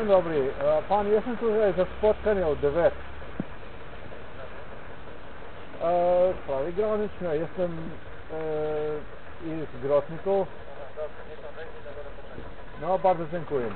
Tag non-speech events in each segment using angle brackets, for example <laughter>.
Dzień dobry. Pan, jestem tutaj ze spotkania o 9. W sprawie granicznej jestem e, z Grotników. No, bardzo dziękuję.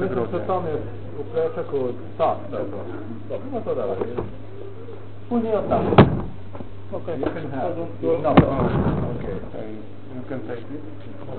mislim što tam je u prečaku sat. Dobro, ima to da radi. Puni od tamo. Okay. You can have. No. Okay. You can take it.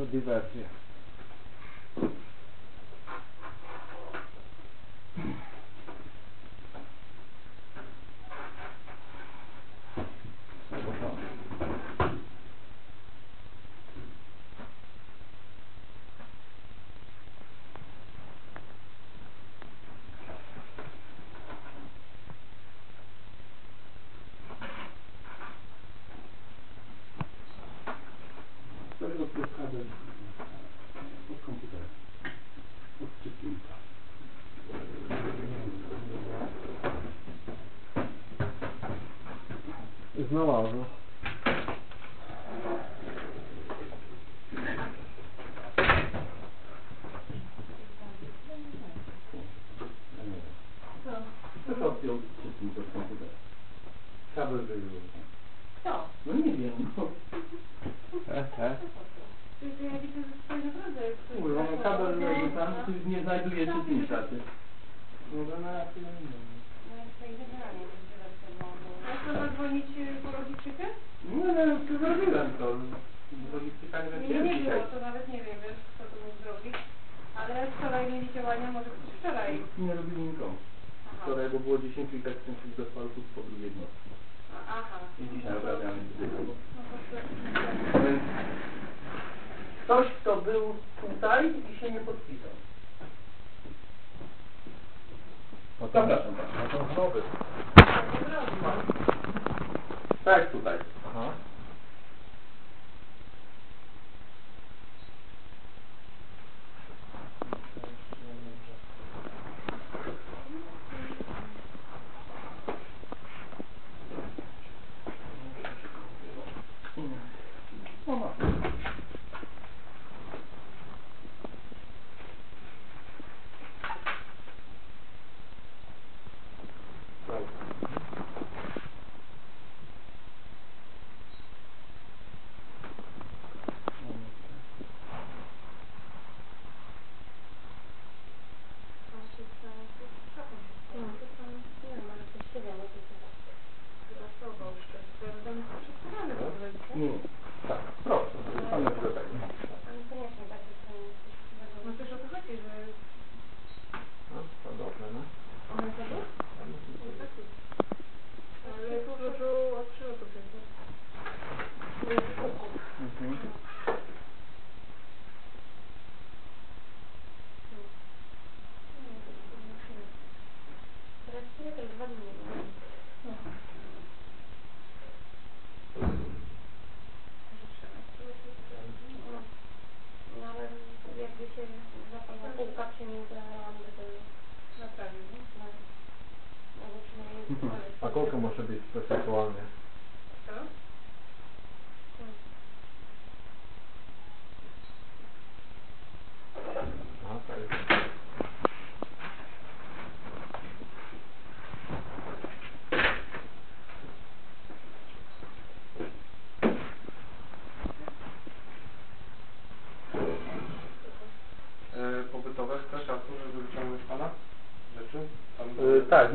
तो शुद्धि का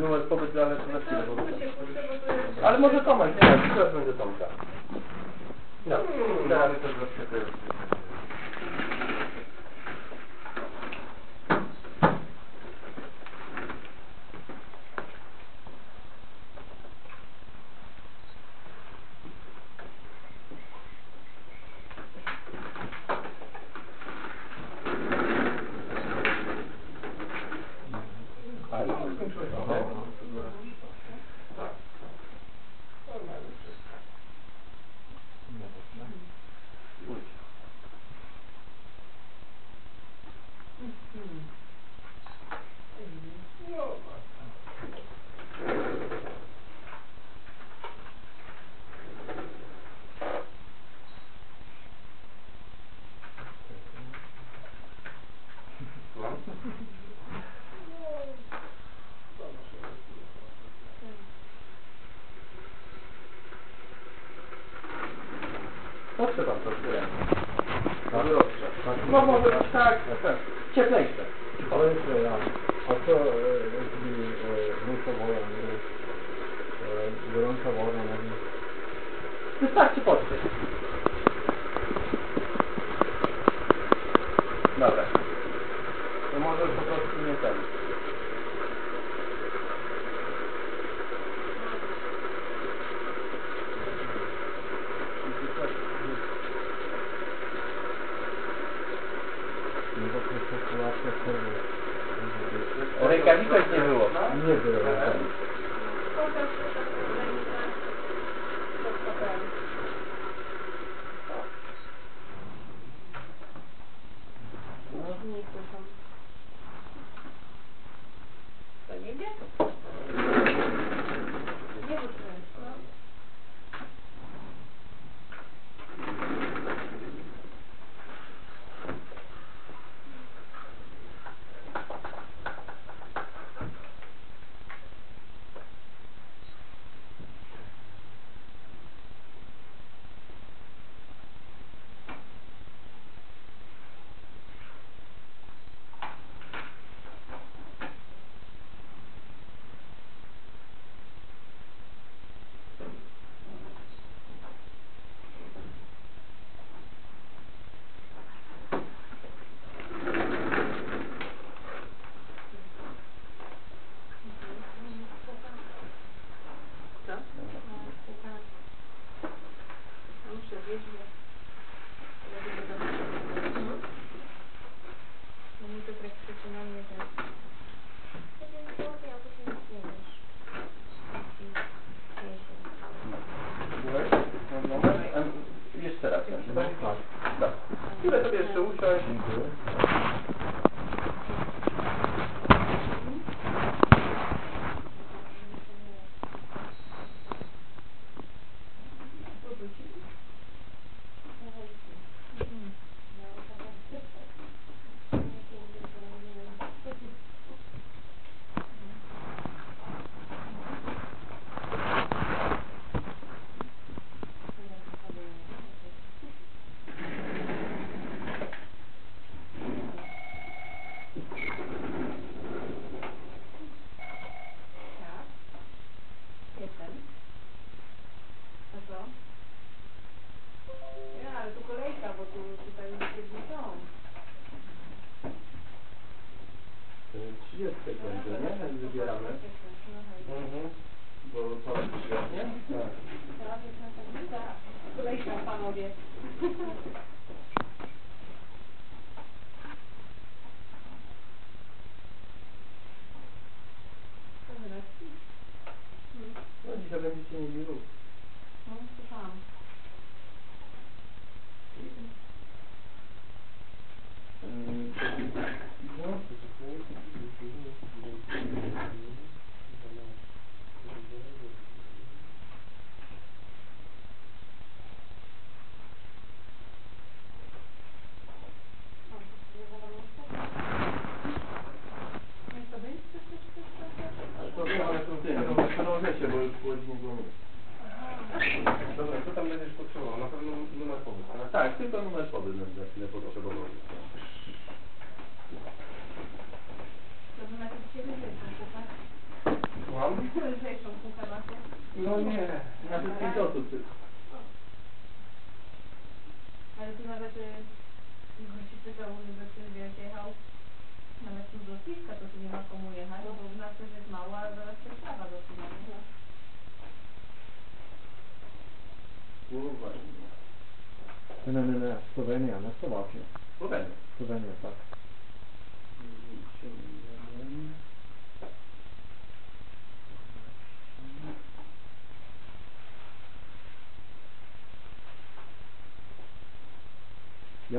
numer pobyt, ale to za chwilę. Ale może Tomek, nie, teraz będzie Tomka. No, no teraz to jest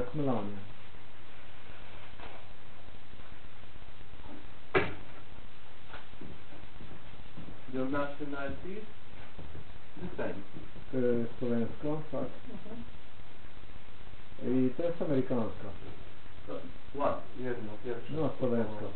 tak mylony. Your nationality is the same. Y, Słowensko, tak. I to jest amerykańska. What? Jedno, pierwsze. No, słowensko.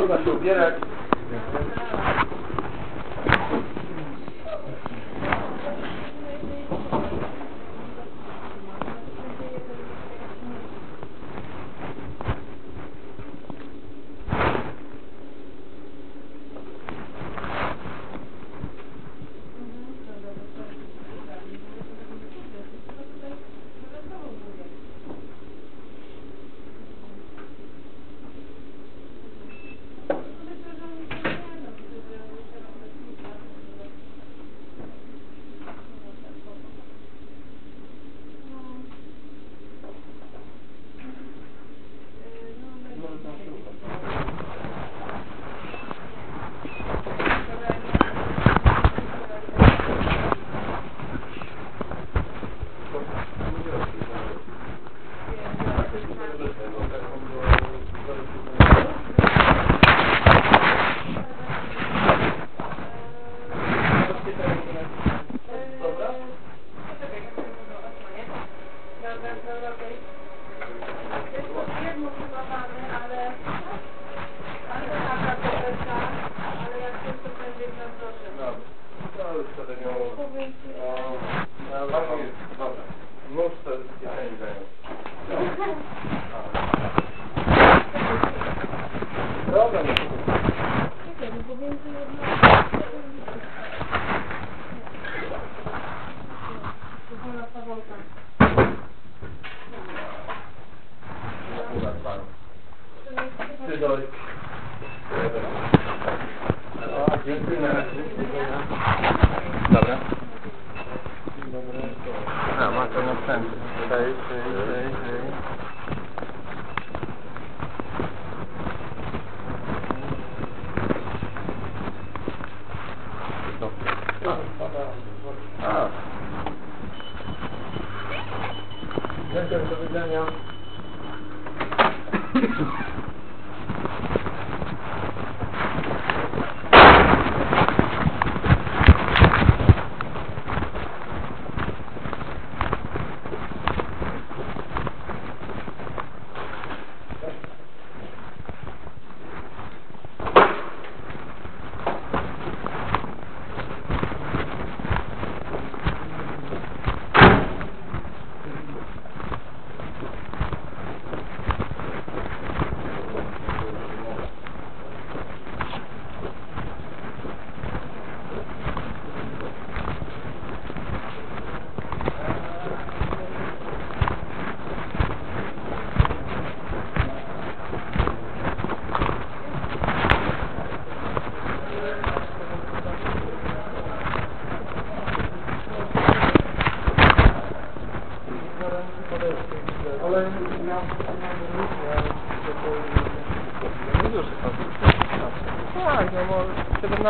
No, można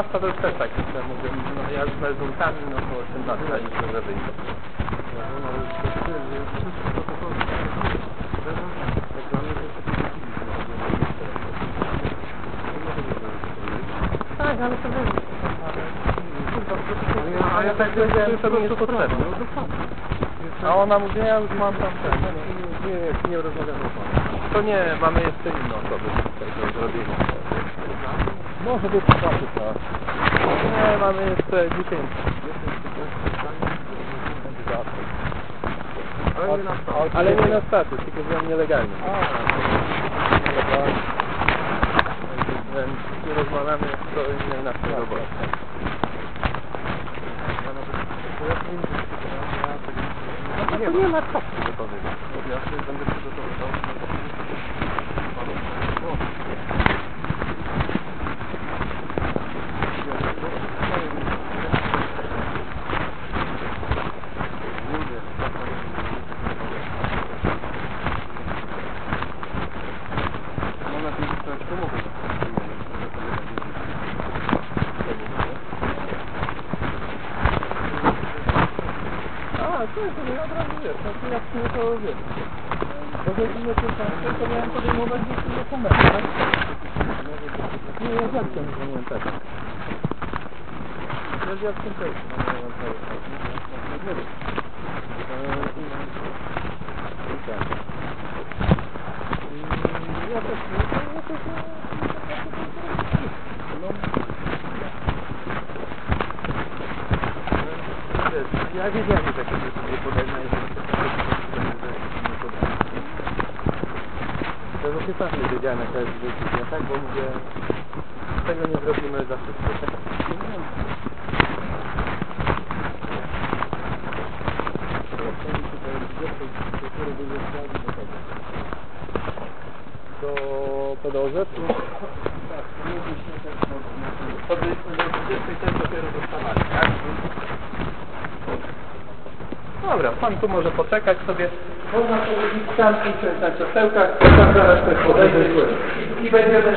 nas Paweł też tak jest, ja mówię, no ja już mezultami, no to 18 lat już może wyjść. Tak, ale to wyjdzie. A ja tak wiedziałem, że to jest potrzebne. A ona mówi, ja już mam tam tu może poczekać sobie. Można sobie tam i na krzesełkach, tam zaraz też podejdzie i, i będziemy...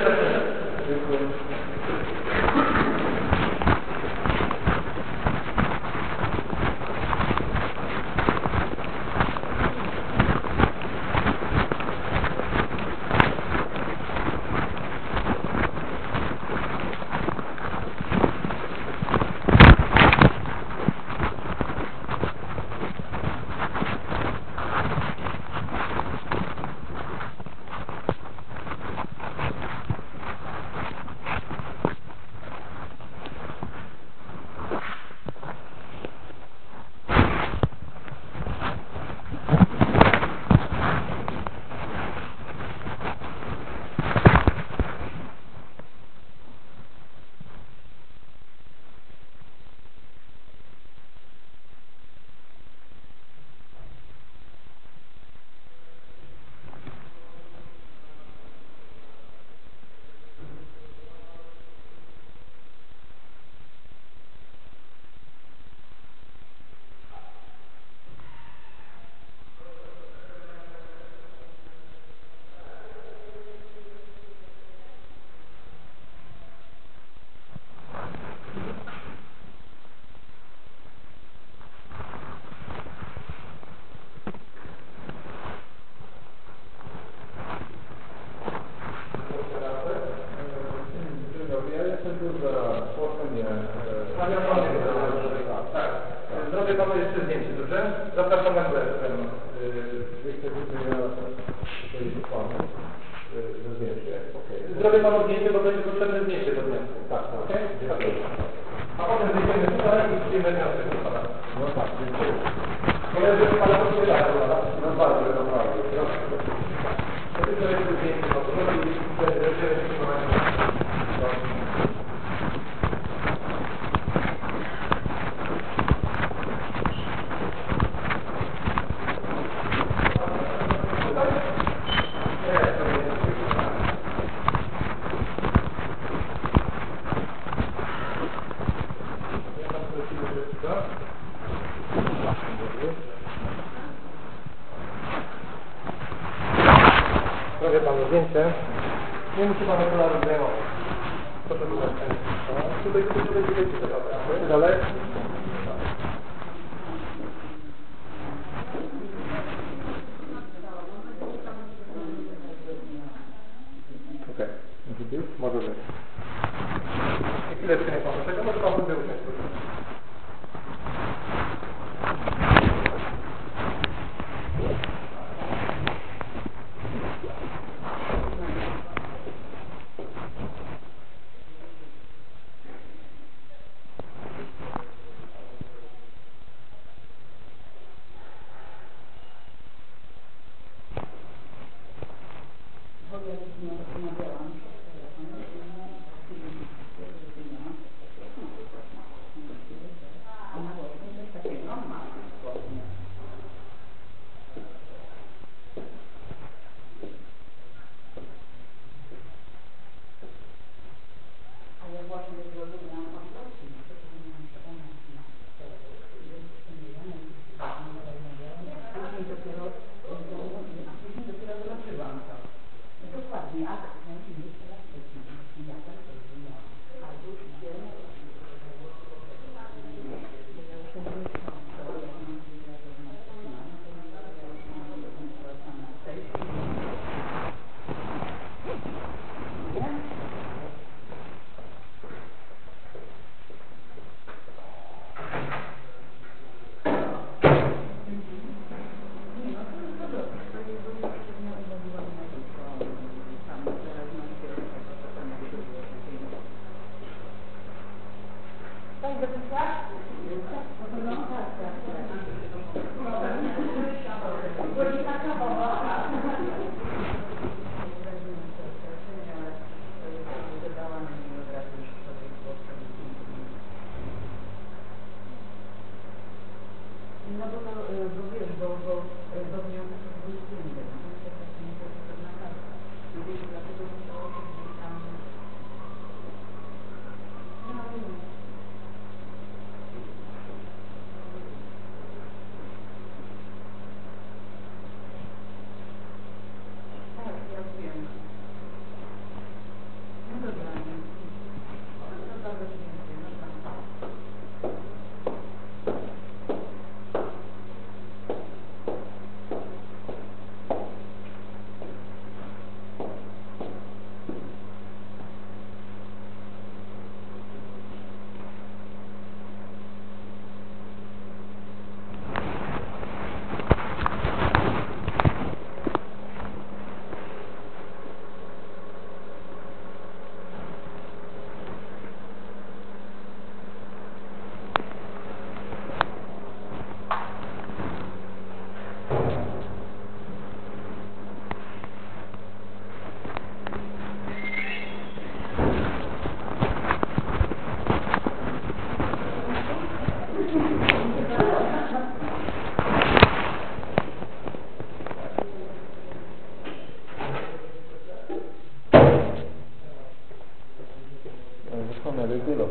me arreglo el.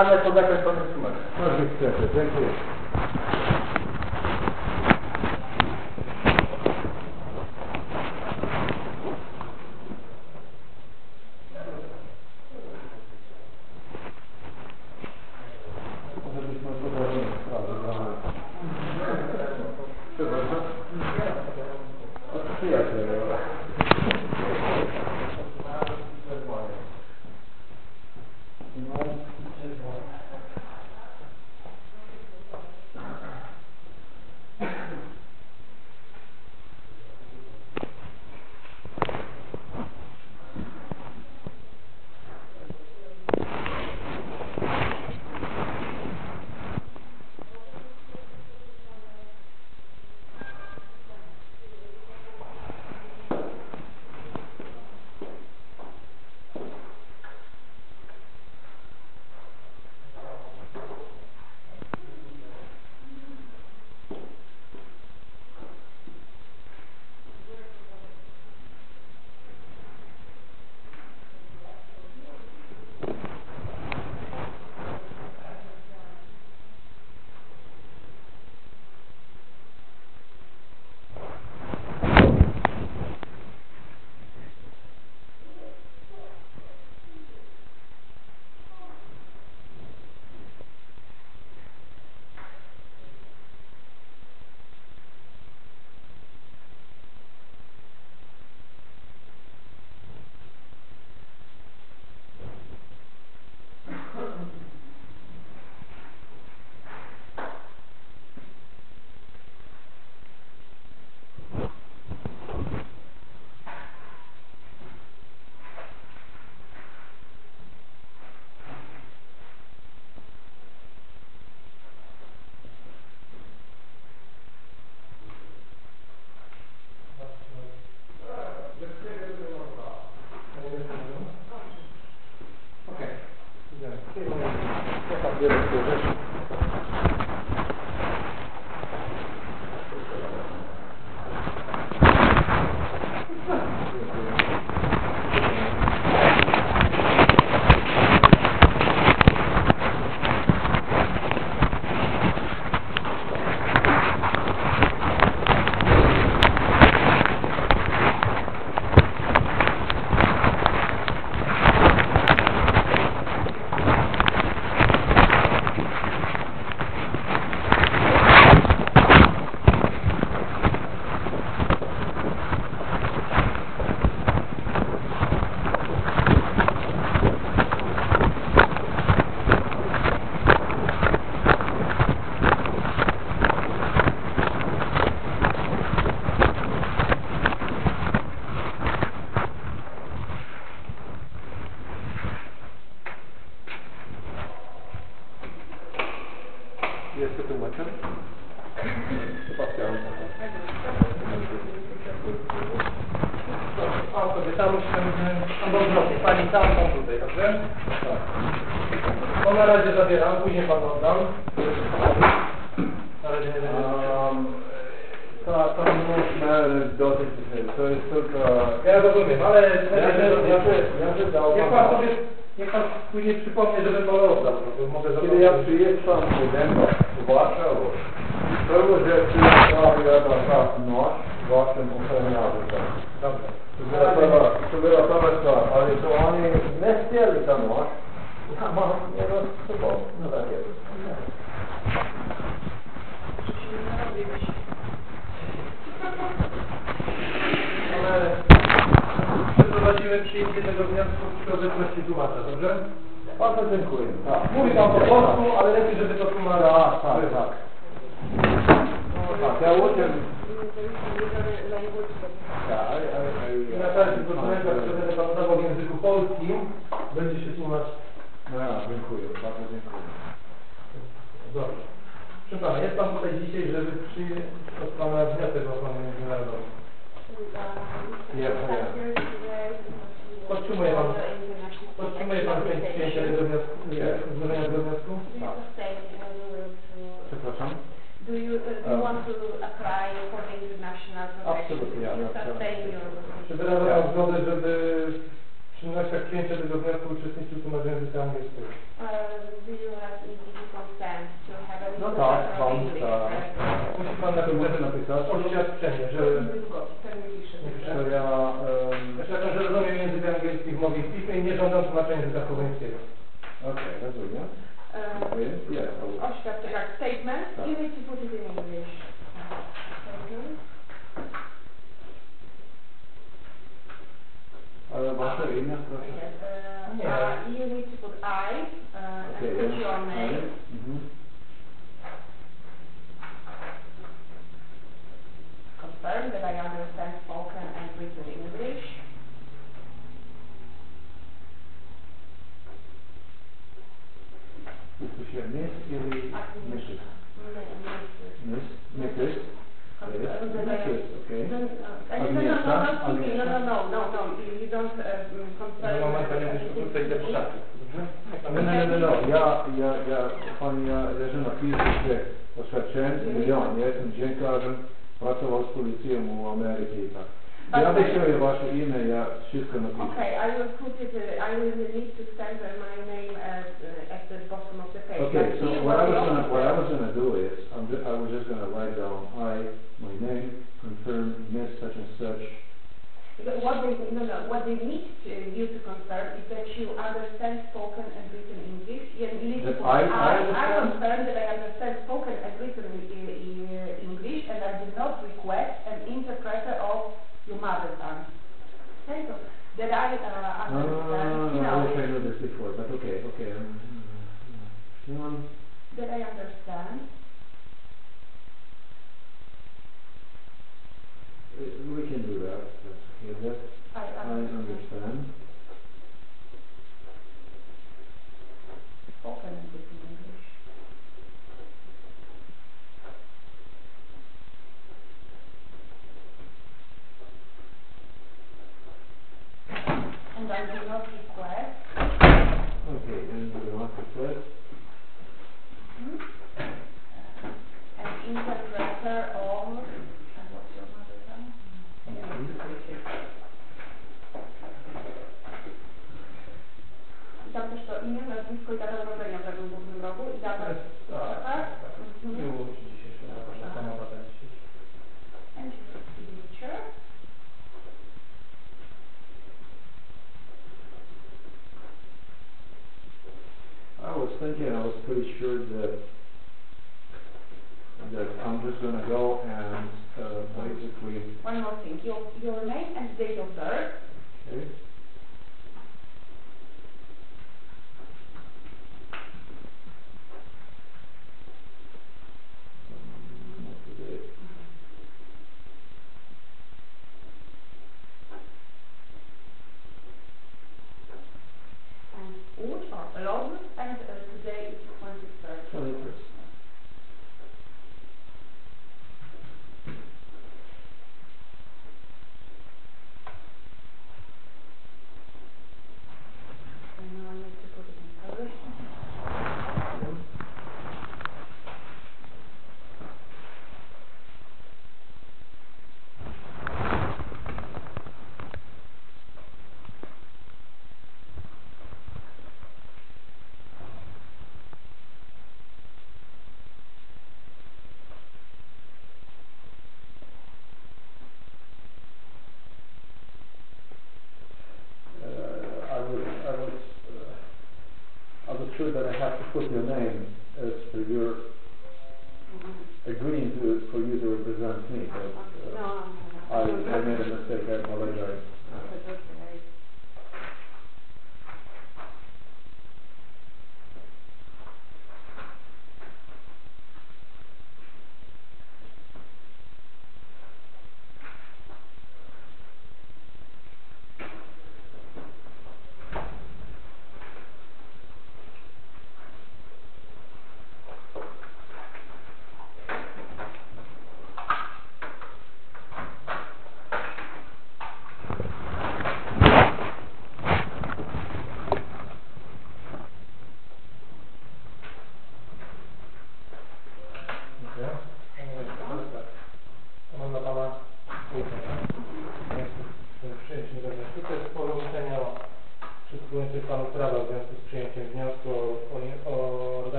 Jest- będzie oddane pod zakres pana numer.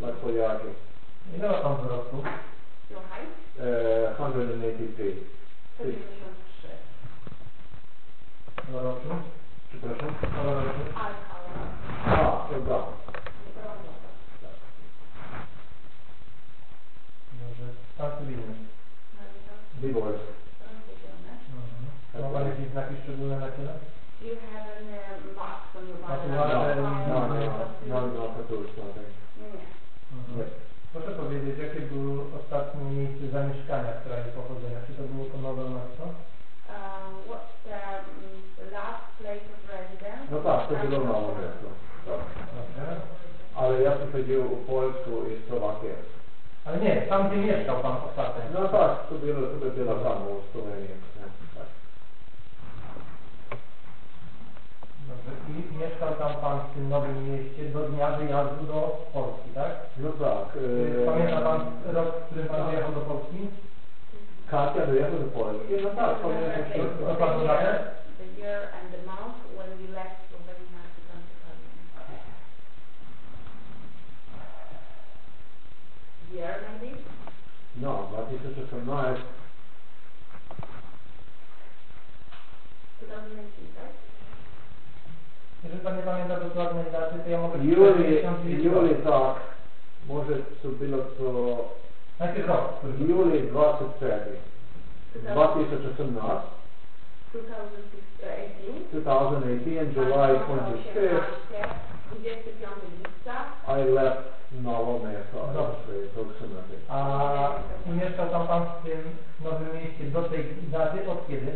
Jak Poliaki. Ile ma Pan wzrostu? Your height? E, 183. 193. Kolor oczu? Przepraszam? Kolor oczu? Eye color. A, to brown. Brązowy. Dobrze. Stan cywilny. Divorce. Rozwiedzione. Mhm. Ma Pan jakieś znaki szczególne na ciele? Do you have any uh, marks on your body? No, No, no, no, no, no, no, no, tattoos, nothing. Nie. Nie. Proszę powiedzieć, jakie było ostatnie miejsce zamieszkania w kraju pochodzenia? Czy to było to Nowe Miasto? Um, what's the um, last place of residence? No tak, to było mało miasto. Tak. Dobrze. Ale ja przychodził u Polsku i Słowakię. Ale nie, tam gdzie mieszkał Pan ostatnio. No tak, to było, to by było samo w Słowenii. nie? Tak. Dobrze. I mieszkał tam Pan w tym nowym mieście do dnia wyjazdu do Polski, tak? No tak. Y, e, Pamięta Pan rok, w którym Pan wyjechał do Polski? Katia wyjechał do Polski. No tak, pamiętam To wszystko. Pan datę? The year and the month when we left Slovenia to come to Poland. Year maybe? No, 2018. 2018, tak? Jeżeli Pan nie pamięta dokładnej daty, to ja mogę Juli, Juli tak. Może to było to Najpierw rok. Juli 24. 2018. 2018. 2018 and July 25th 25 lipca. I left Novo Mesto. Dobrze. Approximately. A i mieszkał tam Pan w tym nowym mieście do tej daty od kiedy?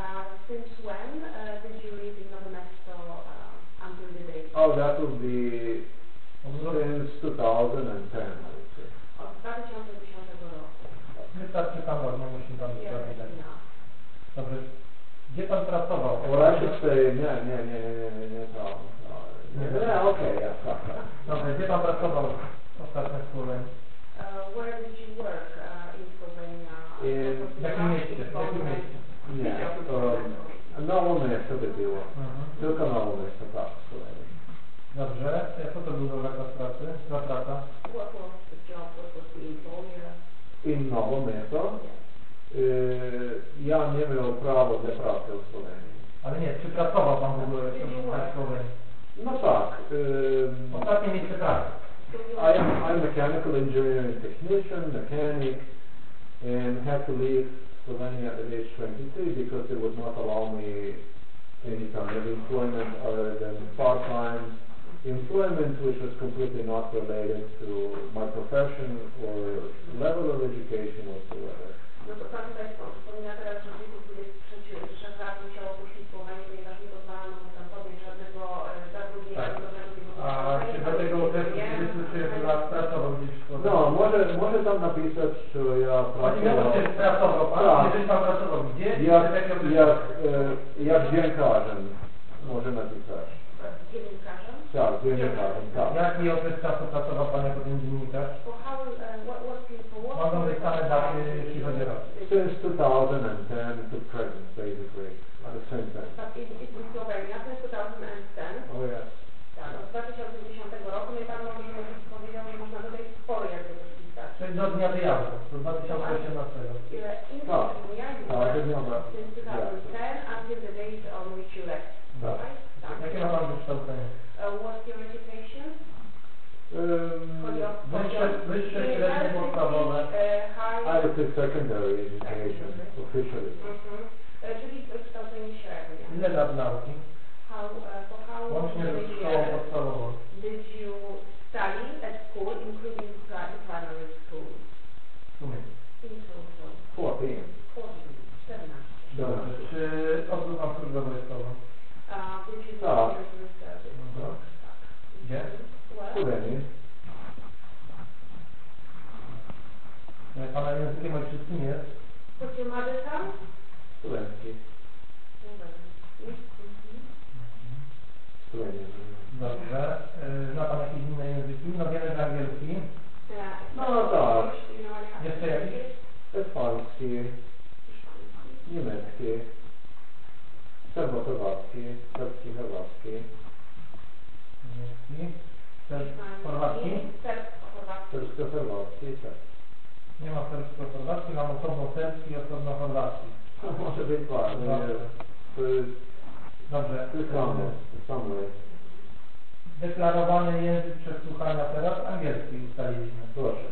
Uh, since when uh, did you live in Nowe Mesto uh, until the date? Oh, that would be Od since 2010, I would say. Od 2010 roku. Wystarczy Pan rok, nie musi Pan dokładnie Year dać. enough. Dobrze. Gdzie pan pracował? Or I should say, nie, nie, nie, nie, nie, nie, nie, to, no, nie, nie, okej, ja, tak, <laughs> tak. Dobrze, gdzie pan pracował ostatnio w Słowenii? Uh, where did you work uh, in Slovenia? In- What w jakim mieście? W jakim mieście? Nie, to nowe miasto by było. Mhm. Tylko nowe miasto, tak, w Słowenii. Dobrze, a co to był za zakład pracy? Za praca? What was the job? What was the employer? I nowe miasto. Y, ja nie miał prawa do pracy w Słowenii. Ale nie, czy pracował pan w ogóle w Słowenii? No tak, y, Ostatnie miejsce pracy. I am I'm a mechanical engineering technician, mechanic, and had to leave Slovenia at age 23 because they would not allow me any kind of employment other than part-time employment, which was completely not related to my profession or level of education whatsoever. No to pan tutaj wspom- wspomina teraz, w wieku 23 lat musiał opuścić Słowenię, ponieważ nie pozwalano mu tam podjąć żadnego zatrudnienia Tak. związanego z jego A czy do tego okresu 23 lat No, może, może tam napisać, że ja Chodzi mi o to, pracował... czy pracował pan, Tak. jeżeli pan pracował gdzie? Jak, w jakim okresie? jak, e, jak dziennikarzem może napisać. dziennikarzem. Tak, dziennikarzem, tak. Jaki okres czasu pracował pan jako ten dziennikarz? For how, uh, what, what, for what? Mogą być same daty, jeśli chodzi o rok. Since 2010 to present, basically, the same thing. Tak, in, in Słowenia, since 2010. Oh yes. Tak, od 2010 roku, no i pan może, że powiedział, że można tutaj spory jakby wpisać. Czyli do dnia wyjazdu, do 2018. Ile in Tak, Slovenia you tak, wygląda. since 2010 until the date on which you left, Tak. right? Tak. Jakie ma pan wykształcenie? Uh, what's your education? Um, chodzi o wyższe- wyższe, średnie, university, podstawowe. uh, high, I would say secondary education, officially. Mhm. E, czyli wykształcenie średnie. Ile lat nauki? How, uh, for how Łącznie many z szkołą years podstawową. did you study at school, including pri- primary school? W sumie. In total, 14. 14, 14. Dobrze. Czy odbył pan służbę wojskową? Uh, did you Tak. volunteer service? Mhm. Gdzie? Well, Słowenii. E, Pana językiem ojczystym jest? what's your mother tongue? Słoweński. Mhm. Dobrze. E, Zna pan jakieś inne języki? No wiemy, że angielski. Yeah. No tak. Jeszcze jakiś? Espanski, niemiecki, serbo-chorwacki, serbski-chorwacki, Niemiecki. Serb- Chorwacki? Serbsko-chorwacki. serbsko-chorwacki, tak. Nie ma serbsko-chorwacki, mam osobno serbski i osobno chorwacki. No, może być dwa, no to jest, Dobrze. to samo, to jest samo jest. Deklarowany język przesłuchania teraz angielski ustaliliśmy. Proszę,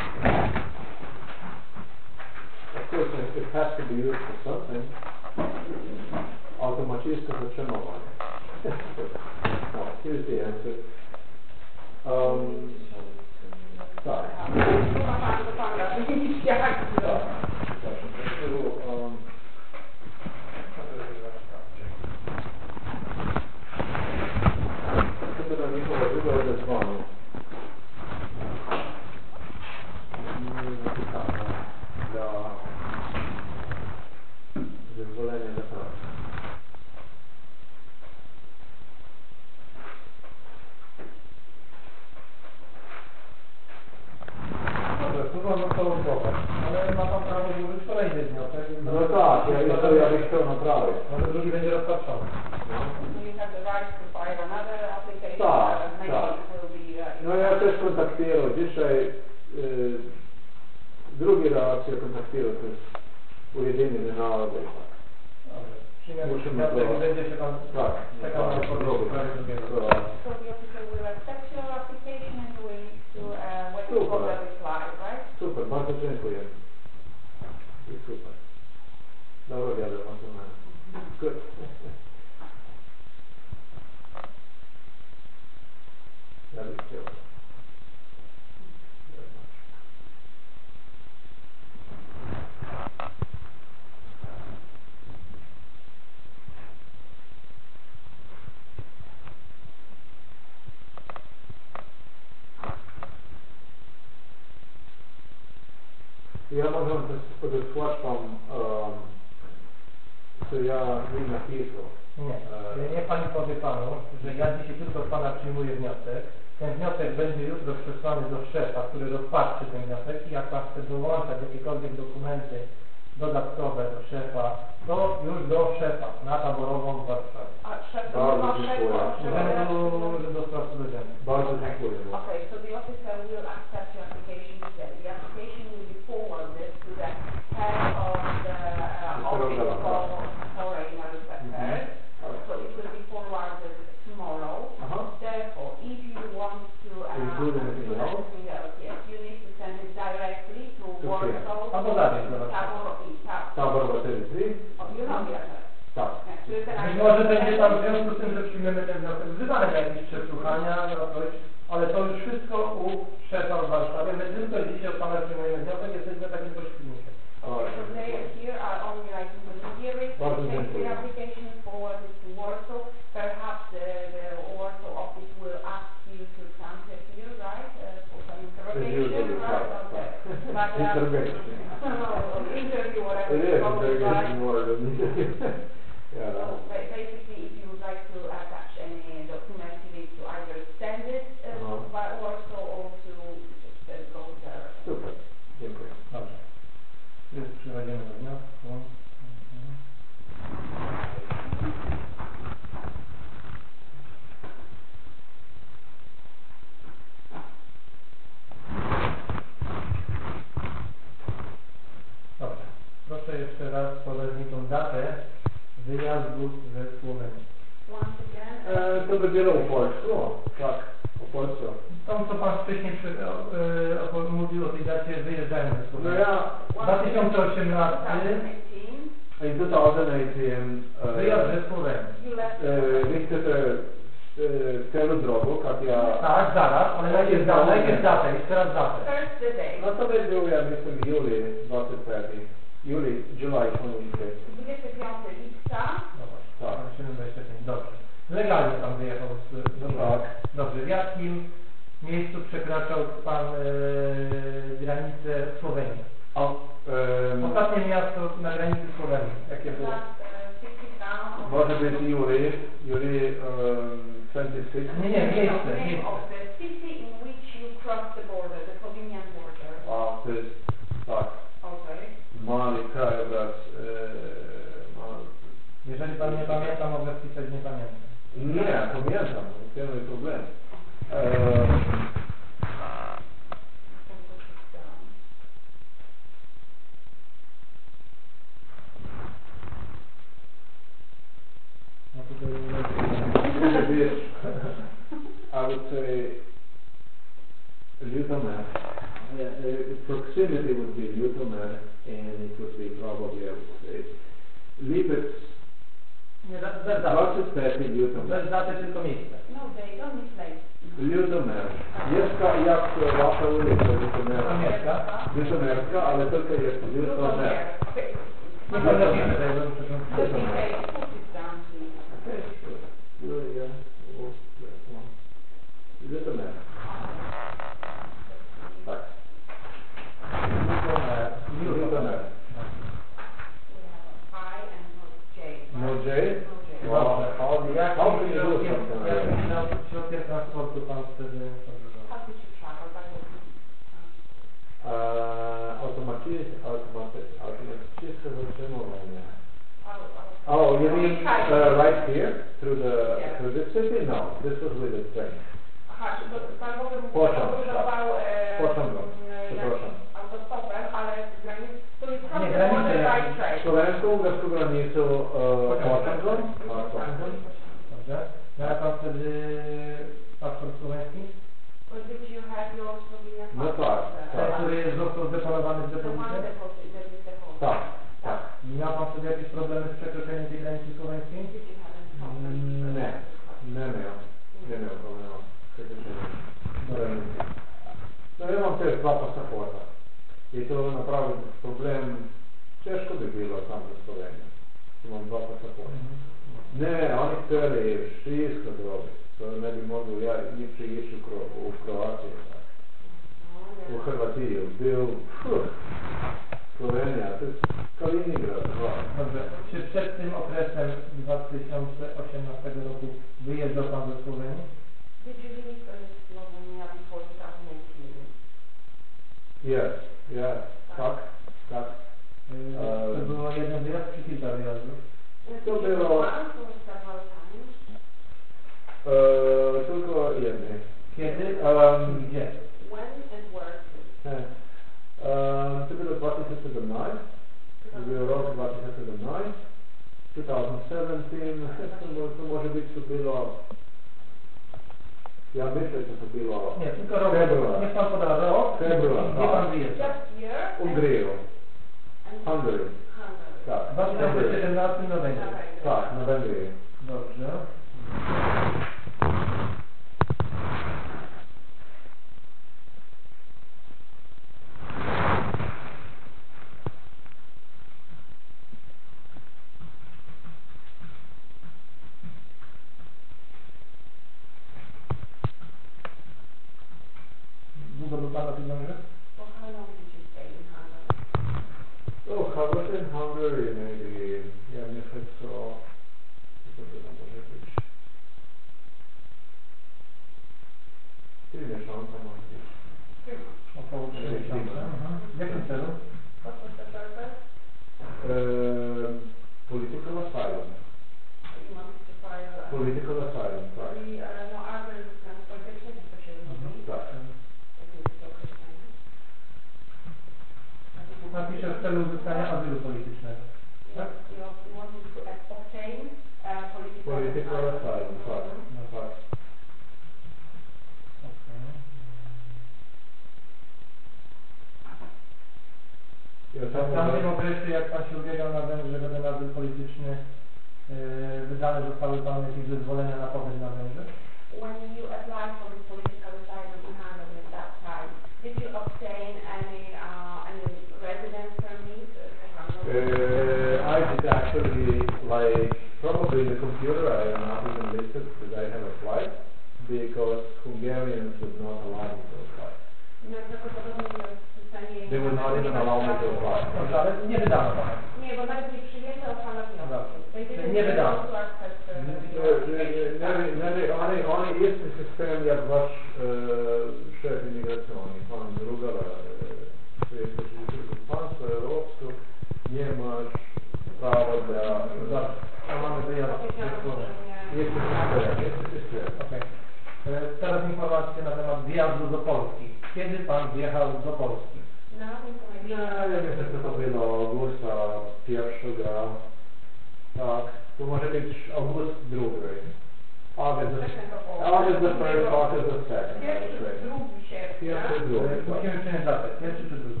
Pierwszy czy drugi?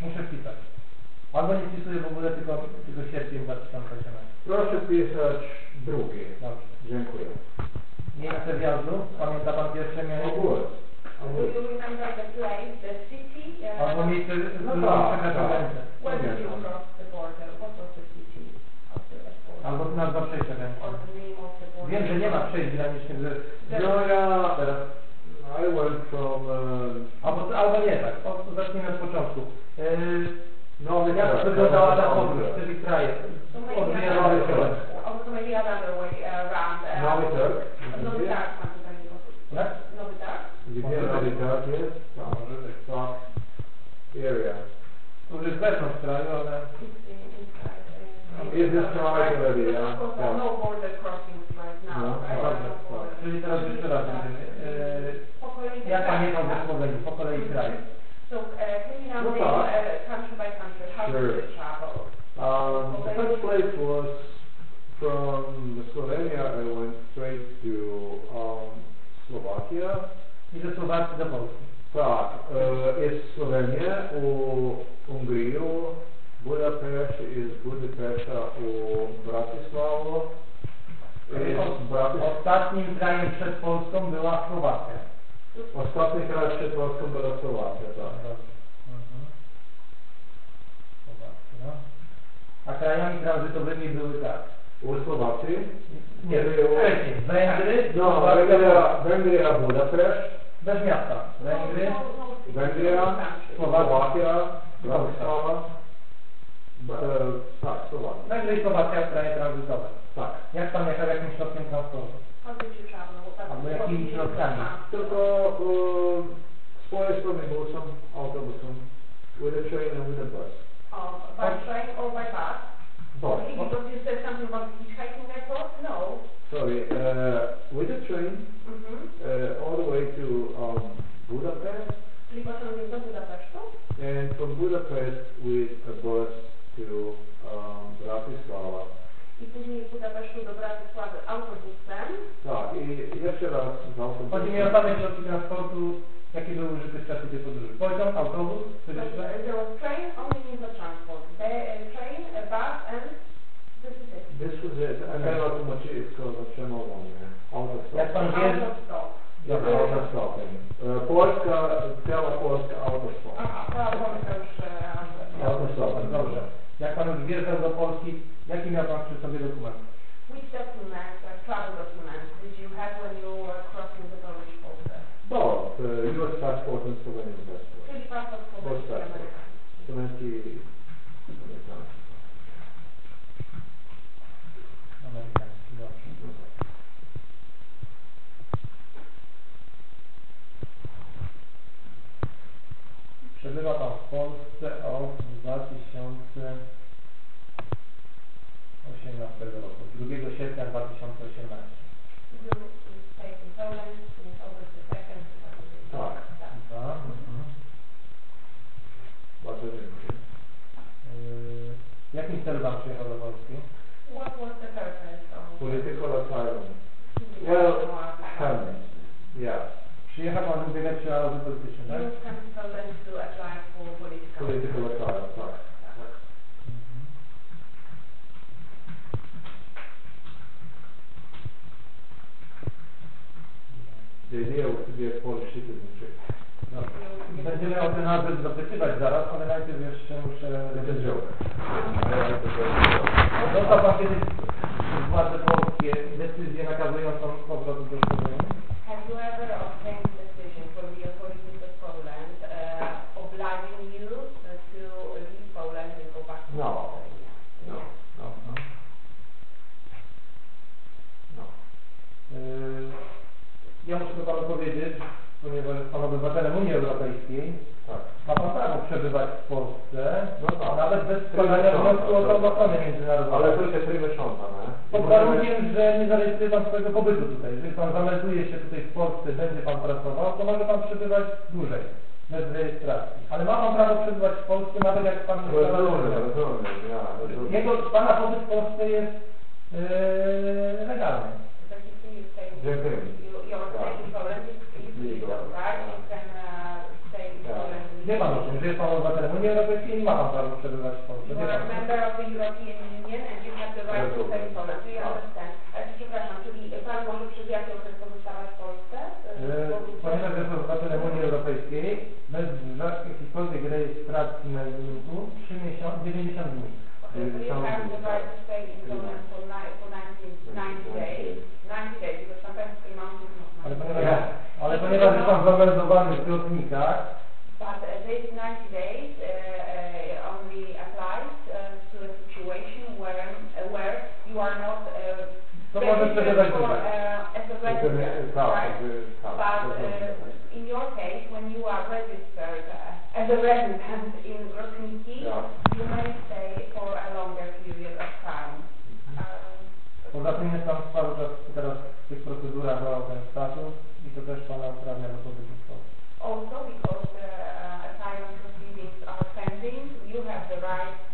Muszę wpisać. Albo nie wpisuję w ogóle, tylko, tylko sierpień 2018. Proszę pisać drugi. Dobrze. Dziękuję. Miejsce wjazdu? Pamięta pan pierwsze miejsce? August. Do August. you remember the place, the city? uh, Albo miejsce, No tak, tak. granicę. When did you Pamiętam. cross the border? What was the city of the border? Albo nazwa przejścia Or granicznego. the name of the border? Wiem, że nie ma przejść granicznych ze... No Teraz. I went from, uh, Albo, albo nie tak, po prostu zacznijmy od początku. Yy, Nowy jak Jork. wyglądała ta Nowy podróż, Jork. czyli kraje? So Od maybe wyjazdu Nowy do Jork. Oh, so maybe another way around. uh, Nowy Jork. Nowy Targ, pan tutaj nie powiedział. Jak? Nowy Targ? Gdzie Może Nowy być. Jork jest? No, może być. Tak. Area. To już jest wewnątrz kraju, ale... Is this inside, right right? already, yeah? of course Yeah. no border crossings right now, No, right? dobrze, No tak. border. Czyli teraz jeszcze raz będziemy. Yy, Po kolei jak pan tak, jechał ze tak? Słowenii? Po kolei kraje. So, uh, can you now No name uh, country by country, how Sure. did you travel? Um, the first place was from Slovenia. I went straight to um, Slovakia. I ze Słowacji do Polski. Tak, e, jest Słowenia, u Hungariu, Budapeszt, jest Budapeszta u Bratysław. Ostatnim krajem przed Polską była Słowacja. Ostatni kraj przed Polską była Słowacja, tak. Mhm. Słowacja. A krajami tranzytowymi były tak. U Słowacji? Nie, Było-. Węgry, No, Słowacja, Węgria, Węgria, Budapeszt, bez miasta. Węgry, Węgria. Słowacja, Bratysława. B- e, Tak, Słowacja. Węgry i Słowacja kraje tranzytowe. Tak. Jak pan jechał jakim środkiem transportu? How did you travel? What- Albo what jakimi did you środkami? transport? Tylko e, społecznym busem, autobusem, with a train and with a bus. Uh, by train or by bus? Bus. Because you said something about hitchhiking, I thought, no. Sorry, uh, with a train Mhm. uh, all the way to um, Budapest, Czyli pociągiem do Budapesztu? and from Budapest with a bus to um, Bratislava. I później z Budapesztu do Bratysławy autobusem. Tak, i jeszcze raz z autobusem. Chodzi mi o same środki transportu, jakie były użyte w czasie tej podróży. Pociąg, autobus, So, jeszcze? there was train, only means of transport. The, uh, train, a bus and this is it. This was it, and then automatycko zatrzymał mnie. Autostop. Jak pan wie, Autostop. Dobra, autostopem. E, Polska, cała Polska autostop. Aha, to Polska już uh, Autostopem, dobrze. Jak pan już wjeżdżał do Polski, jaki miał pan przy sobie dokument? Which documents, uh, travel documents, did you have when you were crossing the Polish border? Both, uh, US passport and Slovenian passport. Czyli paszport Both słoweński i passports. amerykański. Slovenski, amerykański. Amerykański, dobrze. Przebywa pan w Polsce od 2018 roku, 2 sierpnia 2018. You stayed in Poland since August the second. Tak. Dwa. Mhm. Bardzo dziękuję. Yy, W jakim celu pan przyjechał do Polski? What was the purpose of Political asylum. Well, yeah, Przyjechał pan ubiegać się o azyl polityczny, tak? You come to Poland to apply for political. political asylum, tak. tak. The idea was to be a Polish citizenship. Będziemy o ten azyl dopytywać zaraz, ale najpierw jeszcze muszę... Joke. Dostał pan kiedyś władze polskie decyzję nakazującą powrót do szkoły? Have you ever obtained a decision from the authorities of Poland uh, obliging you uh, to leave Poland and go back to No. Lithuania? No, no, no. No. Yy, Ja muszę to panu powiedzieć, ponieważ jest pan obywatelem Unii Europejskiej, Tak. ma pan prawo przebywać w Polsce, No tak. nawet bez składania wniosku o tą ochronę międzynarodową. Ale to się przymieszczone, nie? Pod warunkiem, że nie zarejestruje pan swojego pobytu tutaj. Jeżeli pan zamelduje się tutaj w Polsce, będzie pan pracował, to może pan przebywać dłużej, bez rejestracji. Ale ma pan prawo przebywać w Polsce, nawet jak pan nie Rozumiem, rozumiem, ja, rozumiem. Jego, pana pobyt w Polsce jest yy, legalny. Dziękuję. Poland. Wie pan o tym, że jest pan obywatelem Unii Europejskiej i ma pan prawo przebywać w Polsce. You Wie are pan. a member of the European Union and you have the right to stay in Poland. Do you understand? Ale przepraszam, czyli pan może przez jaki okres pozostawać w Polsce? Yy, Ponieważ jest obywatelem Unii Europejskiej, bez jakiejkolwiek rejestracji majątku 3 miesiące, 90 dni. Okay, so you have the right to stay in Poland for nine, for 90, 90 days. 90 days, because sometimes the amount is not Ale ponieważ, days. ale ponieważ jest pan zameldowany w lotnikach, But uh, this 90 days uh, uh, only applies uh, to a situation where, uh, where you are not uh, To może przebywać registered for, as a resident, right? But uh, in your case, when you are registered uh, as a resident in Rosniki, Yeah. you may stay for a longer period of time. Poza tym jest cały czas teraz w tych procedurach o ten status i to też pana uprawnia do pobytu. Also, because uh, asylum proceedings are pending, you have the right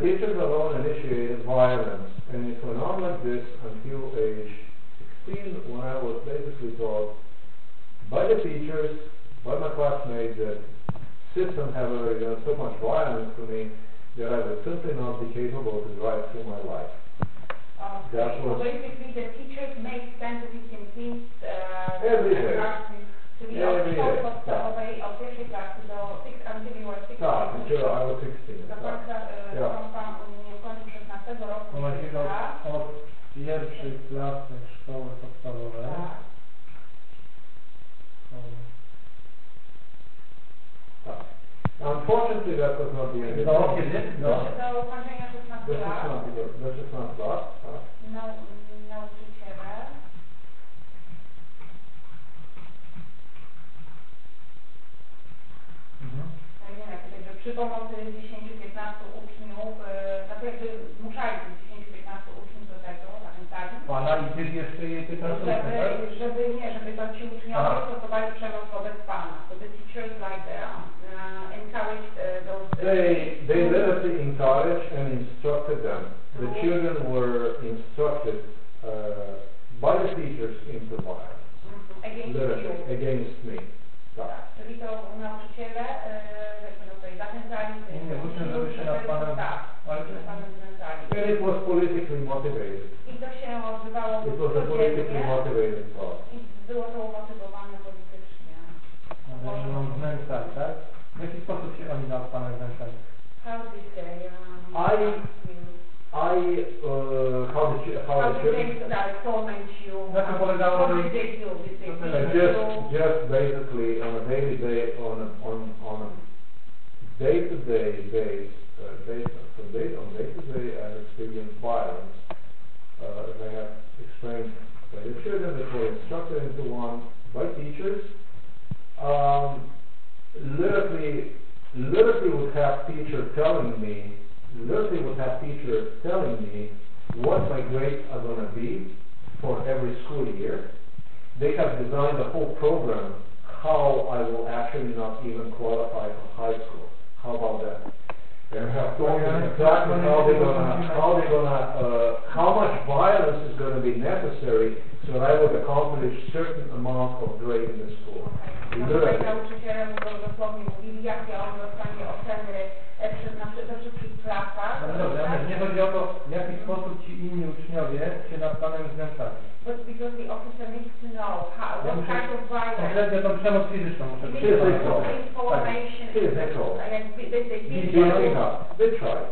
the- teachers alone initiated violence, and it went on like this until age sixteen, when I was basically told by the teachers, by my classmates, that system have already done so much violence to me that I would simply not be capable to drive through my life. Uh, That so was- basically the teachers make 10 to 15 kids, uh. Every day. Classes, Czyli od Every szkoły day, podstawowej, od pierwszej klasy do six, until you were six. Tak, until I was sixteen, Do tak. końca, e, Yeah. pan, pan nie kończył 16 roku Właściwie życia. od, od pierwszej klasy szkoły podstawowej. Tak. Tak. Unfortunately, that was not the end. Do kiedy? Do? Do ukończenia 16 Do lat. 16, do 16 lat, tak. Nau, przy pomocy 10-15 uczniów, e, tak jakby zmuszali tych 10-15 uczniów do tego, zachęcali. Pana i jeszcze pytasz, tak? Żeby, żeby nie, żeby to ci uczniowie Aha. stosowali przemoc wobec Pana. So the teachers like um, uh, encouraged uh, those... They, they literally encouraged and instructed them. The children were instructed uh, by the teachers into violence. Mhm, against Literally, you. against me. Tak. Czyli to nauczyciele, e, jakby no tutaj zachęcali tych Nie, uczniów, żeby się nad Panem- tak, ale- żeby Panem znęcali. Motivated. I to się odbywało It was a politically motivated i było to umotywowane politycznie. Może nam znęcali, tak? W jaki sposób się oni nad Panem znęcali? How did they, um, I- I, uh, how did you, how how did did you, they, like, torment you? Na czym How- polegało did they do? Did they to beat jest just, just basically on a daily day, on a, on, on a day-to-day base, uh, based on, day, on day-to-day, I've experienced violence, uh, as I have explained by the children that were instructed into one by teachers. Um, literally, literally would have teacher telling me, literally would have teacher telling me what my grades are gonna be for every school year. They have designed a whole program how I will actually not even qualify for high school. How about that? And have told me exactly how they're gonna, how they're gonna, uh, how much violence is gonna be necessary that I would accomplish certain amount of grade in the school. No tutaj nauczyciele mówią, dosłownie mówili, jakie on dostanie oceny przy, na, przy, we wszystkich klasach. No dobrze, tak? nie, nie chodzi o to, w jaki sposób ci inni uczniowie się nad Panem znęcali. But because the officer needs to know how, Ja what kind of violence. konkretnie tą przemoc fizyczną muszę is Physical. Physical. Tak jak they, they, they beat They you, They tried,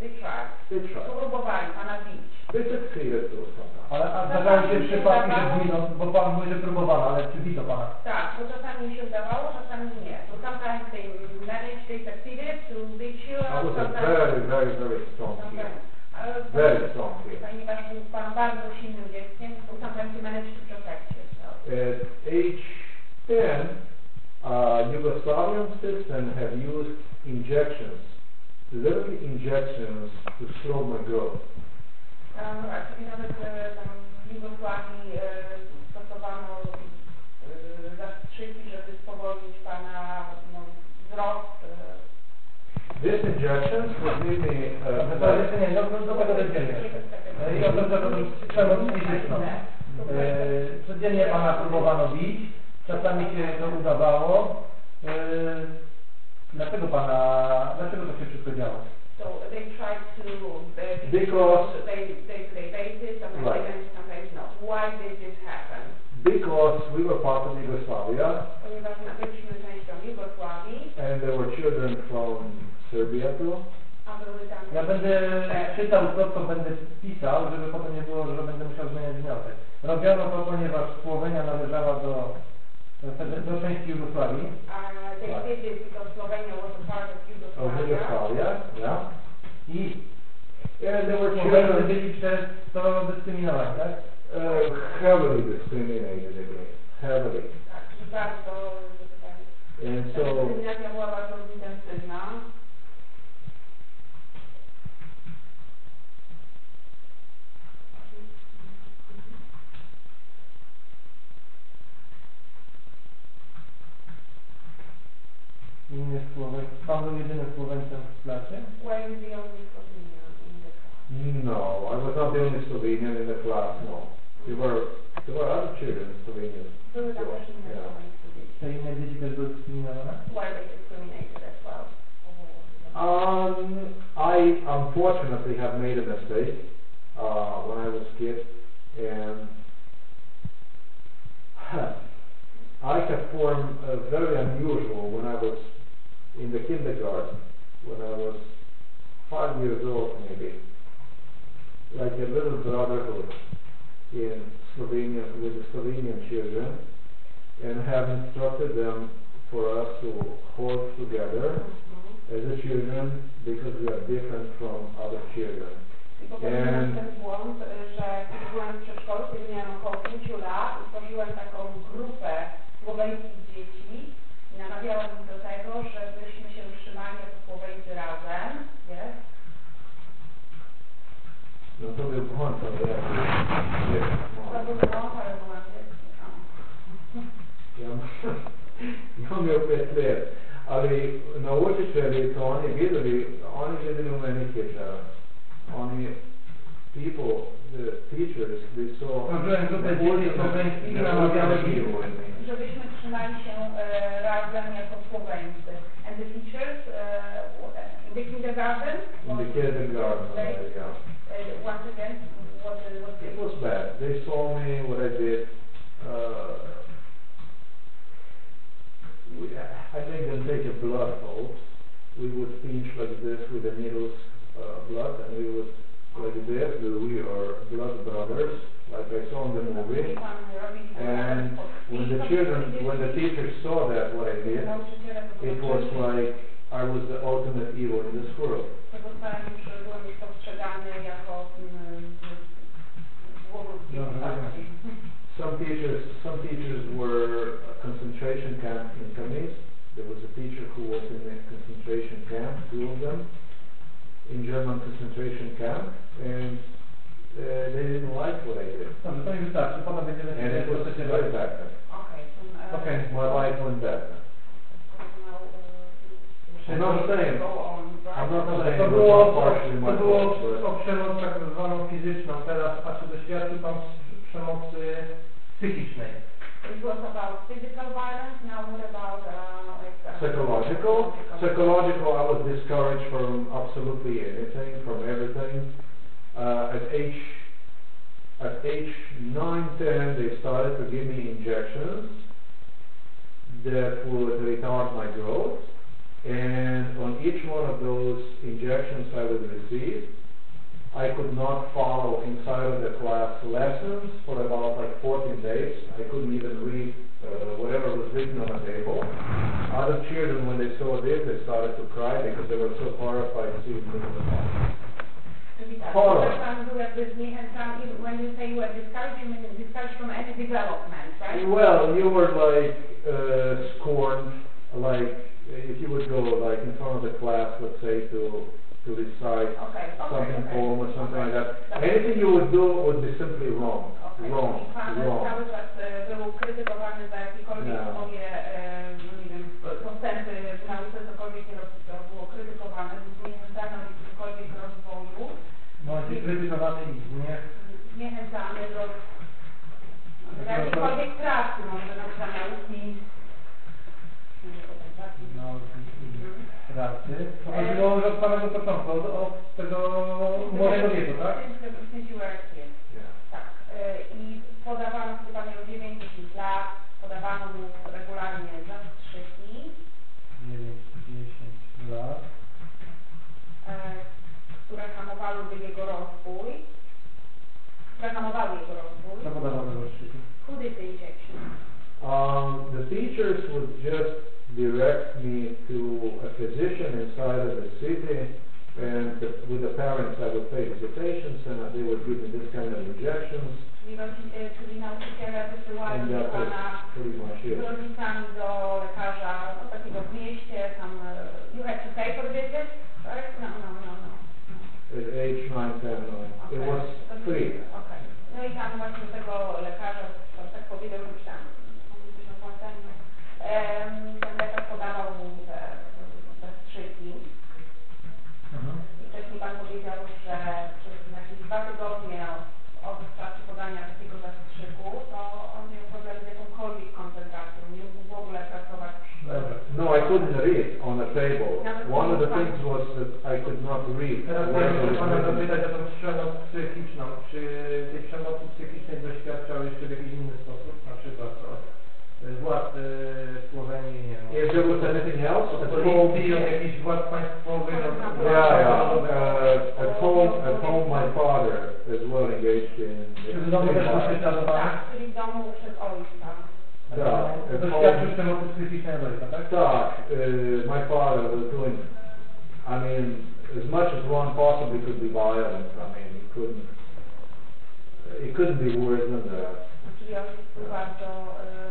they tried. they tried. Próbowali pana bić. They succeeded to sometimes. Ale a zdarzały się przypadki, że gminą, bo Pan mówi, że próbowano, ale czy bito Pana? Tak, bo czasami mi się udawało, czasami nie. So sometimes they managed, they succeeded to beat you, I and was a sometimes... very, very, very strong kid. Very strong kid. ponieważ był Pan bardzo silnym dzieckiem, so sometimes you managed to protect yourself. At age 10, uh, Yugoslavian system have used injections, literally injections to slow my growth. Um, a czyli nawet e, tam w Jugosławii e, stosowano e, zastrzyki, żeby spowolnić Pana no, wzrost. E, These injections would me, Ale uh, to jeszcze nie, do, do tego dojdziemy jeszcze. E, I o to, że to przemoc fizyczną. E, Codziennie Pana próbowano bić, czasami się to udawało. E, Dlaczego Pana, dlaczego to się wszystko działo? So they try to uh, Because- they to day basis, sometimes Right. they manage, sometimes not. Why did this happen? because we were part of Yugoslavia Ponieważ na- byliśmy częścią Jugosławii and there were children from Serbia too. A były dane... Ja będę czytał to, co będę pisał, żeby potem nie było, że będę musiał zmieniać wniosek. Robiono to, ponieważ Słowenia należała do, do, do części Jugosławii. Uh, they did this because Slovenia was a part of Of Yugoslavia. Yugoslavia, yeah. I And there were Słowenie children byli przez to dyskryminowani, tak? uh, heavily discriminated against, heavily. Tak, bardzo, że tak powiem, And so, dyskryminacja była bardzo intensywna. Inny Słowen, pan był jedynym Słoweńcem w klasie? Were you the only Slovenian in the class? no, I was not the only Slovenian in the class, no. There were, there were other children, Slovenians. Były tam też inne Yeah. Słoweńskie dzieci. Te inne dzieci też były dyskryminowane? Were they discriminated as well? Um, I unfortunately have made a mistake uh, when I was a kid, and <clears throat> I have formed a very unusual when I was in the kindergarten, when I was five years old maybe, like a little brotherhood in Slovenia with the Slovenian children, and have instructed them for us to hold together mm-hmm. as a children because we are different from other children. I popełniłem And- ten błąd, y, że kiedy byłem w przedszkolu, kiedy miałem około 5 lat, utworzyłem taką grupę słoweńskich dzieci i namawiałem ich do tego, żebyśmy się trzymali jako Słoweńcy razem, jest? No to był błąd, ale ja <laughs> nie To był błąd, ale byłem dzieckiem. A. ja, ja miał 5 lat, ale nauczycieli to oni wiedzieli, oni wiedzieli u mnie kiedy oni people, the teachers, they saw Tworzyłem grupę dzieci słoweńskich i the namawiałem ich hero in me. Żebyśmy trzymali się e, razem jako Słoweńcy. And the teachers uh, in the kindergarten, in the kindergarten, they, yeah. uh, once again, what, the- what they It was bad. They saw me, what I did. Uh, we, I made them take a blood oath. We would pinch like this with the needles, uh, blood, and we would like that We are blood brothers, like I saw in the movie. And when the children, when the teachers saw that what I did, it was like I was the ultimate evil in this world. postaci. Some teachers, some teachers were concentration camp internees. There was a teacher who was in a concentration camp, two of them, in German concentration camp, and uh, they didn't like what I did. Dobrze, to mi wystarczy, potem będziemy And it się was procesie very dalej. bad. Okej, to, e, Okej. My life went bad. now, I'm not saying, go on, right? I'm not saying To było, to my było o przemoc tak zwaną fizyczną, teraz, a czy doświadczył Pan przemocy psychicznej? It was about physical violence, now what about uh, like... Uh, psychological. Psychological, I was discouraged from absolutely anything, from everything. Uh, at age at age nine, ten, they started to give me injections that would retard my growth, and on each one of those injections I would receive, I could not follow inside of the class lessons for about like 14 days. I couldn't even read uh, whatever was written on the table. Other children, when they saw this, they started to cry because they were so horrified to see me in the tak, Horror. że Pan był jakby zniechęcany, i when you say you were discouraged, you mean discouraged from any development, right? Well, you were like uh, scorned, like if you would go like in front of the class, let's say to to recite Okay, okay, something okay. poem or something like that. Anything you would do would be simply wrong, Okay. wrong, Pan wrong. cały czas e, był krytykowany za jakiekolwiek Yeah. swoje, e, no nie wiem, postępy w nauce, cokolwiek nie rob- to było krytykowane, był zniechęcany od jakiegokolwiek rozwoju, Bądź krytykowany i nie. zniechęcany do do jakiejkolwiek pracy, może na nauki. Nie wiem, tak bardziej. No, pracy. To chodziło już od samego początku, od, od tego młodego wieku, tak? Tak. E, I podawano, pan miał 9 lat, podawano mu regularnie zastrzyki. 9, 10 lat. E, zahamowałyby jego rozwój, zahamowały jego rozwój. Co podawane rozstrzyki? Who did the injection? Um, the teachers would direct me to a physician inside of the city, and the, with the parents, I would pay visitations, and they would give me this kind of injections, Czyli, rodzi- e, czyli nauczyciele wysyłają and that was pana pretty much z it. rodzicami do lekarza, no, takiego w mieście, tam, e, you had to pay for the visit? No, no, no, no. At age nine, ten, no, it Okej. was To free. okej. No i tam właśnie tego lekarza, tam tak powiedział, że tam, coś na pamiętaniu, em, ten lekarz podawał mu te, te strzyki. I wcześniej pan powiedział, że przez jakieś dwa tygodnie od czasu podania takiego zastrzyku, to on miał problem z jakąkolwiek koncentracją, nie mógł w ogóle pracować w szkole. No, I couldn't read on the table. One of the things was that I could not read. Teraz where chciałem it pana written. zapytać o tą przemoc psychiczną. Czy tej przemocy psychicznej doświadczał jeszcze w jakiś inny sposób? Na przykład od władz e, Słowenii, nie wiem, If there was anything else, od at policji, od jakichś władz państwowych, od... yeah, yeah, uh, at home, at home, my father as well engaged in. Czy w domu też był prześladowany? Tak, czyli w domu przez ojca. Tak, at Doświadczył home, przemocy psychicznej od ojca, tak? tak, uh, my father was doing, I mean, as much as one possibly could be violent, I mean, he couldn't, it couldn't be worse than that. Czyli ojciec był bardzo...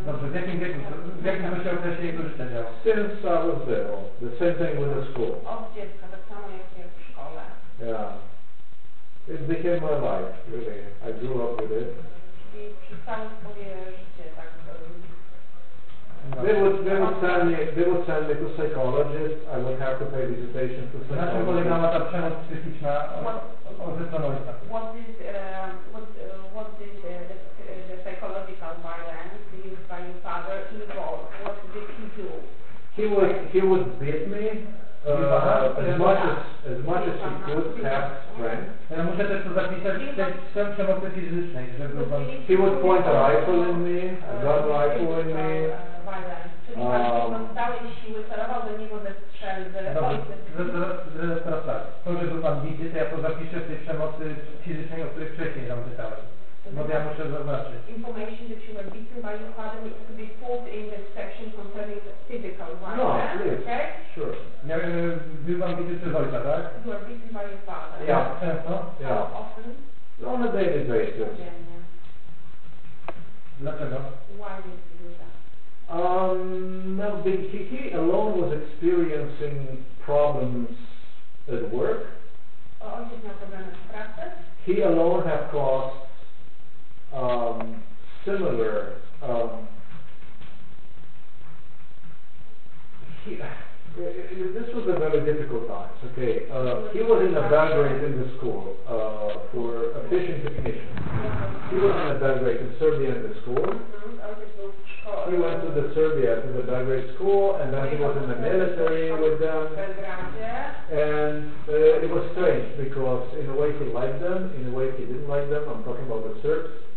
Dobrze, w jakim wieku, w jakim to okresie jego życia działo? Since I was little, the same thing with the school. Od dziecka, tak samo jak jak w szkole. Yeah. It became my life, really. I grew up with it. Czyli przez całe swoje życie tak They would, they would send me, they would send me to psychologist, I would have to pay visitation to Na czym polegała ta przemoc psychiczna o- o- ze? What is, uh, what, uh, what did uh, the, uh, the psychological violence used by your father involve? What did he do? He would, he would beat me, uh, as much as, as much as he could have strength. Ja muszę też to zapisać w prze- przemocy fizycznej, żeby pan... He would point a rifle in me, a gun rifle in me. Um, z- teraz tak. To, że był pan bity, to ja to zapiszę w tej przemocy fizycznej, o której wcześniej tam pytałem. Ja muszę zaznaczyć. Information that you were beaten by your father needs to be put in the section concerning the physical No, violence. please. Okay? Sure. Ja, e, był pan bity przez ojca, tak? You were beaten by your father. Yeah. Często? Yeah. How often? On a daily basis. Codziennie. Dlaczego? Why did you do that? Um, no, he, he alone was experiencing problems at work. Ojciec miał problemy w pracy. He alone had caused um, similar. Um, he, this was a very difficult time. Okay, uh, he was in a Belgrade in the school uh, for a fishing technician. He was in a Belgrade in Serbia in the school. He went to the Serbia to the Belgrade school, and then he was in the military with them. And uh, it was strange because in a way he liked them, in a way he didn't like them. I'm talking about the Serbs.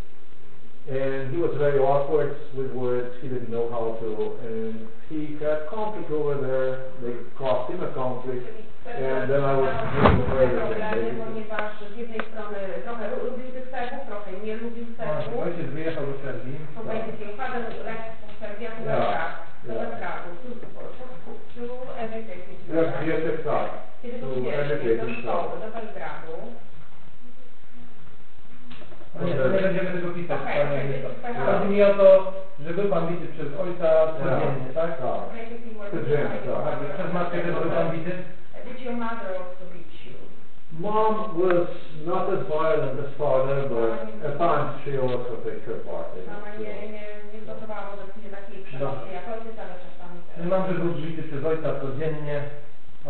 And he was very awkward with words. He didn't know how to. And he had conflict over there. They caused him a conflict. And then I was ponieważ z jednej strony trochę lubił tych Serbów, trochę nie lubił Serbów. Ojciec wyjechał do Serbii. Serbia do. Jak wiecie, tak. Kiedy był do Belgradu. No nie, nie będziemy tego pisać, Okej, panie okej, to Chodzi mi o to, że był pan bity przez ojca codziennie, tak? Tak. Basically, what Codziennie, your tak. Przez matkę też był pan bity? Did your mother also beat you? Mom was not as violent as father, but at times she also took her part in Mama it. nie, nie, nie stosowała wobec mnie takiej przemocy jak ojciec, ale czasami też. Czyli mam, że był bity przez ojca codziennie.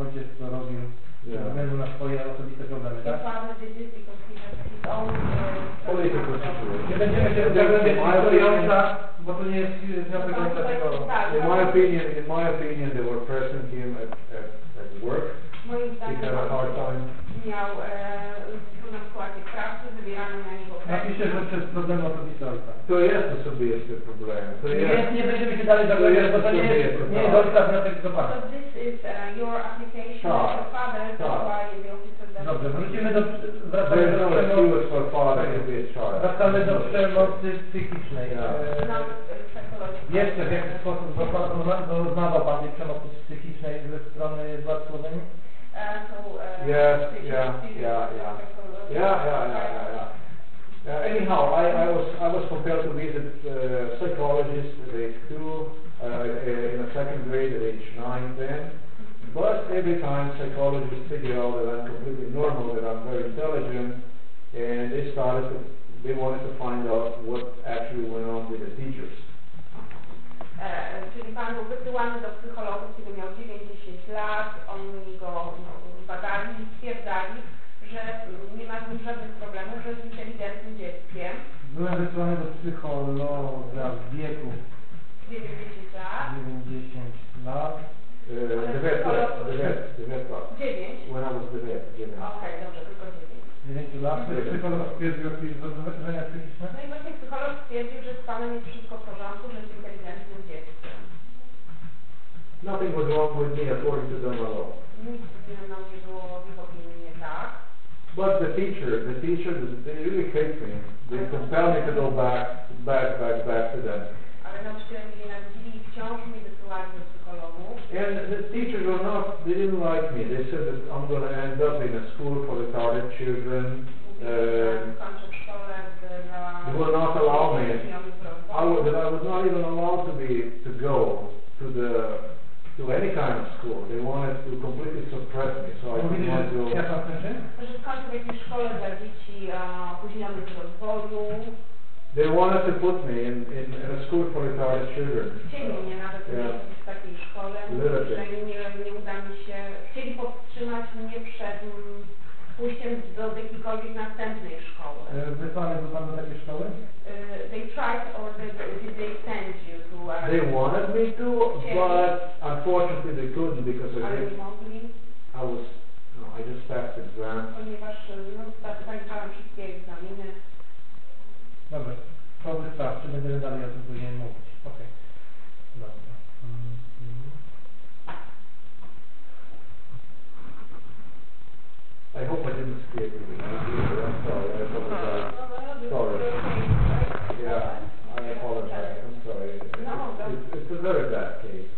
Ojciec to robił ze względu na swoje osobiste problemy, tak? father did this because he has his own Political personal situation. Nie będziemy się zagłębiać w historię bo to nie jest wniosek ojca, tylko... In my opinion, in my opinion, they were pressing him at, at, at work. Moim zdaniem miał e, trudną sytuację w pracy, wybierano na niego Napiszę, że przez problemy osobiste ojca. To jest osobisty problem. To Nie, jest, nie będziemy się dalej zagłębiać, bo to nie jest, nie jest ojca wniosek do So pana. this is uh, your application Tak. your father, that's Tak. why the officer. Dobrze, wrócimy do, wracamy do no przemocy, for child. wracamy do przemocy psychicznej. E, uh, psychology. Jeszcze w jaki sposób dozna- doznawał Pan tej przemocy psychicznej ze strony władz Słowenii? Uh, uh, yeah, yeah, yeah. Yeah, yeah, yeah, yeah, yeah. Uh, anyhow, I, I was I was compelled to visit uh, psychologists at age two, uh, in a second grade at age nine, ten. But every time psychologists figure out that I'm completely normal, that I'm very intelligent, and they started to, they wanted to find out what actually went on with the teachers. E, czyli pan był wysyłany do psychologów, kiedy miał 9-10 lat, oni go no, badali i stwierdzali, że nie ma z nim żadnych problemów, że jest inteligentnym dzieckiem, Byłem wysłany do psychologa w wieku 9-10 lat, 90 lat. Class. 9, When I was the vet, you know. okej, dobrze, tylko 9. 9 lat. Psycholog stwierdził jakieś zaburzenia psychiczne? No i właśnie psycholog stwierdził, że z panem jest wszystko w porządku, że jest inteligentnym dzieckiem. Nothing was wrong with me according to them at all. Nic ze mną nie było w opinii nie tak. But the teacher, the teacher, they really hate me. They compel me to go back, back, back, back to them. Ale nauczyciele mnie nienawidzili i wciąż mnie wysyłali do psychologów. And the teachers were not, they didn't like me. They said that I'm going to end up in a school for retarded children. Mówili, Uh, skończę w szkole z- dla... they will not allow me. uczniów z I was, I was not even allowed to be, to go to the, to any kind of school. They wanted to completely suppress me, so I could Mówili, not że ja go. tam skończę? Że skończę w jakiejś szkole dla dzieci opóźnionych w rozwoju. They wanted to put me in, in, in a school for retarded children. Chcieli mnie nawet Yeah. w takiej szkole, Literally. że nie, nie uda mi się, chcieli powstrzymać mnie przed mm, pójściem do jakiejkolwiek następnej szkoły. E, Wysłany był Pan do takiej szkoły? Uh, they tried or did, did they send you to uh, They wanted me to, but unfortunately they couldn't because I did, I was, no, I just passed the exam. ponieważ no, zakończyłam wszystkie egzaminy. Dobrze, to wystarczy, będziemy dalej o tym później mówić. Okej. Dobra. Mhm. I hope I didn't scare you. I'm sorry, I apologize. Sorry. Yeah, I apologize, I'm sorry. No, that's- It's, it's a very bad case.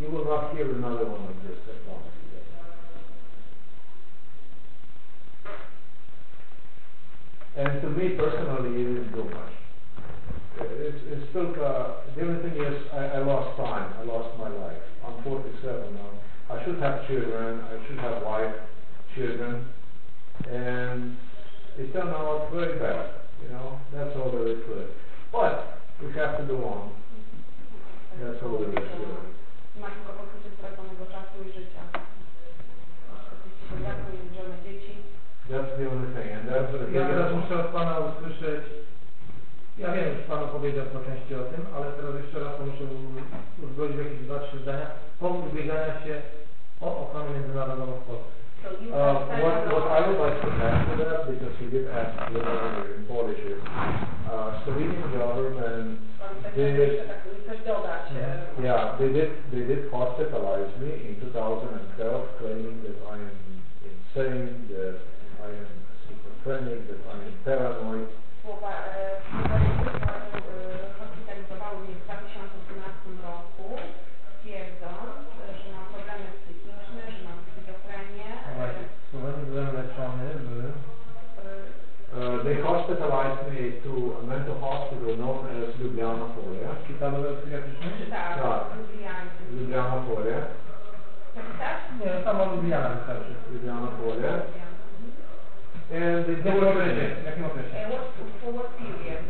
You will not hear another one of this, I promise you that. And to me personally, it didn't do much. It's, it's still, uh, the only thing is, I, I lost time, I lost my life. I'm forty-seven now. I should have children, I should have wife, children, and it turned out very bad, you know, that's all there is to it. But, we have to go on, that's all there is to it. Ma tylko poczucie straconego czasu i życia. Oczywiście braku niewidzione dzieci. That's the only thing, and that's the Ja teraz muszę od Pana usłyszeć, ja wiem, już Pan opowiedział po części o tym, ale teraz jeszcze raz to muszę u- uzbroić w jakieś dwa, trzy zdania. Powód ubiegania się o ochronę międzynarodową w Polsce. So you uh, what, said what a I lot. would like to add to that, because he did ask me earlier in Polish, is, uh, Slovenian government Pan tak Ty- jeszcze tak coś dodać. e, Yeah, they did, they did hospitalize me in 2012, claiming that I am insane, that I am schizophrenic, that I am paranoid. Słowa e, e, hospitalizowały mnie w 2012 roku, twierdząc, e, że mam problemy psychiczne, że mam schizofrenię. Słowenii byłem leczony w... e, Uh, they hospitalized me to a mental hospital known as Ljubljana. Czy tak, Tak. Ljubljana Folia, Tak, tak? Nie, sama Lubliana wystarczy. Ljubljana Folia. And they W did jakim okresie? W jakim okresie? Uh, what, for what period?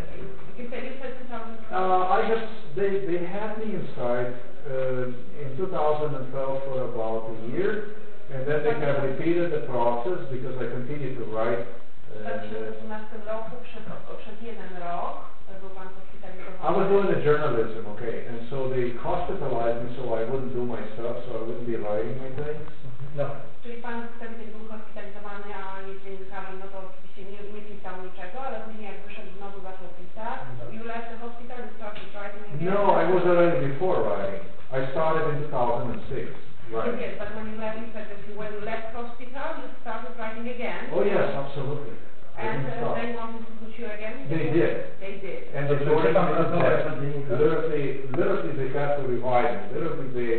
You said, you said 2012. Uh, I just, they, they had me inside, uh, in 2012 for about a year, and then they have repeated the process because I continued to write. Uh, 2012 roku przez, przez jeden rok był Pan hospitalizowany. I was doing the journalism, okay, and so they hospitalized me so I wouldn't do my stuff, so I wouldn't be writing my things. Dobra. Czyli Pan wtedy, był hospitalizowany, a jest dziennikarzem, no to oczywiście nie, nie pisał niczego, ale później jak wyszedł znowu zaczął pisać. You left the hospital and started writing again? No, I was already before writing. I started in 2006, Yes, right? yes, but when you left, you said that you, when you left hospital, you started writing again? Oh, yes, absolutely. I And didn't uh, stop. they wanted to put you again? They did. They did. And the Czy story pan is pracował that literally, literally they had to revise it. Literally they,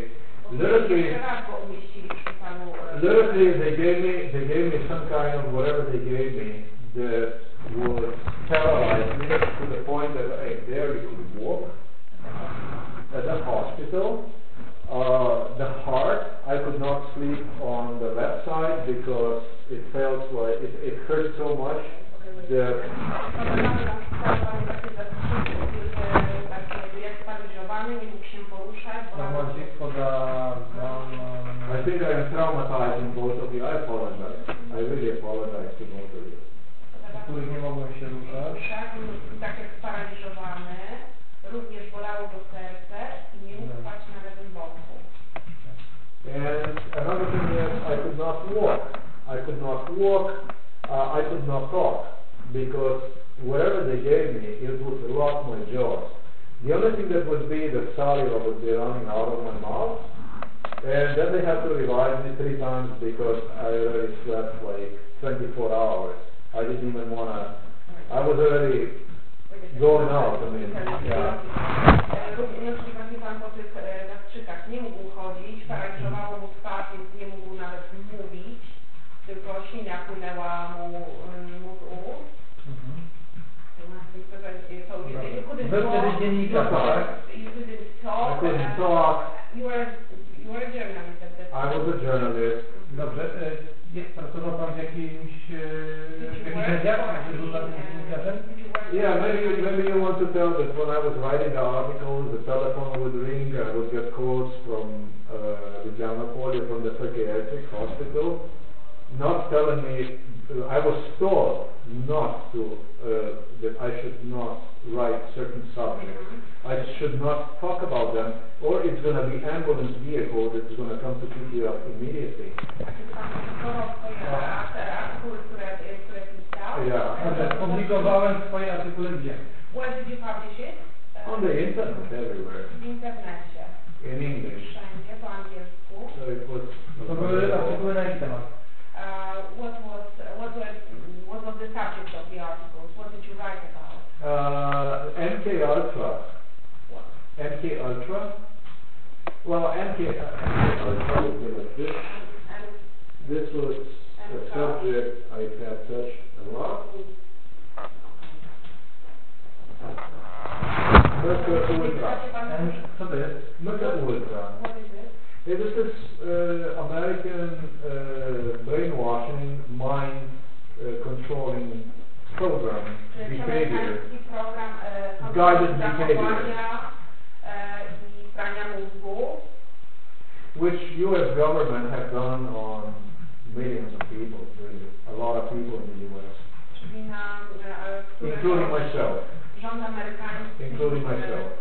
literally, Jeszcze umieścili w szpitalu. e, literally they gave me, they gave me some kind of whatever they gave me that would paralyze me to the point that I barely could walk at the hospital. Uh, the heart, I could not sleep on the left side because it felt like, it, it hurt so much that Pamiętamy na przykład takie zastrzeżenie, takie jak sparaliżowany, nie mógł się poruszać, bo Zagładzictwo za... za... I think I am traumatizing both of you. I apologize. I really apologize to both of you. których nie mogłem się ruszać. Wszak tak jak sparaliżowany, również bolało go serce i nie mógł spać na lewym boku. And another thing is, I could not walk. I could not walk. Uh, I could not talk because whatever they gave me, it would lock my jaws. The only thing that would be the saliva would be running out of my mouth. And then they had to revive me three times because I already slept like 24 hours. I didn't even wanna, I was already going out. I mean, Również właśnie pan po tych e, zastrzykach nie mógł chodzić, paraliżowało mu twarz, więc nie mógł nawet mówić, tylko ślina płynęła mu, e, mu z ust. You, you couldn't wtedy walk, dziennikarz, tak? you couldn't talk. couldn't uh, talk. You were, you were a journalist at that I time. was a journalist. Dobrze. e, jest- Pracował pan w jakimś... e, Did w you jakimś work for Czy był pan any, uh, dziennikarzem? did you work Yeah, maybe any- maybe you want to tell that when I was writing the articles, the telephone would ring, I would get calls from uh, Ljubljana Polje, from the psychiatric hospital, not telling me, uh, I was told not to, uh, that I should not write certain subjects. I should not talk about them, or it's going to be ambulance vehicle that's going to come to pick you up immediately. Czy pan publikował swoje art- artykuły, które, które pisał? Yeah. Dobrze, swoje artykuły gdzie? Where did you publish it? Uh, On the internet, everywhere, W internecie. in English. Wszędzie, po angielsku. So it was. To były artykuły na jaki temat? Uh, what was, what were, what was the subject of the articles? What did you write about? Uh, MK Ultra. What? MK Ultra. Well, MK, MK Ultra like this. And, This was a subject I have touched a lot. MK Ultra. Em, Co to Ultra. what is it? It is this uh, American uh, brainwashing, mind uh, controlling program, behavior. program Guided zachowania i prania mózgu, which U.S. government have done on millions of people, really, a lot of people in the U.S., including myself. Including myself.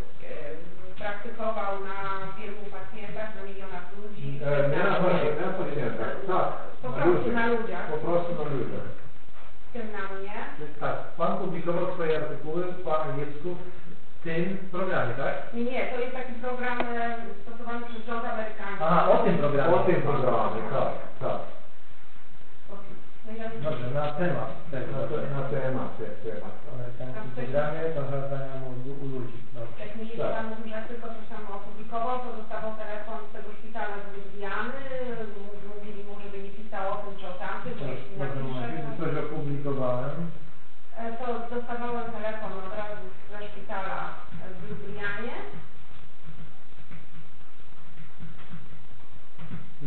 Praktykował na wielu pacjentach, na milionach ludzi. E, nie na pacjentach, nie na pacjentach, tak, Po prostu na ludziach, Po prostu na ludziach. w tym na mnie. Tak, pan publikował swoje artykuły po angielsku w tym programie, tak? Nie, nie, to jest taki program e, stosowany przez rząd amerykański. Aha, o tym programie. O tym programie, tak, tak. Dobrze, na temat tego. Na, te, na temat, te, temat. W amerykańskim programie zawracania mózgu u ludzi. Dobrze. Jak mi Tak. pan mówił, że tylko coś tam opublikował, to dostawał telefon z tego szpitala z Lubliany, mówili mu, żeby nie pisał o tym czy o tamtym, bo jeśli napisze, to, coś opublikowałem. e, to dostawałem telefon od razu ze szpitala w Lublianie.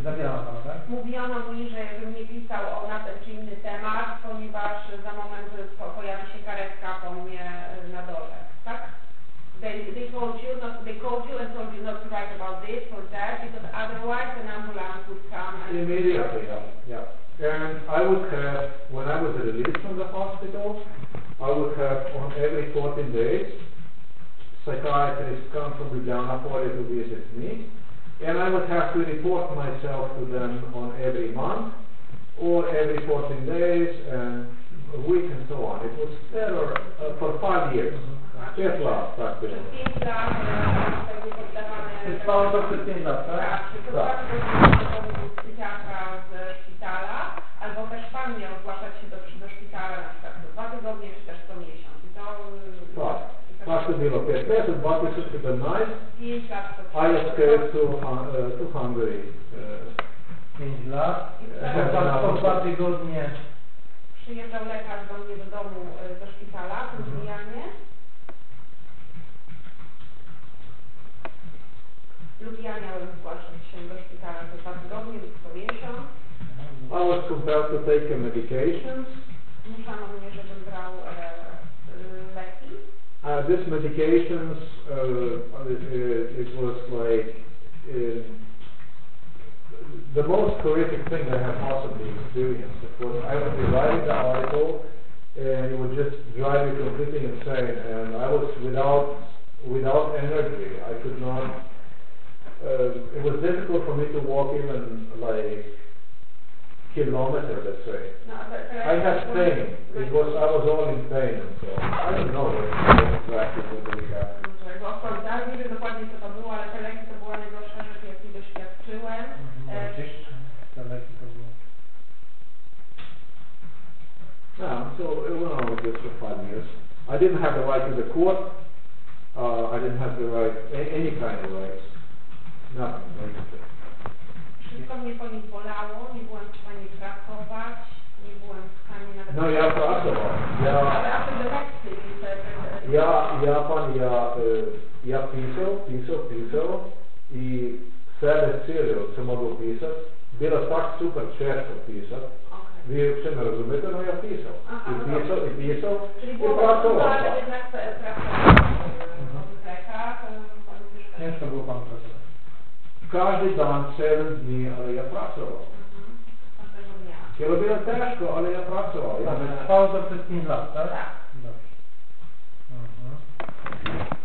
Zabierałam pana, tak? Mówiono mi, że żebym nie pisał o na ten czy inny temat, ponieważ za moment po, pojawi się karetka po mnie e, na dole, tak? They, they told you not, they called you and told you not to write about this or that because otherwise an ambulance would come and Immediately, yeah, yeah. And I would have, when I was released from the hospital, I would have on every 14 days, psychiatrists come from Ljubljana Polje to visit me, and I would have to report myself to them on every month, or every 14 days, and a week and so on. It was terror uh, for five years. Pięć lat, tak było. Przez pięć lat e, były poddawane... Trwało to przez 5 lat, tak? Tak, przygotowane do psychiatra z szpitala, albo też Pan miał zgłaszać się do, do szpitala na przykład co dwa tygodnie, czy też co miesiąc. I to... Tak. I to Tak to było. 15, 2014 Pięć lat to I escaped to, Hun- uh, to Hungary. Uh, 5 lat. I Po dwa- Po dwa tygodnie. Przyjeżdżał lekarz do mnie do domu, y, do szpitala w Lublianie. Lub ja miałem zgłaszać się do szpitala co dwa tygodnie lub co miesiąc. I was compelled to take uh, medications. Zmuszano mnie, żebym brał e, y, leki. Uh, these medications, uh, it, it was like uh, the most horrific thing I have possibly experienced. Of course, I would be writing the article, and it would just drive me completely insane. And I was without without energy. I could not. Uh, it was difficult for me to walk even like kilometer, let's say. No, a te- te I had pain. It was I was all in pain, and so I don't know what exactly what they got. Że go odpowiadali, nie wiem dokładnie co to było, ale te leki to była najgorsza rzecz, jakiej doświadczyłem. E, Gdzieś te leki to było. Yeah, so it went on with this for five years. I didn't have the right to the court. Uh, I didn't have the right, any kind of rights. Nothing, basically. Wszystko mnie po nich bolało, nie byłem w stanie pracować, nie byłem w stanie nawet... No ja pracował. Ale Ja, a te lekcje, i te, te, te, ja, ja pan, ja, y, ja pisał, pisał, pisał i całe cele, co mogłem pisać, było tak super ciężko pisać. Okej. Wy wszyscy rozumiecie, no ja pisał. Aha, I no pisał, i pisał, Czyli i było pracował. trudno, ale tak. jednak pe- pracował e, po tych lekach, e, pan już tak- Ciężko było pan pracować. Każdy dzień, 7 dni, ale ja pracował. Każdego dnia. Ja robiłem ciężko, ale ja pracował. Ja, trwało to przez 5 lat, tak? Tak.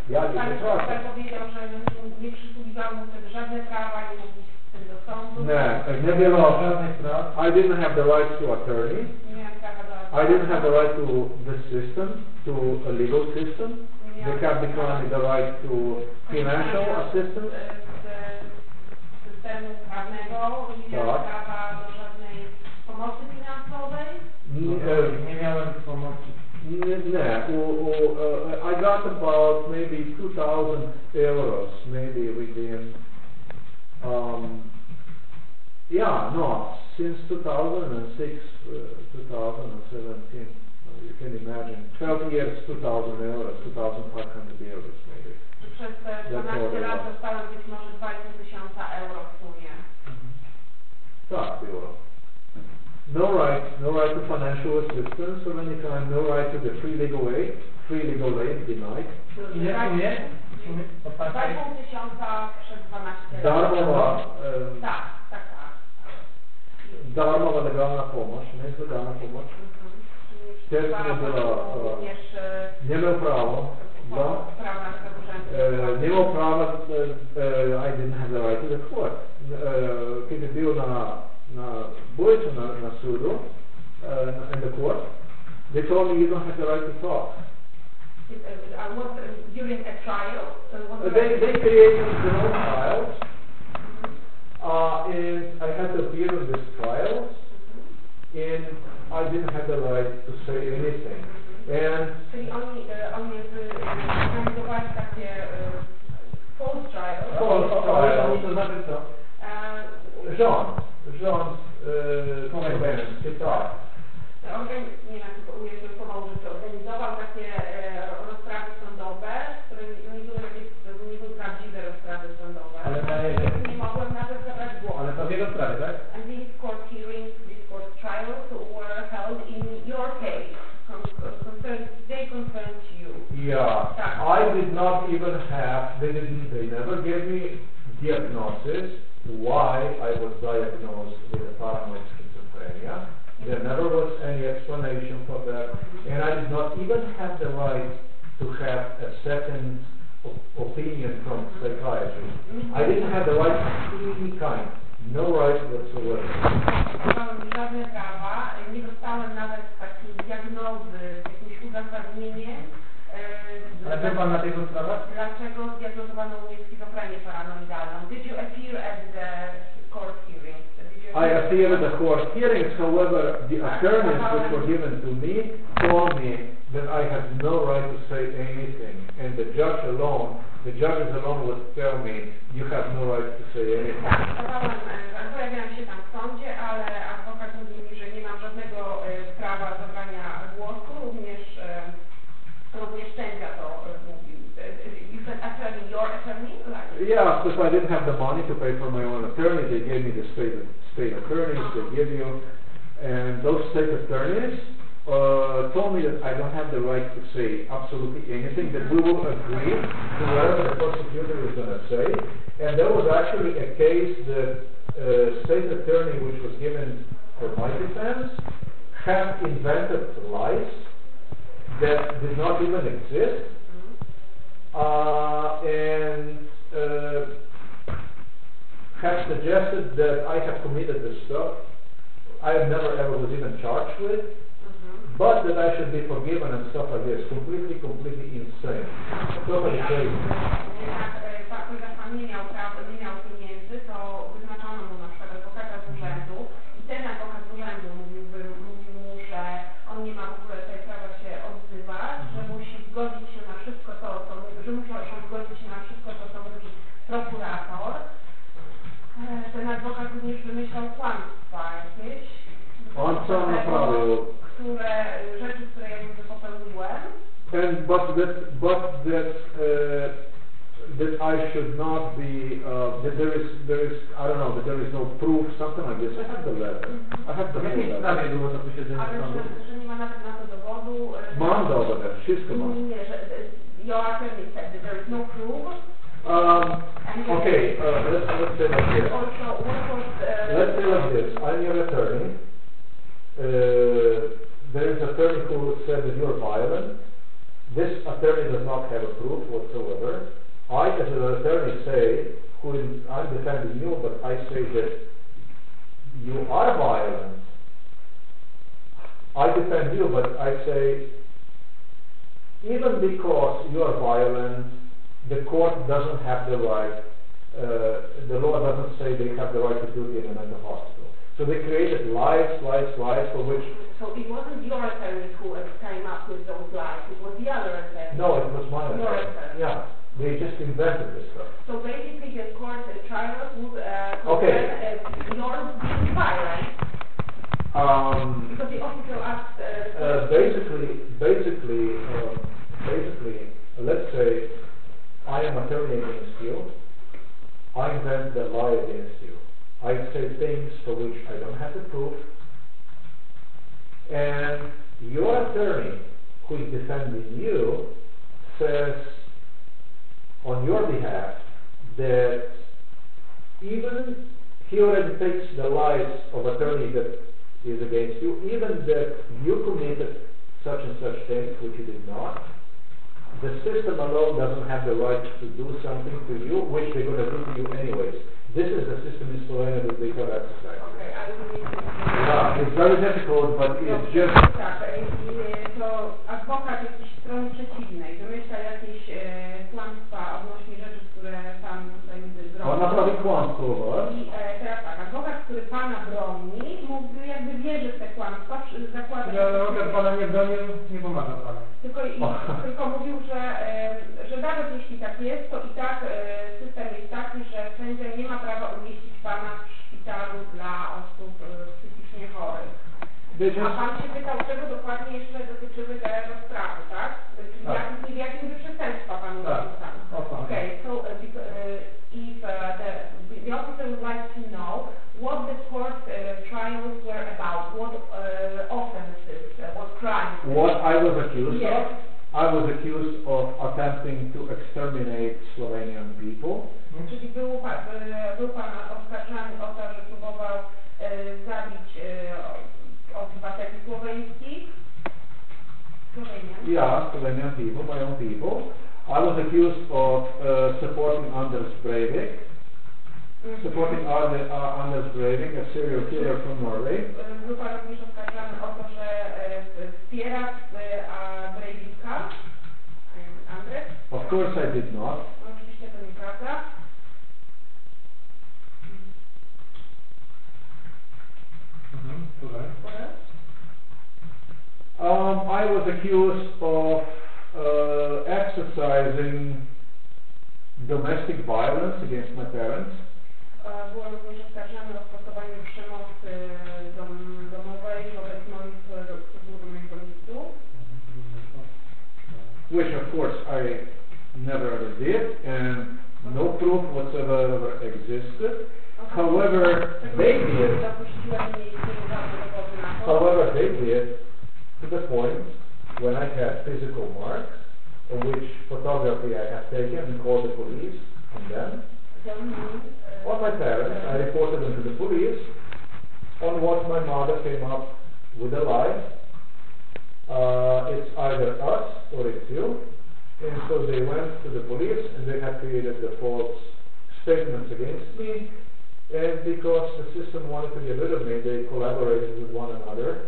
Ja Pan nie inspektor pracował. powiedział, że nie przysługiwały mu żadne prawa, nie mógł iść z tym do sądu. Nie, tak Nie nie było było. żadnych praw. I didn't have the right to attorney. Nie miałem prawa do I didn't have the right to the system, to a legal system. They declining the right to financial assistance. Z systemu prawnego, nie miałem Tak. prawa do żadnej pomocy finansowej. No, nie miałem pomocy. n- Nie, u- u- uh, I got about maybe 2,000 euros, maybe within, um, yeah, no, since 2006, uh, 2017, uh, you can imagine, 12 years, 2,000 euros, 2,500 euros maybe. Przez te Dokładnie. 12 lat dostałem być może 2,5 tysiąca euro w sumie. Tak było. No right, no right to financial assistance of any kind, no right to the free legal aid, free legal aid denied. Ile w sumie? W sumie to pan 2,5 tysiąca przez 12 lat. Darmowa, em, Tak, tak, tak. darmowa legalna pomoc, nielegalna pomoc. Mhm. Też nie była, e, Również Nie miał prawa, no. prawa, e, e, I didn't have the right to the court. E, kiedy był na, na byłeś na, na sudu, na- in the court, they told me you don't have the right to talk. Uh, I was uh, during a trial. uh, Uh, They, they created their own trials, uh, and I had to appear in these trials, and I didn't have the right to say anything. And Czyli oni, e, oni jakby e, takie e, false trial. False trial. to znaczy co? Rząd, rząd słoweński, tak. Nie wiem, jak to pomału, że organizował takie rozprawy sądowe, które nie nie były nie były prawdziwe rozprawy sądowe. Ale Nie mogłem nawet zabrać głosu. Ale to w jego sprawie, tak? And these court hearings, concerned you. Yeah. I did not even have, they didn't, they never gave me diagnosis why I was diagnosed with a paranoid schizophrenia. There never was any explanation for that, and I did not even have the right to have a second op- opinion from psychiatry. I didn't have the right to any kind, no right whatsoever. Żadne prawa, nie dostałem nawet takiej diagnozy, jakimś uzasadnieniem. e, Ale był pan na tych rozprawach? Dlaczego zdiagnozowano mnie schizofrenię paranoidalną? Did you appear at the court hearings? I appear- appear at the court hearings, however, the attorneys which were given to me told me that I had no right to say anything, and the judge alone, the judges alone would tell me, you have no right to say anything. Pojawiałam się tam w sądzie, ale adwokat mówił mi, że nie mam żadnego prawa zabrania głosu, również, również sędzia to mówił. You said attorney, your attorney? Yeah, because I didn't have the money to pay for my own attorney, they gave me the state, state attorneys, they give you, and those state attorneys, uh, told me that I don't have the right to say absolutely anything, that we will agree to whatever the prosecutor is gonna say. And there was actually a case that, uh, state attorney which was given for my defense had invented lies that did not even exist. Uh, and, uh, have suggested that I have committed this stuff. I have never ever was even charged with, but that I should be forgiven and stuff like this. Completely, completely insane. Totally crazy. Ponieważ pan nie miał praw, nie miał pieniędzy, to wyznaczono mu na przykład adwokata z urzędu i ten adwokat z urzędu mówiłby, mówił mu, że on nie ma w ogóle tutaj prawa się odzywać, że musi zgodzić się na wszystko to, co mówi, że musi on zgodzić się na wszystko to, co mówi prokurator. Ten adwokat również wymyślał kłamstwa jakieś. On co naprawił? Które, rzeczy, które ja jakby popełniłem. And but that, but that, uh, that I should not be, uh, that there is, there is, I don't know, that there is no proof, something like this. I have the letter. I have the W jakiej sprawie letter. było to posiedzenie Ale sądu? że, że nie ma nawet na to dowodu. Mam dowód, wszystko mam. nie, nie, że your attorney said that there is no proof. Um, okay, uh, let's, let's say like this. Also, what was, uh, Let's say like this, I'm your attorney. Uh, there is an attorney who said that you're violent. This attorney does not have a proof whatsoever. I, as an attorney, say, who is, I'm defending you, but I say that you are violent. I defend you, but I say, even because you are violent, the court doesn't have the right, uh, the law doesn't say they have the right to do it in a mental hospital. So they created lies, lies, lies for which, so it wasn't your attorney who uh, came up with those lies, it was the other attorney. no, it was my Your attorney. attorney. Yeah, they just invented this stuff. So basically, the court uh, trial would, uh, Okay. uh, yours being violent, Um, because the officer asked, uh, uh, basically, basically, um, basically, let's say I am attorney against you. I invent the lie against you. I say things for which I don't have the proof. And your attorney, who is defending you, says on your behalf that even he already takes the lies of attorney that is against you, even that you committed such and such things, which you did not. The system alone doesn't have the right to do something to you, which they're going to do to you anyways. This is the system in Slovenia that they have exercised. okay, I to... Yeah, it's very difficult, but it's just Tak, to adwokat jakiejś strony przeciwnej wymyśla jakieś e, kłamstwa odnośnie rzeczy, które pan tutaj niby on zrobił. naprawdę kłamstwo? I e, teraz tak, adwokat, który pana broni, mógł jakby wierzy w te kłamstwa, przy- zakłada... Ja adwokat pana nie bronił, nie pomaga panu. Tylko, i, <laughs> tylko mówił, że, e, że nawet jeśli tak jest, to i tak e, system jest taki, że sędzia nie ma prawa umieścić pana w szpitalu dla osób e, psychicznie chorych. A pan się pytał, czego dokładnie jeszcze dotyczyły te rozprawy, tak? Czyli Tak. jakim, jakim przestępstwa panu Tak. zarzucano? O to. Okay, so uh, if uh, the, the officer would like to know what the court uh, trials were about, what uh, offenses, what crimes. what I was accused Yes. of, I was accused of attempting to exterminate Slovenian people. Czyli był, pan, był pan oskarżany o to, że próbował zabić obywateli słoweńskich. Słowenian. Yeah, Slovenian people, my own people. I was accused of uh, supporting Anders Breivik supporting Arne, uh, Anders Breivik, a serial killer from Norway. Andres. Of course I did not. Mhm, um, I was accused of uh, exercising domestic violence against my parents. Również oskarżany o stosowanie przemocy dom, domowej wobec moich ro- w stosunku do moich rodziców. which of course I never ever did, and no proof whatsoever existed. However, they did, Dopuściłem nie istnieją żadne dowody na to. however, they did to the point when I had physical marks, of which photography I have taken and called the police on them, Ze mną, e, on my parents, I reported them to the police, on what my mother came up with a lie. Uh, it's either us or it's you. And so they went to the police and they have created the false statements against me. And because the system wanted to get rid of me, they collaborated with one another.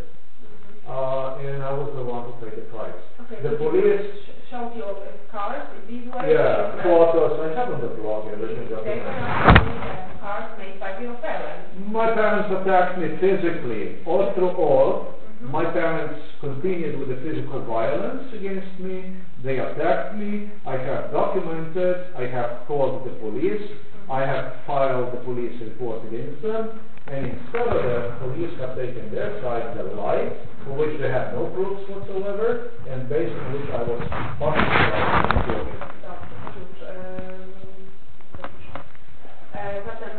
Uh, and I was the one who paid the price. Okay, The police, sh- showed you uh, cars, these were yeah, photos, I have on the blog everything They were documented. actually cars made by your parents. My parents attacked me physically, all through all. Mhm. My parents continued with the physical violence against me. They attacked me. I have documented. I have called the police. I have filed the police report against them. And instead of that, police have taken their side, the lie, for which they have no proofs whatsoever, and based on which I was zatem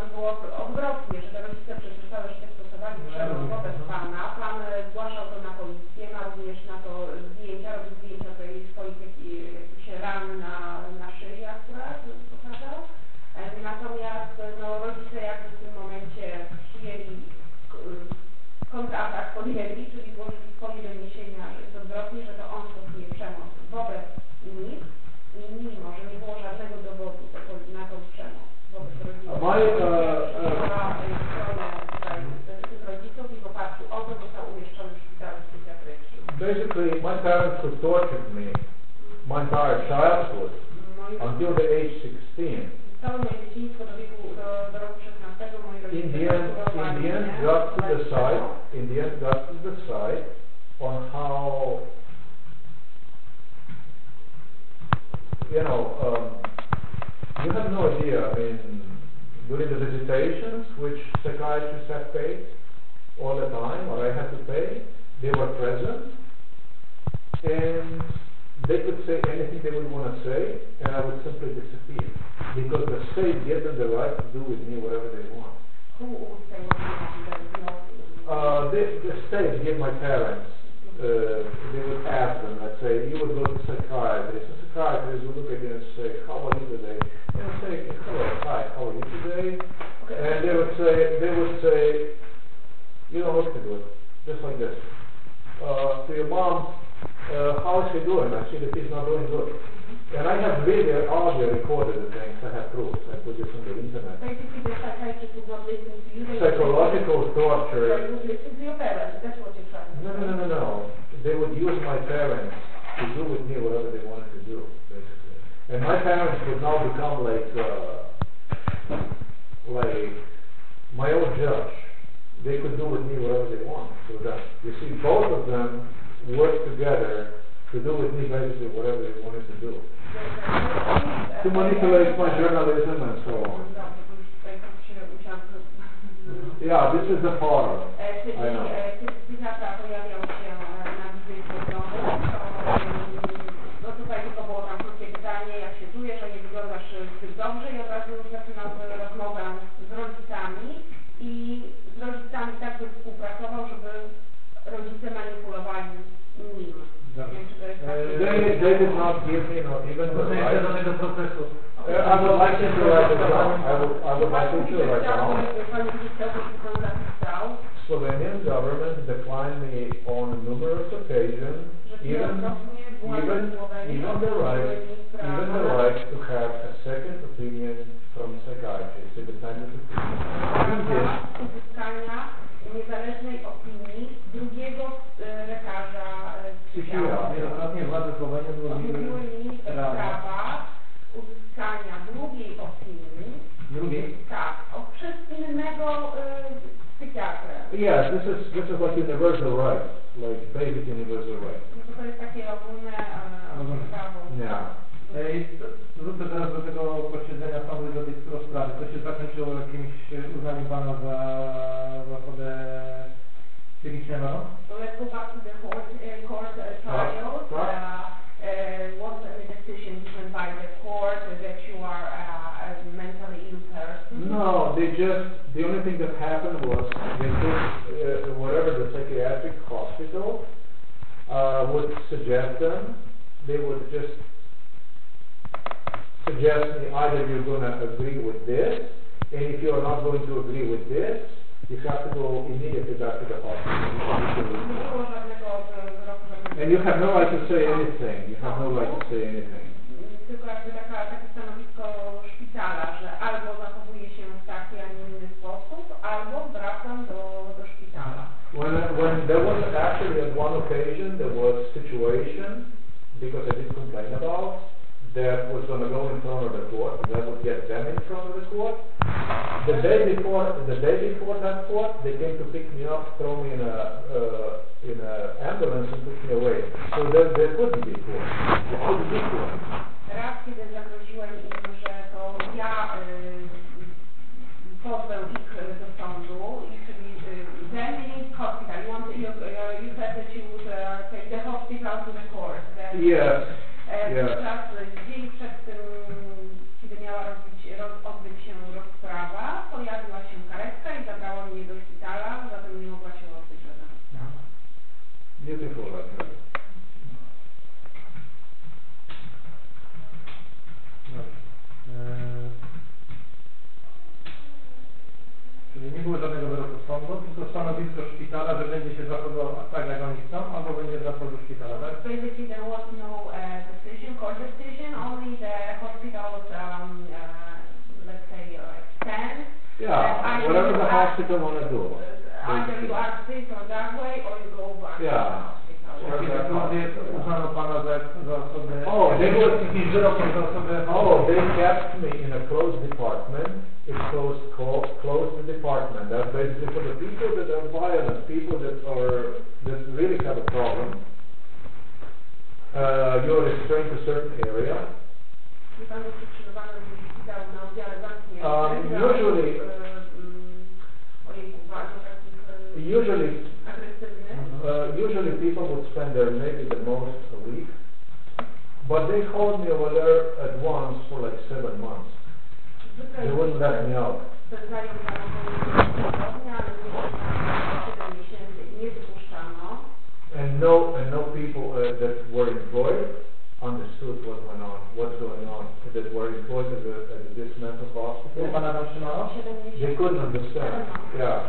to było odwrotnie, że te rodzice przez całe życie stosowali przemoc wobec pana. Pan zgłaszał to na policję, ma również na to zdjęcia, robił zdjęcia tej swoich jakich- jakichś ran na, na szyi akurat pokazał. Natomiast no, rodzice jakby w tym momencie przyjęli k- kontratak podjęli, czyli złożyli doniesienia, odwrotnie, że to on stosuje przemoc wobec nich i mimo, że nie było żadnego dowodu do, na tą przemoc wobec rodziców. My, e. Basically, my parents who tortured me my entire childhood Moi until the age 16. Całe moje dzieciństwo do wieku, do, do roku 16 moi rodzice In the end, in the end, to decide. In the end, got to decide on how. You know, um, you have no idea. I mean, during the visitations, which psychiatrists have paid all the time, or I had to pay, they were present, and they could say anything they would want to say, and I would simply disappear because the state gave them the right to do with me whatever they want. Who would say what you know, Uh, the, the state gave my parents, uh, they would ask them, let's say, you would go to psychiatrist, and psychiatrist would look at you and say, how are you today? And I'd say, hello, hi, how are you today? And they would say, they would say, you don't look too good, just like this. Uh, to your mom, uh, how is she doing? I see that she's not doing good. And I have video, audio recorded the things, I have proofs, I put this on the internet. Basically, the psychiatrist would not listen to you. Psychological torture. They would listen to your parents, that's what you're trying to No, no, no, no, no. They would use my parents to do with me whatever they wanted to do, basically. And my parents would now become like, uh, like my own judge. They could do with me whatever they want. So that, you see, both of them work together to do with me basically whatever they wanted to do. To manipulate my journalism and so on. Dobrze, to już tutaj tak się musiałam... Yeah, this is the horror. E, Czyli I know. e, kiedy psychiatra pojawiał się e, na wizycie w domu, to e, no tutaj tylko było tam krótkie pytanie, jak się czujesz, że nie wyglądasz e, zbyt dobrze i od razu już zaczynał e, rozmowę z rodzicami i z rodzicami tak by współpracował, żeby rodzice manipulowali nim. Nie wiem, czy to jest tak. They, they did not give me not even the right. do tego procesu. Uh, I would like to write it down. I would, I would like to write down. Pan chciałby, żeby pan zapisał, Slovenian government declined me on numerous occasions, even, even, even the right, even the right to have a second opinion from psychiatrists, independent opinion. Niezależnej opinii drugiego e, lekarza psychiatra. Wielokrotnie władze Słowenii Odmówiły mi prawa. uzyskania drugiej opinii, Drugiej? tak, o, przez innego e, psychiatrę. yes, this is, this is like universal right. like basic universal rights. No to jest takie ogólne e, prawo. Yeah. Ej, to- Wrócę teraz do tego posiedzenia sądu i do tej rozprawy. To się zakończyło jakimś uznaniem Pana za, za osobę psychicznie chorą? So let's go back to the court, uh, court uh, trials. Uh, right. uh, was any decision given by the court that you are uh, a mentally ill person? No, they just, the only thing that happened was they took, uh, whatever the psychiatric hospital, uh, would suggest them, they would just suggest me either you're gonna agree with this, and if you're not going to agree with this, you have to go immediately back to the hospital. Nie było żadnego wyroku, żadnego... And you have no right to say anything, you have no right to say anything. Tylko jakby taka, takie stanowisko szpitala, że albo zachowuję się w taki, a nie inny sposób, albo wracam do, do szpitala. When, when there was actually at one occasion, there was a situation, because I did complain about, that was gonna go in front of the court, and that would get them in front of the court. The day before, the day before that court, they came to pick me up, throw me in a, uh, in a ambulance and push me away. So there, there couldn't be court, there couldn't be court. Raz, kiedy zagroziłem im, że to ja y, pozwę ich y, do sądu, i czyli y, then you need hospital. You want you, uh, you said that you would uh, take the hospital to the court. Then, Yes, e, yes. Wówczas y, dzień przed tym, kiedy miała rozbić, roz, odbyć się rozprawa, pojawiła się karetka i zabrała mnie do szpitala, zatem nie mogła się odbyć żadna rozprawa. I tell you. Dobrze. Eee, Czyli nie było żadnego wyroku sądu, tylko stanowisko szpitala, że będzie się zachowywał tak jak oni chcą, albo będzie wracał do szpitala, tak? Basically, there was no uh, decision, court decision, only the hospital's, um, uh, let's say, uh, stand. Yeah, whatever the hospital wanna do. uh, Either you act this or that way, or you go back to Yeah. The hospital. W uznano Pana za, za osobę... O, nie było- za osobę... Oh, they kept me in a closed department, a closed, co- closed department. That's basically for the people that are violent, people that are, that really have a problem. Uh, you're restrained to a certain area. I pan był przetrzymywany w szpitalu na oddziale zamkniętym. Um, usually- e, mm, Ojejku, bardzo takich e, Usually, agresywnych. Uh, usually people would spend there maybe the most a week. But they hold me over there at once for like seven months. Zwykle They wouldn't let me out. Spędzają tam około tygodnia, ale nie 7 miesięcy i nie wypuszczano. And no, and no people uh, that were employed understood what went on, what's going on, that were employed at, the, at this mental hospital. Pana tam trzymało? 7 They couldn't understand, yeah.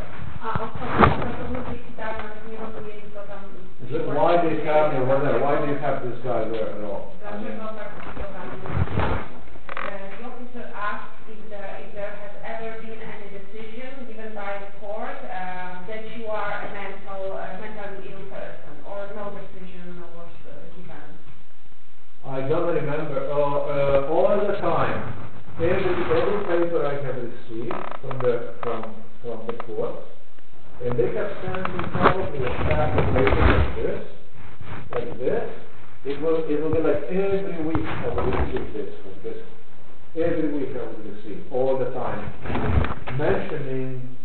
A ostatnio pracownicy szpitala nie rozumieli, co tam... Th- Why they have me there, why do you have this guy there at all? I Dlaczego tak to The officer asked if there, if there has ever been any decision given by the court uh, that you are a mental, mentally ill person, or no decision was uh, given. I don't remember, uh, uh, all the time, every, every paper I have received from the, from, from the court, and they have me probably a stack of papers like this, like this, it will, it will be like every week I will receive this, like this. Every week I will receive, all the time, mentioning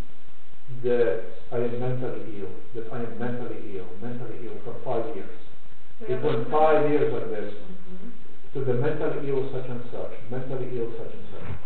that I am mentally ill, that I am mentally ill, mentally ill for five years. It went five years like this, mm-hmm. to the mentally ill such and such, mentally ill such and such,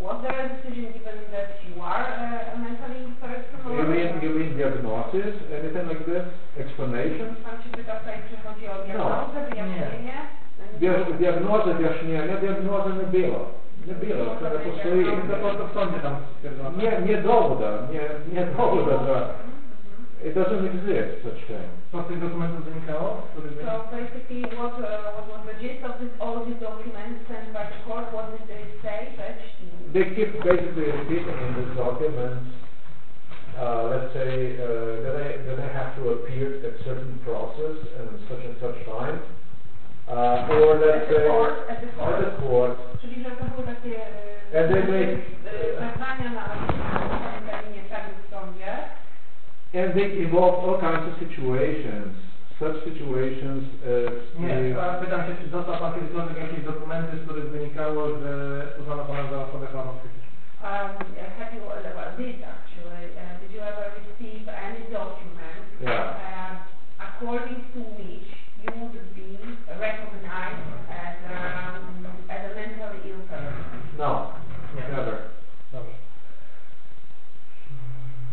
was there decision given that you are uh, a mentally impaired You read, you read diagnosis, anything like this, explanation? No. Diagnozę, no. diagnoza, wyjaśnienie, diagnoza nie było. Nie było. Nie, nie dowód, nie, nie dowód, że... It doesn't exist, such thing. Co z tych dokumentów wynikało? Który So basically, what, uh, what was the gist of this, all these documents sent by the court? What did they say? That They keep basically repeating in these documents, uh, let's say, uh, that I, that I have to appear at certain process and such and such time. Uh, or let's the say, court, at the court. at the court, Czyli, że to były takie e, And they make- e, zeznania na terminie prawnym w sądzie. And they involve all kinds of situations, such situations as Nie, a pytam się, czy dostał pan kiedykolwiek jakieś dokumenty, z których wynikało, że uznano pana za osobę chorą? Um, have you, uh, well, this actually, uh, did you ever receive any document Yeah. uh, according to which you would be recognized as, um, as a mentally ill person? No, Nie. never,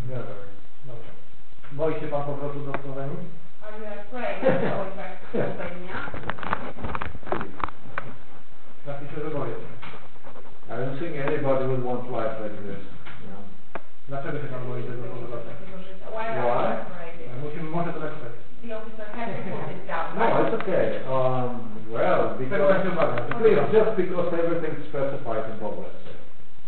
never. Dobrze. Boi się pan powrotu do Słowenii? Are you afraid of going back to Slovenia? Że boję się. I don't think anybody would want life like this, you know. Dlaczego się pan boi tego powrotu? Why are you Why? afraid? Musimy może to napisać. The officer has to put it down, No, it's okay. Um, well, Czego pan się because, please, just because everything's specified above, let's say.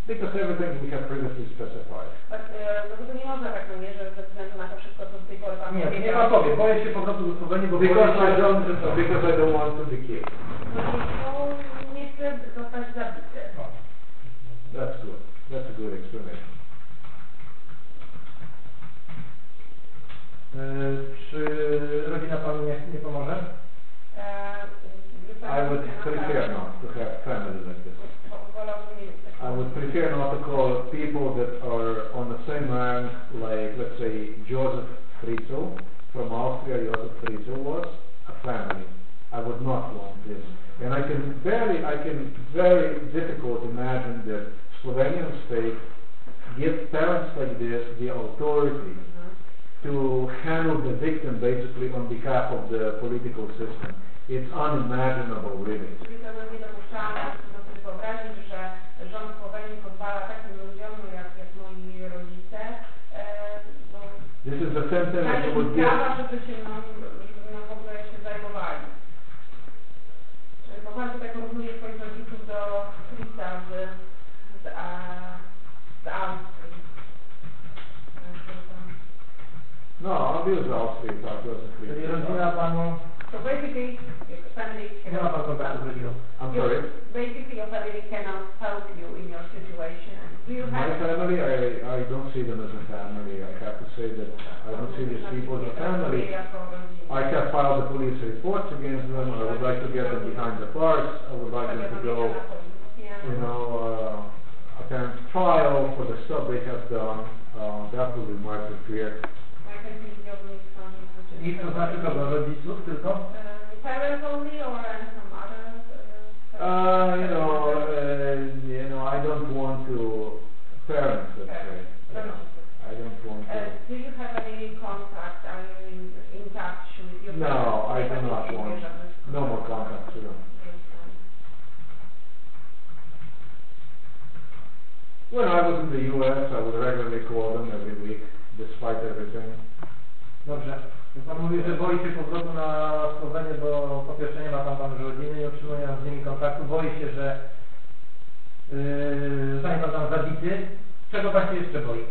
Because everything we have previously specified. But, e, no to nie można tak mówić, że ze względu na to wszystko, co do tej pory pan Nie, nie ma powie. Boję się powrotu do Słowenii, bo Because I don't, because I don't want to be killed. no, nie chcę zostać zabity. That's good. That's a good explanation. E, Czy rodzina panu nie, nie pomoże? E, I would prefer not to have family like this. I would prefer not to call people that are on the same rank, like let's say Joseph Fritzl from Austria. Joseph Fritzl was a family. I would not want this, and I can barely, I can very difficult imagine that Slovenian state give parents like this the authority to handle the victim basically on behalf of the political system. It's unimaginable, really. Czyli to jest wyobrazić, że rząd Słowenii pozwala takim ludziom, no jak, jak moi rodzice, e, no, This is the same thing that dać you im would give. prawa, żeby się no, żeby no w ogóle się zajmowali. Czyli bo pan tutaj porównuje swoich rodziców do Frisa z, z, a, z Austrii. Także to- No, abuse Austria, tak, Joseph Czyli Fritzl. rodzina panu... So basically, family Nie ma pan kontaktu z rodziną. I'm Your- sorry. Basically, your family cannot help you in your situation. Do you My have family, I, I don't see them as a family. I have to say that I don't see these people as a family. I have filed the police reports against them. I would like to get them behind the bars. I would like them to go, you know, uh, attend trial for the stuff they have done. Uh, that would be my prepared. I to znaczy kogo? Rodziców tylko? Parents only or some other? Uh, you know, uh, you know, I don't want to parents, let's say. You I don't want Uh, to. do you have any contact? Are you in, in touch with your No, parents? I do not want. No more contact with them. When I was in the U.S., I would regularly call them every week, despite everything. Dobrze. Pan mówi, że boi się powrotu na Słowenię, bo po pierwsze nie ma pan tam rodziny, nie utrzymuje z nimi kontaktu, boi się, że yy, zostanie pan tam zabity. Czego pan się jeszcze boi?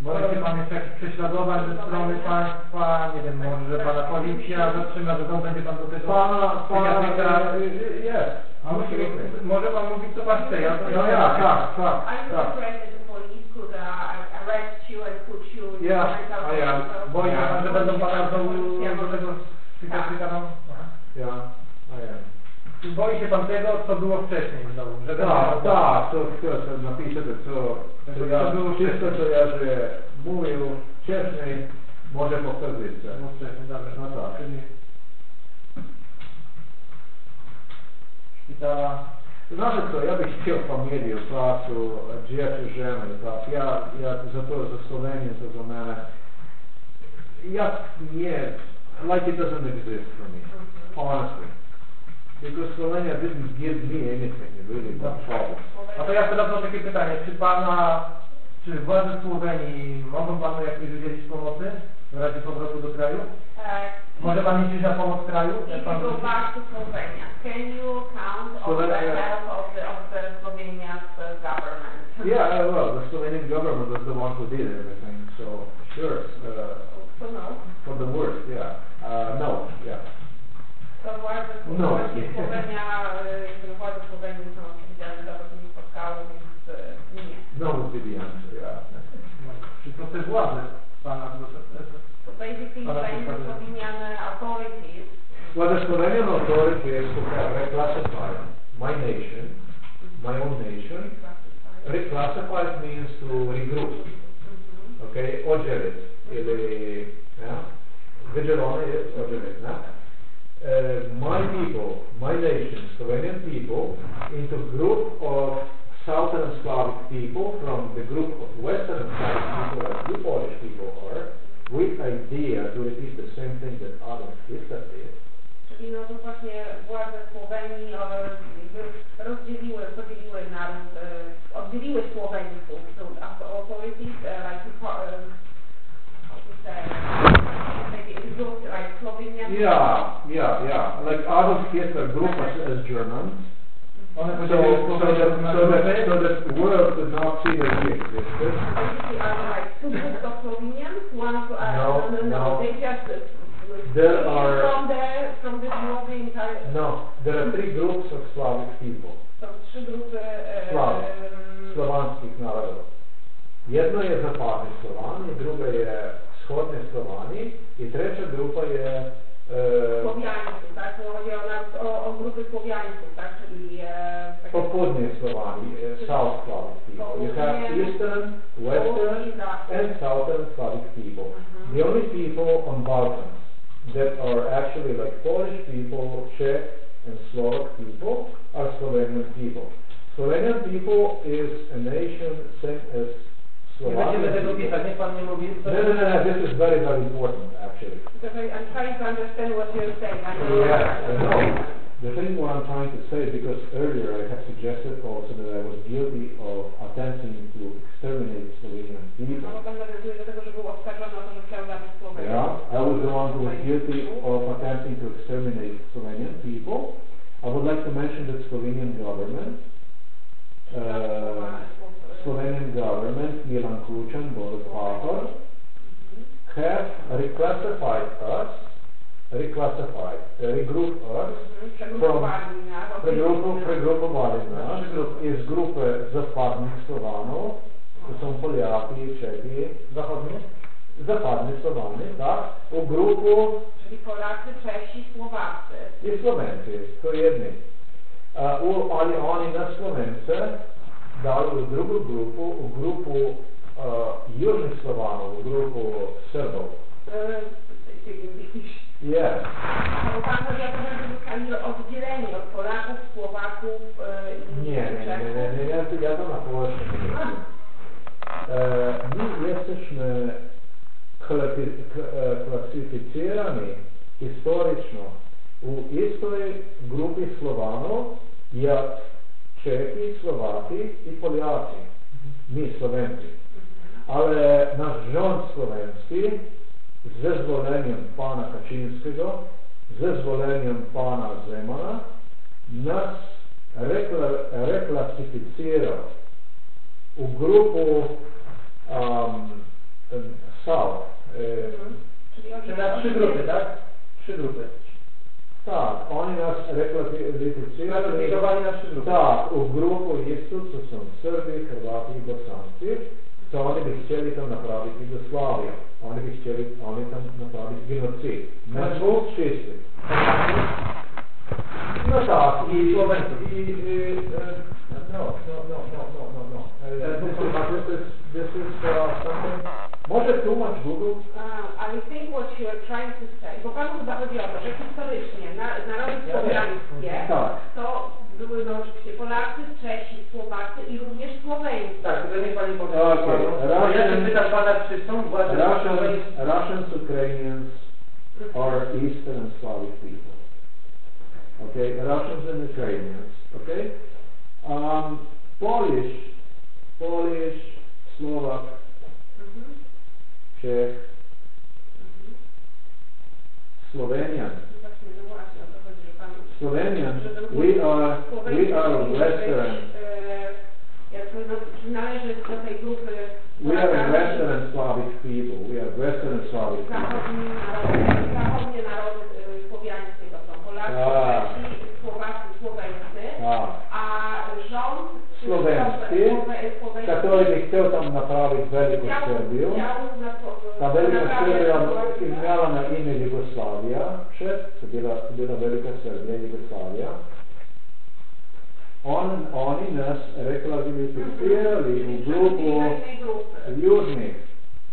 Boi się pan jeszcze jakichś prześladowań ze strony państwa, nie wiem, może, że pana policja zatrzyma, że znowu będzie pan do tego Pana, pana, y, y, Musi, absolutely. może pan mówić co pan chce, ja to No ja, tak, tak, Are you tak. Afraid that the police could uh, arrest you and put you in Yeah, mental I am. hospital? Boi się pan, że będą pana znowu Policja do może- tego psychiatryka tam? Aha. Yeah, I am. I Boi się pan tego, co było wcześniej znowu, że Tak, będzie- tak, to chcę napisać, co, co ja, To było wszystko, wcześniej. co ja że mówił wcześniej, może powtórzyć. No wcześniej, dobrze. No tak. Czyli szpitala. Znate to, ja bih htio pomirio placu djece žene, pa ja, ja za to, za Sloveniju, za, za mene, ja nije, like it doesn't exist for me, honestly. Because Slovenia didn't give me anything, really was a problem. A to ja zadam takie pytanie, czy Pana, czy władze Słowenii mogą Panu jakoś udzielić pomocy? W razie powrotu do kraju? Uh, Może Pan liczyć na pomoc kraju? Jak Pan go to Slovenia, can you count on the help of the, of the Slovenia's uh, government? Yeah, uh, well, the Slovenian government was the one who did everything, so sure, uh, So no. for the worst, yeah. Uh, no, yeah. To władze No. Słowenia, y, władze Słowenii są odpowiedzialne za to, co nie spotkało, więc y, nie. No would be the answer, yeah. Czy to te władze basically Pana saying the przykładu. Slovenian uh, authorities Well, the Slovenian authorities who have reclassified my nation, my own nation, classified. reclassified means to regroup, Mhm. okay, oddzielić, ili, yeah, jest oddzielić, yeah? Uh, my people, my nation, Slovenian people, into group of Southern Slavic people from the group of Western Slavic people as you Polish people are, with idea to repeat the same thing that Adolf Hitler did. Czyli no to właśnie władze Słowenii rozdzieliły, podzieliły naród, oddzieliły Słoweńców. So authorities uh, like depa- um, how to say, like it goes like Slovenian. Yeah, yeah, yeah. Like Adolf Hitler group as Germans. One So, so, that, so, that, so that the world does not see that we existed. Basically are like two groups of Slovenians, one to, uh, No, no, they just uh, There are- from the, from the the entire, No, there are three groups of Slavic people, są trzy grupy e, Slav, em, slovanskih narodov. Jedno je zapadni Slovani, druga je wschodni Slovani i trzecia grupa je Słowiańców, tak? To chodzi o, o, o grupy Słowiańców, tak? Czyli e, takie południe Slovani, e, South Slavic people. You have Eastern, Western, południe i zachód. and Southern Slavic people. Mhm. The only people on Balkans that are actually like Polish people, Czech and Slovak people are Slovenian people. Slovenian people is a nation same as Nie Slovakian będziemy tego people. pisać, niech Pan nie mówi. No, no, no, no, this is very, very important actually. Because I, I'm trying to understand what you're saying. I know Yeah, I know. The thing what I'm trying to say, because earlier I have suggested also that I was guilty of attempting to exterminate Slovenian No people. pan nawiązuje do tego, że był oskarżony o to, że chciał zabić Słowenię. Yeah, I was the one who was guilty of attempting to exterminate Slovenian people. I would like to mention that Slovenian government, uh, Slovenian government, Milan Kucan, board member, have reclassified us, reclassified, regroup us from przegrupu, pregrupowali nas z grupy zapadnych Słowanów, to są Polacy, Czesi, zachodni, zapadny Słowany, tak, u grupu czyli Polacy, Czesi, Słowacy i Słowency, to jedni. Uh, u, ale oni na Słowence dali u drugu grupu, u grupu e, uh, Južnih Slovana, u grupu Srbov. Yes. ne, oddzieleni od Polaków, Słowaków i nie, nie, nie, nie, ja, ja to e, jesteśmy e, klasyfikowani u istoj grupi slovanov jak Čehi, Slovaki i Poljaki, mi Slovenci. Ale naš žon slovenski, z zvolenjem pana Kačinskega, z zvolenjem pana Zemana, nas rekla, reklasificiral v grupu um, SAO. E, trzy grupy, tak? Trzy grupy. Tak, oni nas rekvalificirali. Tak, u grupu istu su sam Srbi, Hrvati i Bosanci. To oni bi htjeli tam napraviti Jugoslaviju. Oni bi htjeli, oni tam napraviti genocid. Ne zvuk čistit. No tak, i Słoweńców. I, i, e, no, no, no, no, no, no, no. E, This is, this is, this is uh, something, może tłumacz Google? Uh, I think what you're trying to say, bo panu chyba chodzi o to, że historycznie na, narody Ja słowiańskie Tak. to były no oczywiście Polacy, Czesi, Słowacy i również Słoweńcy. Tak, tylko niech Pani powie. Panu. Ja się Russian- pytam Pana, czy są władze Russians, słoweńskie? Russians, Ukrainians are Eastern and Slavic people. Okay, Russians and Ukrainians. Okay, um, Polish, Polish, Slovak, Mhm. Czech, Slovenian. No Właśnie, no właśnie, o to chodzi, że pan... Slovenian, we are, we are Western. jakby no, przynależy do tej grupy We are Western Slavic people. We are Western and Slavic people. Tak. Tak. Slovenski, kateri bi htio tam napraviti veliku Srbiju. Ta velika Srbija imela na ime Jugoslavija, še so bila, bila velika Srbija, Jugoslavija. On, oni nas, rekla bi, infiltrirali v grupu južnih,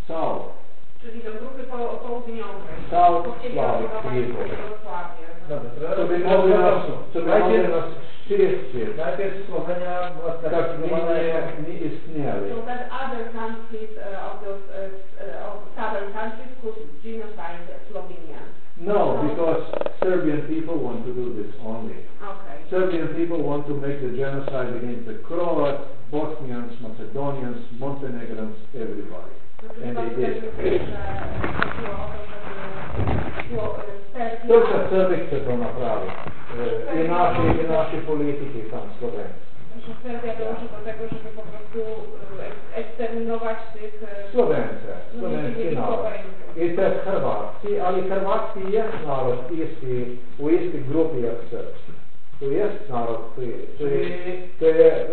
South. Czyli do grupy południowej. South Slavia. Chcieli Slavic okupować people. Jugosławię. Dobrze, Co by teraz nas, co by mogli nas czyścić, najpierw Słowenia była tak sklasyfikowana nie, jako... So that other countries uh, of those uh, uh, of southern countries could genocide Slovenians. No, because Serbian people want to do this only. Okay. Serbian people want to make the genocide against the Croats, Bosnians, Macedonians, Montenegrins, everybody. Znaczy, And to they did. Wtedy, że chodziło o to, żeby było, e, Serbia... Tylko Serby chce to naprawić. E, I nasi, i nasi polityki tam Słowenii. że Serbia dąży do tego, żeby po prostu e, ek- eksterminować tych... e, Slovence, no, slovenski nie narod. Słoweńców. I te Hrvatski, ali Hrvatski jest naród isti, u istej grupie jak Serbski. To jest naród, to jest, to jest, to jest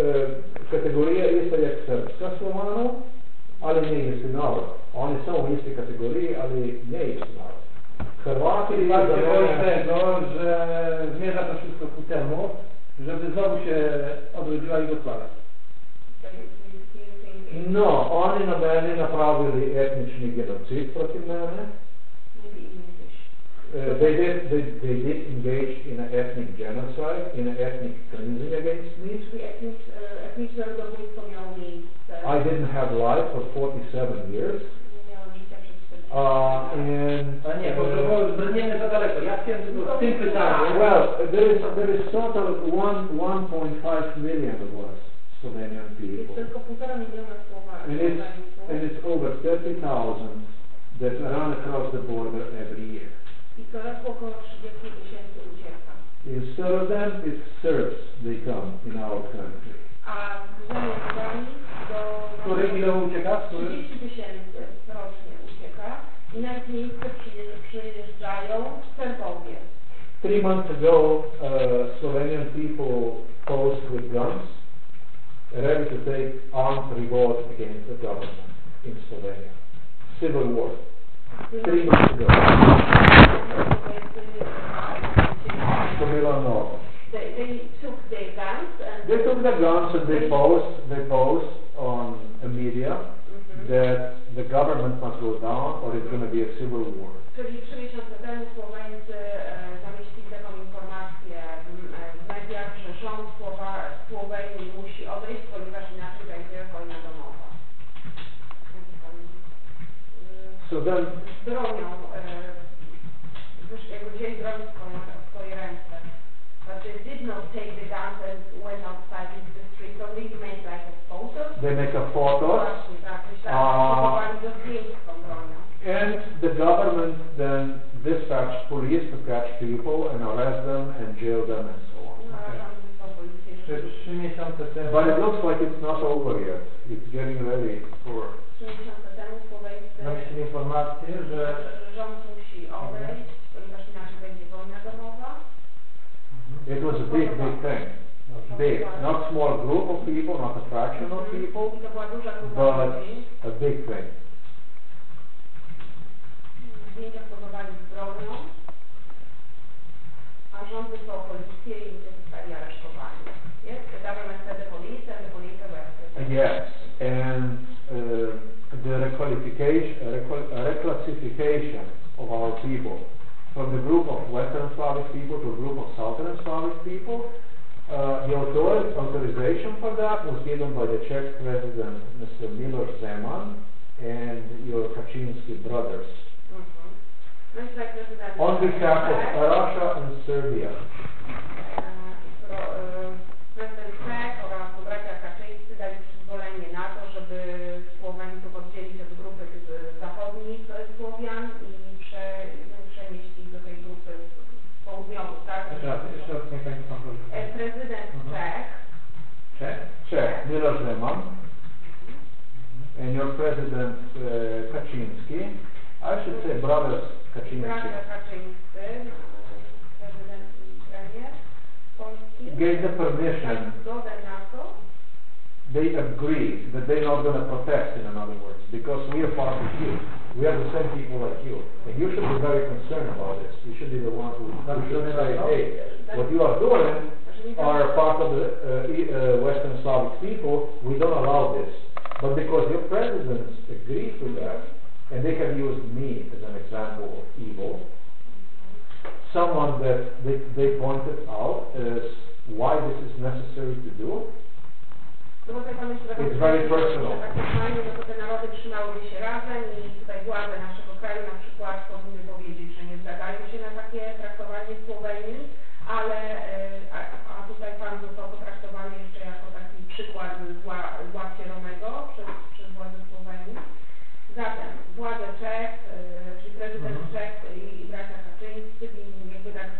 e, kategoria ista jak serbska Slovanów, ale nie jest naród. Oni są w istej kategorii, ale nie jest naród. Chorwaci Czyli bardzo za boi mnie- tego, że zmierza to wszystko ku temu, żeby znowu się odrodziła Jugosławia. Do you- do you- do you think it- No, oni na mene napravili etnični genocid proti mene. maybe in English? Uh, they did they, they did engage in an ethnic genocide, in an ethnic cleansing against me. Czyli etnicz- e, etniczne ludobójstwo miało miejsce. I didn't have life for 47 years. Nie miało życia przez 40 Uh, and A nie, bo, uh, bo brniemy za daleko. Ja chciałem tylko w tym pytaniu... well, there is there is total one 1.5 million of us Slovenian Jest people, tylko półtora miliona słowa. and it's and it's over 30,000 that run across the border every year. I co roku około 30 tysięcy ucieka. Instead of them, it's Serbs they come in our country. A zamiast granic do... Który ile ucieka? Który? 30 tysięcy rocznie ucieka. I na miejsce przyjeżdżają Serbowie. Three months ago, uh, Slovenian people posed with guns, ready to take armed revolt against the government in Slovenia. Civil war. Three months ago. To bylo. They, they took their guns and... They took the guns and they posed, they posed on the media. That the government must go down or it's going to be a civil war. Czyli trzy miesiące temu Słoweńcy e, zamieścili taką informację w, e, w mediach, że rząd Słowenii musi odejść, ponieważ inaczej będzie wojna domowa. Y, So then, bronią, e, jakby wzięli broń they did not take the guns and went outside into the street, so they made like a photo. they make a photo Właśnie, tak, myślałem, A- że próbowali do zdjęć z tą bronią. And the government then dispatched police to catch people and arrest them and jail them and so on. No, a rząd wysłał policję, Czy żeby trzy miesiące temu... But it looks like it's not over yet. It's getting ready for. trzy miesiące temu Słoweńcy Zamieścili informację, że... że rząd musi odejść, ponieważ inaczej będzie wojna domowa. It was a big, big thing. Big, not small group of people, not a fraction of people, but a big thing. W zdjęciach pozowali z bronią, a rząd wysłał policję i zostali aresztowani. Yes, the government sent the police and the police arrested. Yes, and uh, the requalification, requal- reclassification of our people from the group of Western Slavic people to a group of Southern Slavic people, uh, the author- authorization for that was given by the Czech President, Mr. Miloš Zeman, and your Kaczynski brothers. No i on behalf of Russia and Serbia. e, pro- e, tak? Środki, środki mechanizmu kontroli. And your president. I should say brothers Kaczynski. Brother Kaczyńscy, President. i. Gave the permission they agree that they're not going to protest, in other words, because we are part of you. We are the same people like you. And you should be very concerned about this. You should be the one who, should say, hey, what you are doing are part of the uh, uh, Western Slavic people, we don't allow this. But because your presidents agree to that, and they have used me as an example of evil, someone that they, they pointed out as why this is necessary to do, Bo tak pan personal. że tak no to te narody trzymałyby się razem i tutaj władze naszego kraju na przykład powinny powiedzieć, że nie zgadzają się na takie traktowanie Słowenii, ale e, a, a tutaj pan został potraktowany jeszcze jako taki przykład zła, zła przez, przez władze Słowenii. Zatem władze Czech, e, czyli prezydent Mhm. Czech i, i bracia Kaczyńscy, jakby tak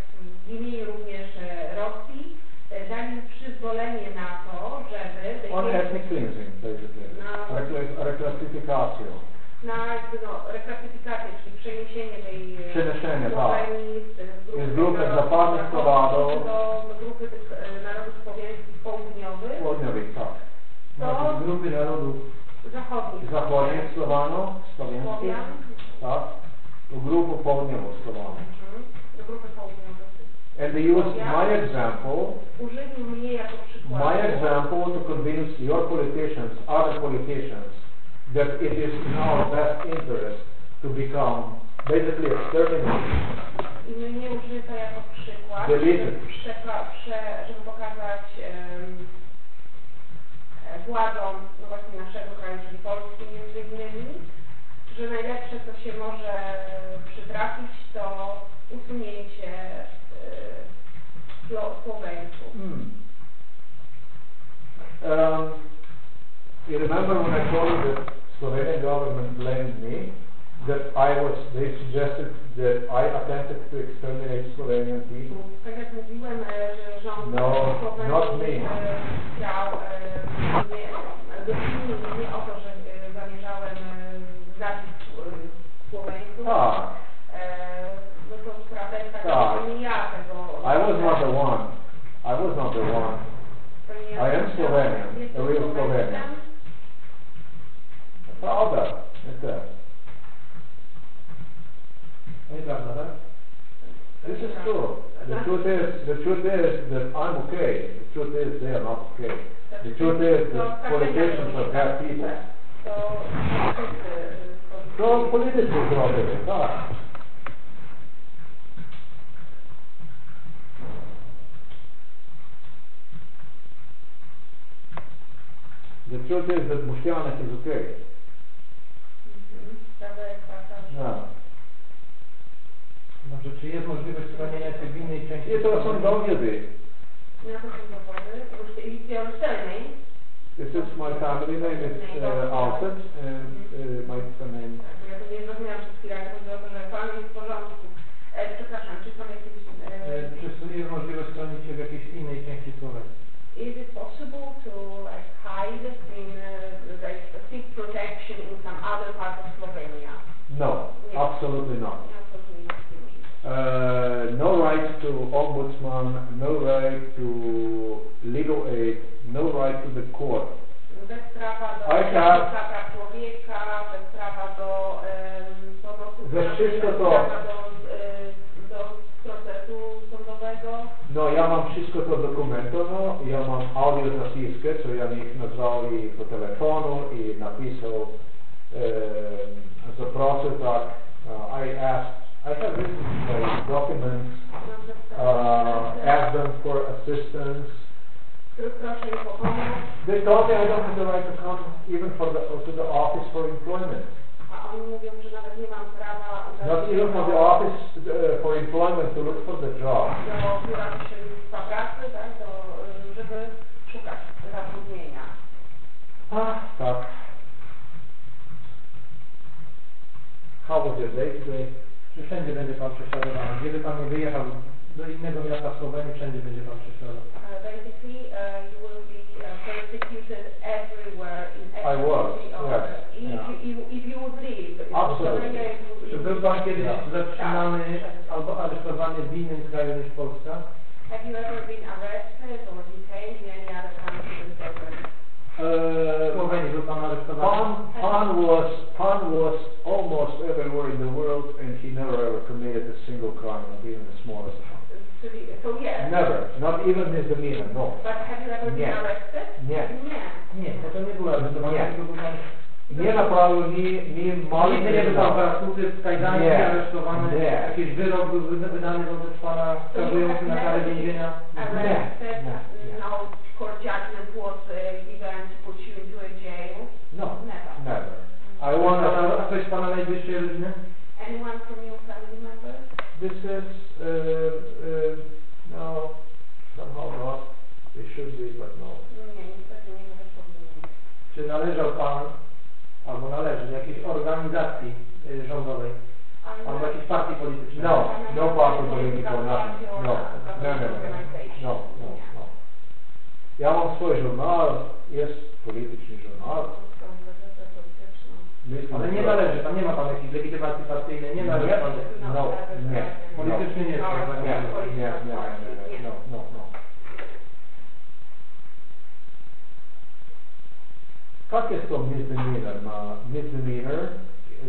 w imieniu również e, Rosji, dali przyzwolenie na to, żeby on ethnic cleansing, basically, No. Rekla- reklasyfikacją. na no, reklasyfikację, czyli przeniesienie tej e, Przeniesienie, tak. Z, grupy zapadnych zachodnich Słowadów. do, grupy e, narodów słowiańskich południowych, Południowych, tak. to Z grupy narodów zachodnich, Zachodnich Słowanów, słowiańskich, tak, do grupy południowo Słowanów. mhm, do grupy południowej. And they used my example my example to convince your politicians, other politicians, that it is in our best interest to become basically exterminated. I mnie użyli to jako przykład, żeby, przeka- prze, żeby pokazać e, władzom no właśnie naszego kraju, czyli Polski między innymi, że najlepsze co się może przytrafić to usunięcie Hmm. Um, you remember when I told you that Slovenian government blamed me, that I was, they suggested that I attempted to exterminate Slovenian people? Tak jak mówiłem, że rząd No, not me. chciał, mnie, o to, że zamierzałem zabić Słoweńców. Tak. No to prawda jest taka, Tak. że nie ja tego... I was not the one. I was not the one. I am Slovenian, Jestem a real Słoweńcem. Slovenian. Prawda, jest tak. Nieprawda, tak? This is true. The truth is, the truth is that I'm okay. The truth is they are not okay. The truth is To that politicians are bad people. So, wszyscy... To politycy zrobili. The truth is that Mhm. Prawda jest taka, że... No. Dobrze, czy jest możliwość schronienia się w innej części I to są dowody. Na to są dowody. Your surname? This is my family name, it's uh, Alfred, and uh, my surname. Tak, Ja to nie zrozumiałam przez chwilę, ale chodzi o to, że pan jest w porządku. E, przepraszam, czy pan jakieś... E, E, Czy jest możliwość schronić się w jakiejś innej części Słowenii? Is it possible to like hide in uh, like seek protection in some other part of Slovenia? No, Nie. absolutely not. Nie, absolutnie nie jest możliwe. Uh, no right to ombudsman, no right to legal aid, no right to the court. Bez prawa do I have- Rzecznika praw człowieka, bez prawa do em, pomocy Ze prawnej, wszystko to. Procesu sądowego. No, ja mam wszystko to dokumentowane, ja mam audio zapiskę, co ja ich nazwał i po telefonu i napisał, e, zaprosił tak, uh, I asked, I have written like, documents, uh, asked them for assistance. których proszę ich o pomoc, They told me I don't have the right to come even for the, to the office for employment. A oni mówią, że nawet nie mam prawa Not even for the office uh, for employment to look for the job. do biura pracy, tak, do, y, żeby szukać zatrudnienia. Ah, tak. How was your day today? Czy wszędzie będzie pan prześladowany? Gdyby pan nie wyjechał do innego miasta Słowenii, wszędzie będzie pan prześladowany. Uh, basically, uh, you will be uh, persecuted everywhere in I every was, country of yes, If, yeah. you, if you would leave, if Absolutely. Slovenia would Czy leave- był Pan kiedyś Tak, zatrzymany tak. albo aresztowany w innym kraju niż Polska? Have you ever been arrested or detained in any other country than Poland? W Uh, Słowenii był Pan aresztowany? Pan, Pan was, Pan was almost everywhere in the world and he never ever committed a single crime, not even the smallest one. So, the- so yes. Never, not even misdemeanor, no. But have you ever been Nie. arrested? Nie. Nie. Nie, bo to nie był aresztowany, Nie. tylko był Pan... Nie naprawił ni, ni małych Nigdy nie został kryminałów. zakuty w kajdanki, Nie. aresztowany, Nie. jakiś wyrok był wyda- wydany wobec Pana So you skazujący have na karę never więzienia? been arrested, Nie. Nie. no court judgment was uh, given to put you into a jail? No, Never. never. I A wanna, pana- ktoś z Pana najbliższej rodziny? Anyone from your family members? This is, uh, uh, no, somehow not, it should be, but no. Czy należał Pan, albo należy do jakiejś organizacji y, rządowej, albo jakiejś partii politycznej? No, no party political. No, no, no, no, no, no, no. Ja mam swój żurnal, jest polityczny żurnal. Myślę, Ale nie że- należy Pan, nie ma Pan jakiejś legitymacji partyjnej, nie należy Pan. No, nie. Politycznie nie jest Pan Nie, nie, nie, nie, nie, no, no, no. Jak jest to misdemeanor na, misdemeanor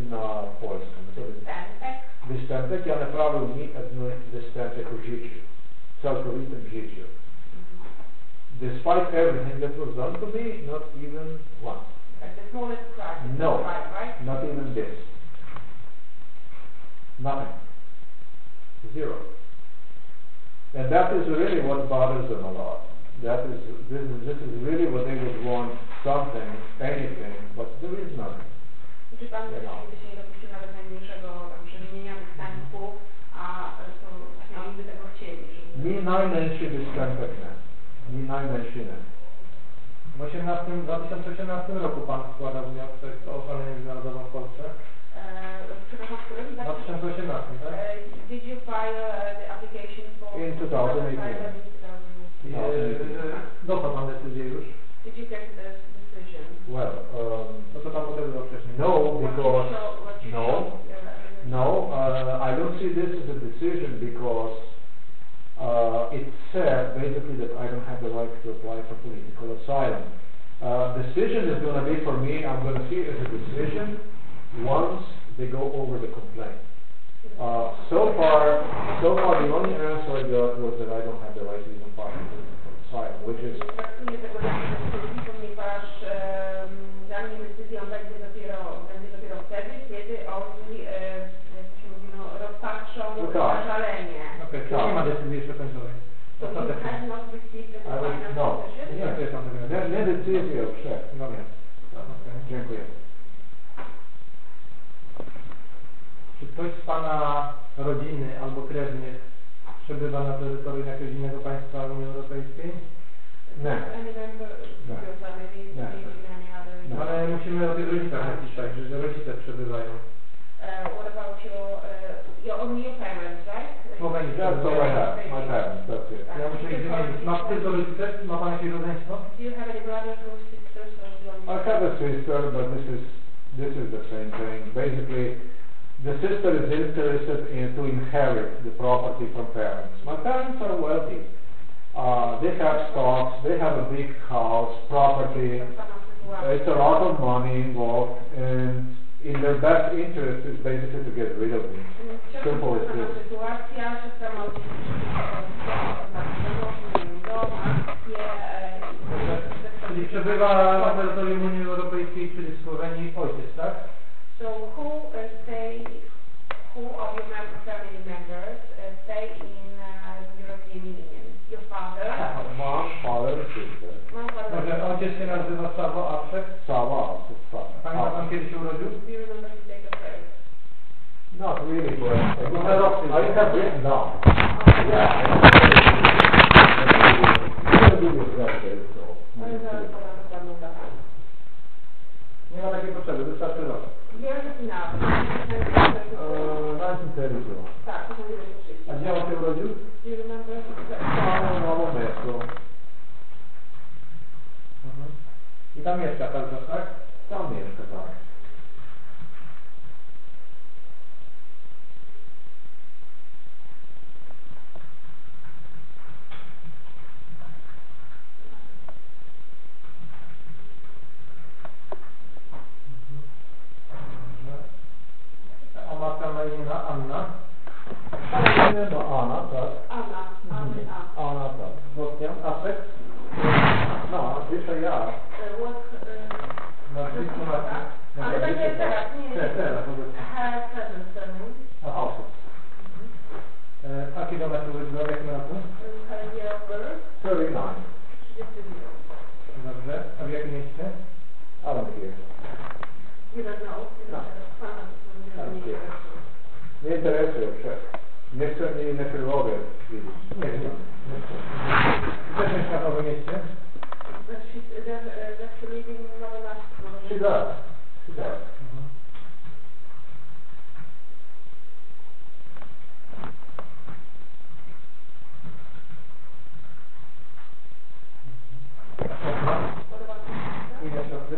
na polskim? Co to jest? Występek, ja naprawił mi jedno występek w życiu, całkowitym życiu. Despite everything that was done to me, not even one. Like the smallest crack. No. Right, right? Not even this. Nothing. Zero. And that is really what bothers them a lot. That is, this is, this is really what they would want, something, anything, but there is nothing. Czy pan Nie ma. nigdy się nie dopuścił nawet najmniejszego tam przewinienia, występu, a to właśnie oni by tego chcieli, żeby... Ni najmniejszy występek nie. Ni najmniejszy nie. W 18, 2018 roku Pan składał wniosek o ochronę międzynarodową w Polsce. Przepraszam, w którym? 2018, tak? Uh, did you file uh, the application for... In 2018. No, e, dostał Pan decyzję już. Did you get the decision? Well, um, No to Pan pokazywał wcześniej. no, because, show- what you no, No, uh, I don't see this as a decision because uh, it said basically that I don't have the right to apply for political asylum. Uh, decision is going to be for me, I'm going to see it as a decision once they go over the complaint. Uh, so far, so far the only answer I got was that I don't have the right to even file for political asylum, which is, decyzją będzie dopiero, będzie dopiero wtedy, kiedy oni, e, no, rozpatrzą No tak. zażalenie. Okej, czyli nie ma decyzji jeszcze końcowej. So you Ostatecznie. have not received the I was, final no, decision? Nie, to jest tam tego nie, nie decyzję, wszak, no nie, Okej. dziękuję. Czy ktoś z Pana rodziny albo krewnych przebywa na terytorium jakiegoś innego państwa Unii Europejskiej? Nie. Any member of No. your family No. live in any other... No. Ale musimy o tych rodzicach napisać, że rodzice przebywają. Uh, what about your, uh, your, only your parents, right? Słowenii That's all I przebywają. have, my parents, that's it. Ja muszę ich wymienić. Ma tylko rodzice? Ma Pan jakieś rodzeństwo? Do you have any brothers or sisters or do you I have a sister, but this is this is the same thing. Basically, the sister is interested in to inherit the property from parents. My parents are wealthy. Uh, they have stocks. They have a big house, property. It's a lot of money involved, and in their best interest is basically to get rid of me. Simple as this. sytuacja, siostra ma Czyli przebywa na terytorium Unii Europejskiej, czyli w Słowenii ojciec, tak? So who uh, stay, who of your member, family members uh, stay in uh, the European Union? Your father? Mom, father, sister. Mom, father. Może ojciec się nazywa Savo Awszek? Sava, Pamięta Pan father. kiedy się urodził? Do you remember his date of birth? Not really, but No, zarobcy. I have written down. Ale zaraz podam dokładną datę. Nie ma takiej potrzeby, wystarczy rok. Where is it now? Tak, to będzie A kde ho se urodil? Malo Lometu. I tam mieszka, tak, tak? Tam mieszka, tak. Mhm. A matka ma imię Anna. Anna för. Anna. Anna för. Mustian, Affex. No, ty se ja. Na wszystko na... Ale tak jest teraz, nie jest. Teraz, teraz. Aha, A kilometrów drogi jakim roku? Curry Line. Dobrze. A w jakim mieście? Alongier. Nie wiem, no. Alongier. Nie interesują się. Nie chcą jej na kryłowie widzieć. Nie chcą. Nie chcą. Chcesz mieszkać w nowym mieście? Zawsze lubię nowe miasto. Czy da? Czy da? Ile siostry?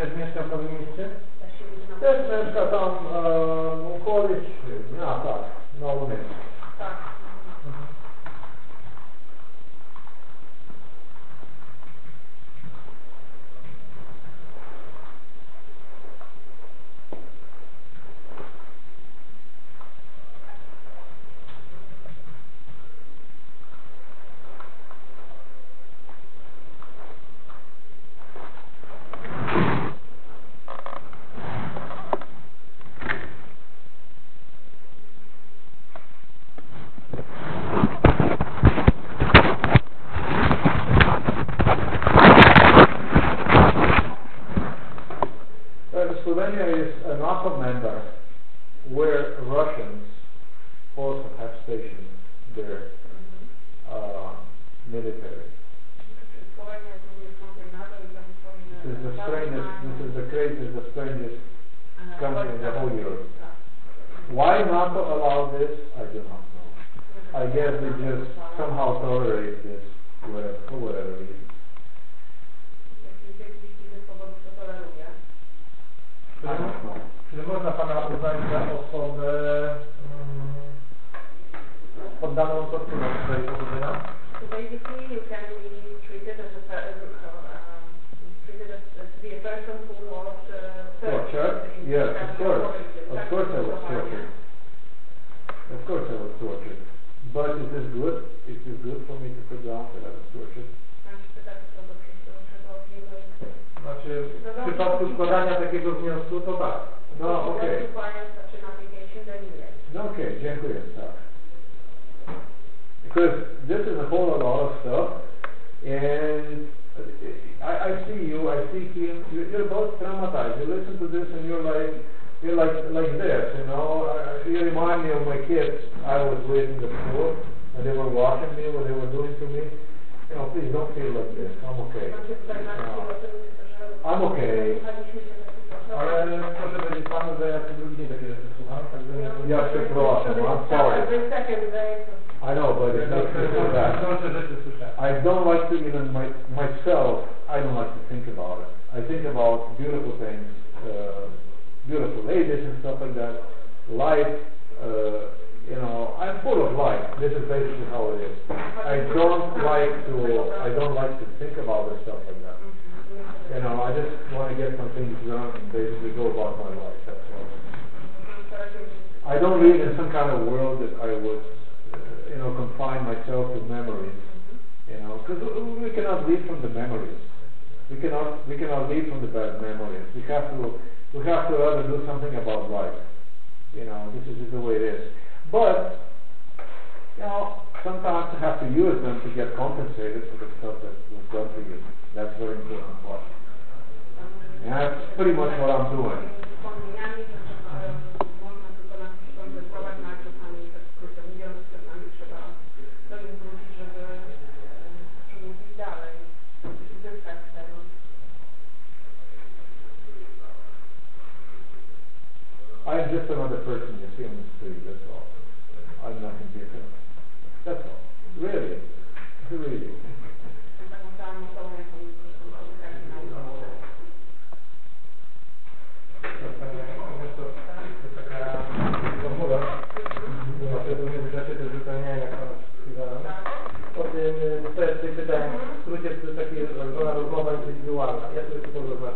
też mieszka w Kowimieście? Też mieszka tam e, okolic, a tak, na Unesco.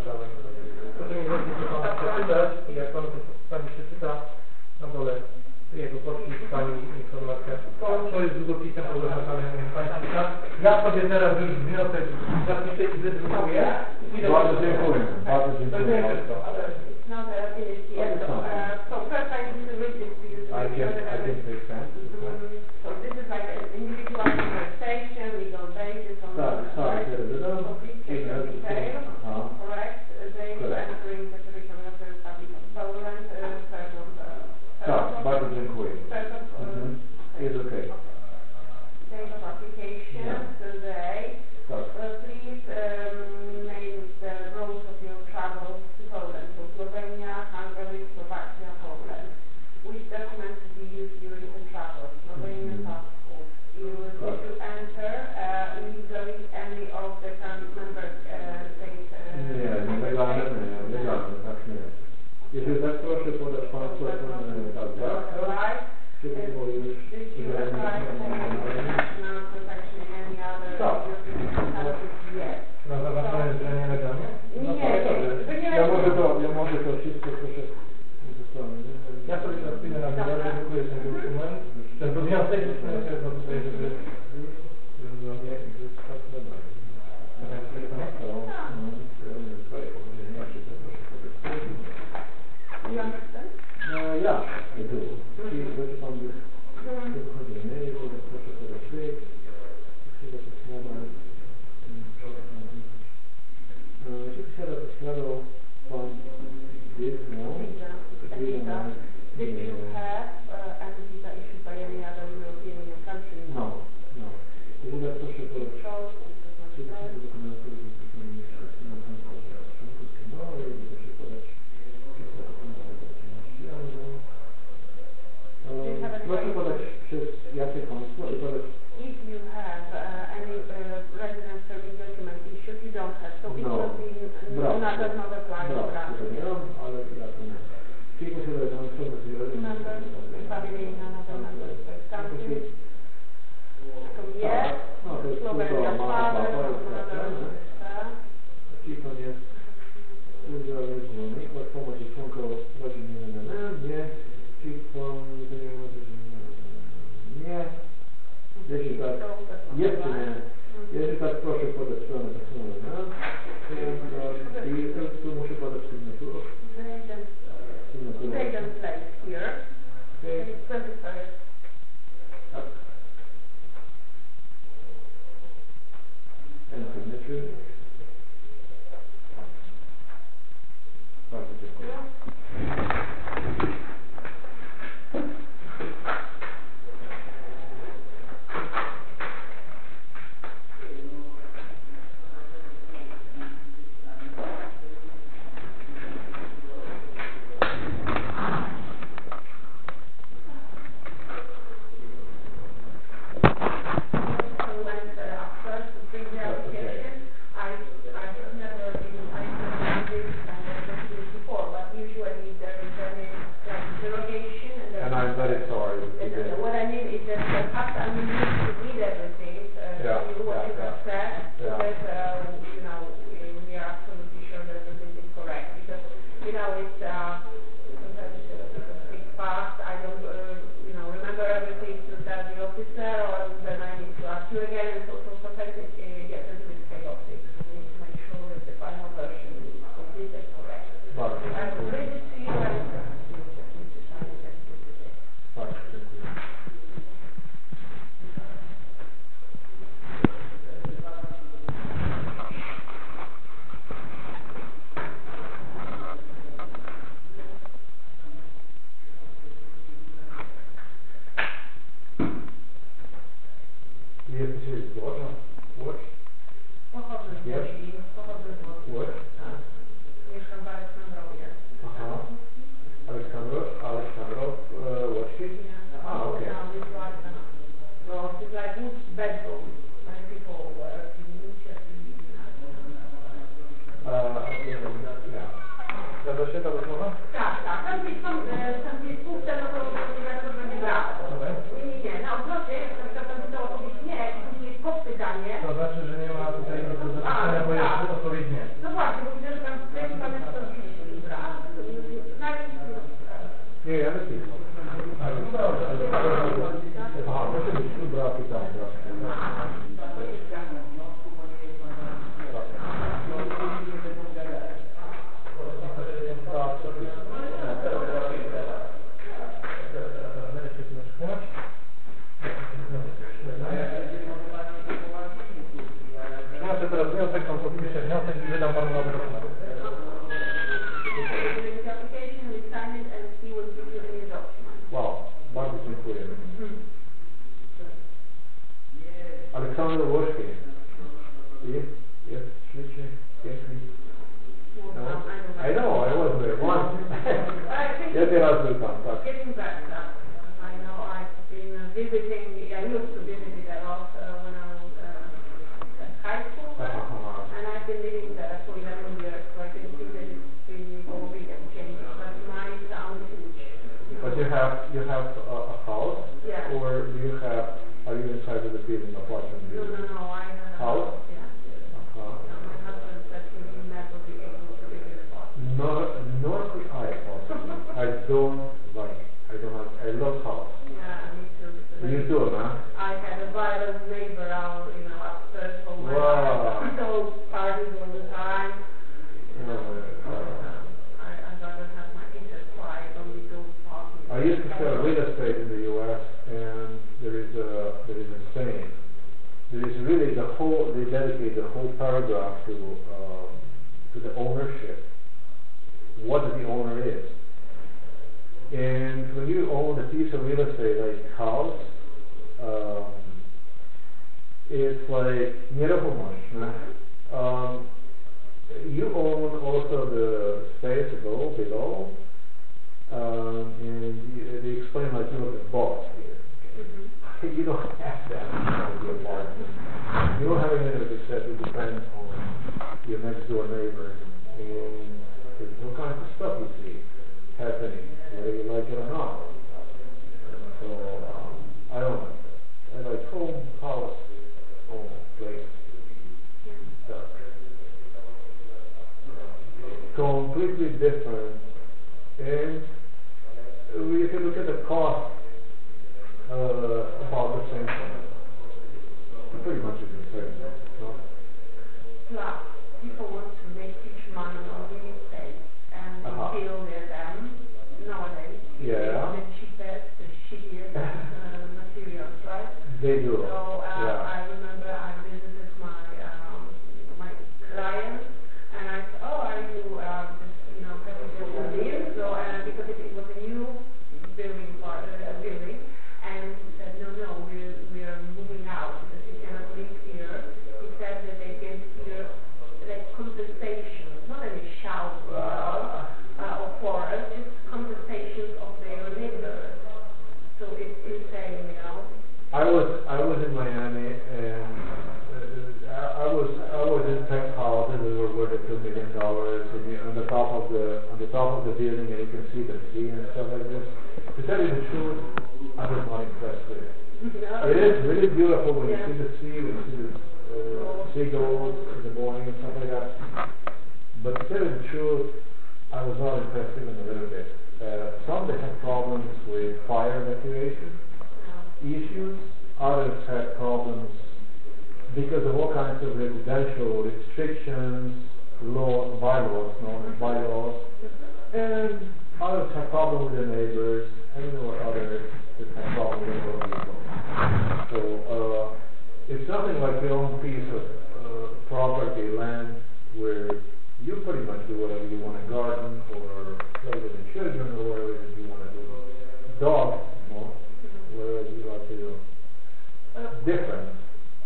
Warszawy. Proszę mi zechcieć, że Pan przeczytać i jak Pan, Pani przeczyta na dole jego podpis, Pani informacja, to, to jest długopisem, to zaznaczamy Państwa. Ja sobie teraz już wniosek zapiszę i zredukuję.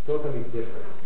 Totally different.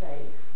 safe.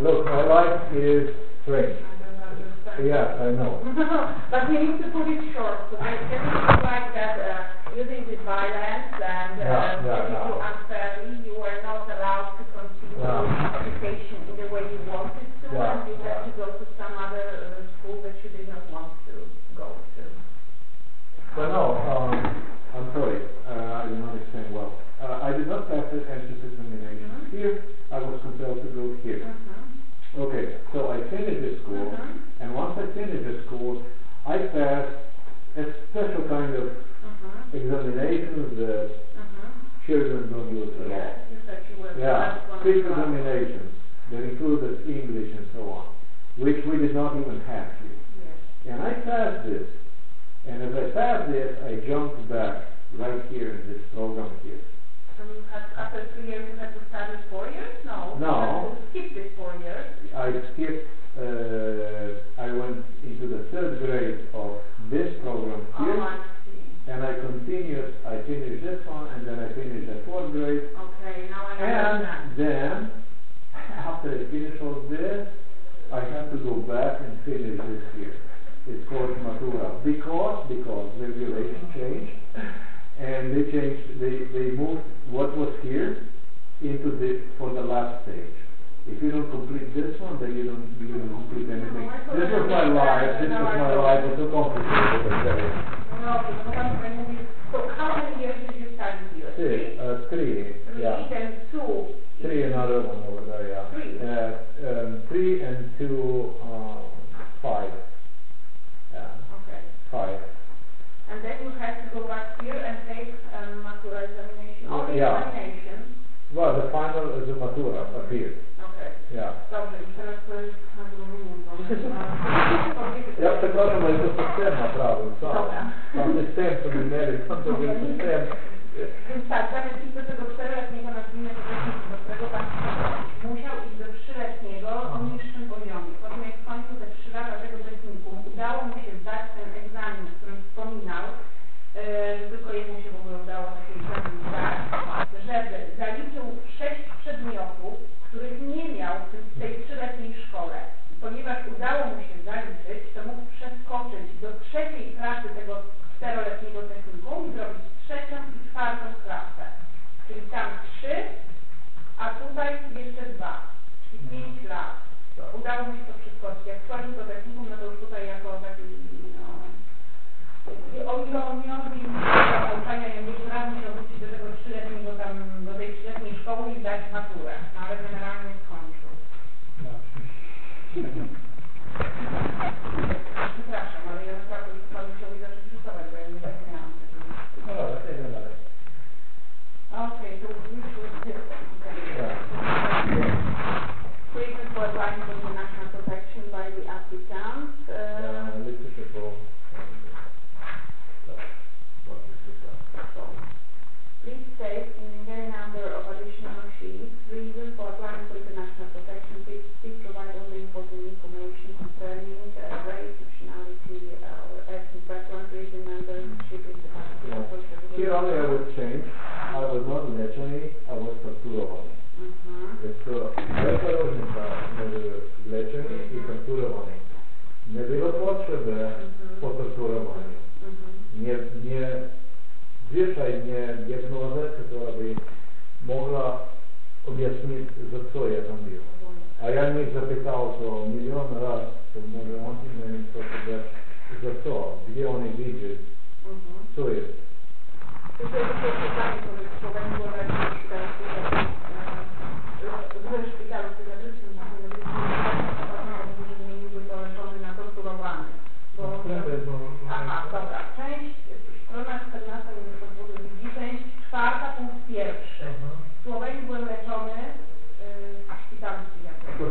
Look, my life is strange. Yeah, I know. <laughs> but we need to put it short. So everything like that, uh, using the violence and yeah, no. you unfairly, you were not allowed to continue yeah. education in the way you wanted to, yeah, and you had to go to some other uh, school that you did not want to go to. Well, no, um, I'm sorry, uh, I did not explain well. Uh, I did not practice anti-discrimination mm -hmm. here. I was compelled to go here. Mm -hmm. Okay, so I finished the school, Mhm. and once I finished the school, I passed a special kind of Mhm. examinations that Mhm. children don't use at all. Yes, you said you were the Yeah, six examinations that included English and so on, which we did not even have here. Yes. And I passed this, and as I passed this, I jumped back right here in this program here. So you had, after three years, you had to study four years? No. No. You had to skip this four years. I skipped, uh, I went into the third grade of this program Oh, here, I see. and I continued, I finished this one, and then I finished the fourth grade, Okay, now I and then, after I finished all this, I had to go back and finish this here. It's called Matura, because, because regulation changed, and they changed, they, they moved what was here into the, for the last stage. If you don't complete this one, then you don't, you don't complete anything. This was my life, this was my life, it's so complicated, I tell you. No, because one thing so how many years did you study here? Three, uh, three, Three, yeah. then two. Three, another one over there, yeah. Three. Uh, um, three and two, uh, five. Yeah, Okay. five. And then you have to go back here and take um, Matura examination. Only Yeah. examination. Well, the final is the matura appeared, Okay. yeah. Dobrze, i teraz to jest... Ja przepraszam, ale to system naprawił, sam. Dobra. Tam system, co mieli, tam to był system. Tak, zamiast iść do tego czteroletniego na gminę do którego pan musiał iść do trzyletniego o niższym poziomie. Potem jak skończył te lata tego technikum, udało mu się zdać ten egzamin, o którym wspominał, yy, tylko jemu się w ogóle udało taki egzamin zdać, żeby zaliczył sześć przedmiotów, których nie miał w tej trzyletniej szkole. Ponieważ udało mu się zaliczyć, to mógł przeskoczyć do trzeciej klasy tego czteroletniego technikum i zrobić trzecią i czwartą klasę. Czyli tam trzy, a tutaj jeszcze dwa, czyli pięć lat. Udało mu się to przeskoczyć. Jak skończył to technikum, no to już tutaj jako taki, no, i o ile on nie odbił nauczania, ja jeszcze raz musiał wrócić do tego trzyletniego tam, do tej trzyletniej szkoły i zdać maturę, no, ale generalnie skończył. Przepraszam, <laughs> Applying for international protection by the applicant, uh, literature for, what is this, uh, please state in any number of additional sheets, reason for applying for international protection, please, please provide all the important information concerning uh, race, nationality, uh, or ethnic background, religion, membership the particular social group. Here only I would change, dzisiaj nie diagnozę, która by mogła objaśnić, za co ja tam był. A ja mnie zapytał to milion razy, to może on mi powiedział, za co, gdzie oni widzą, Mhm. co jest. Jeszcze tylko pytanie, które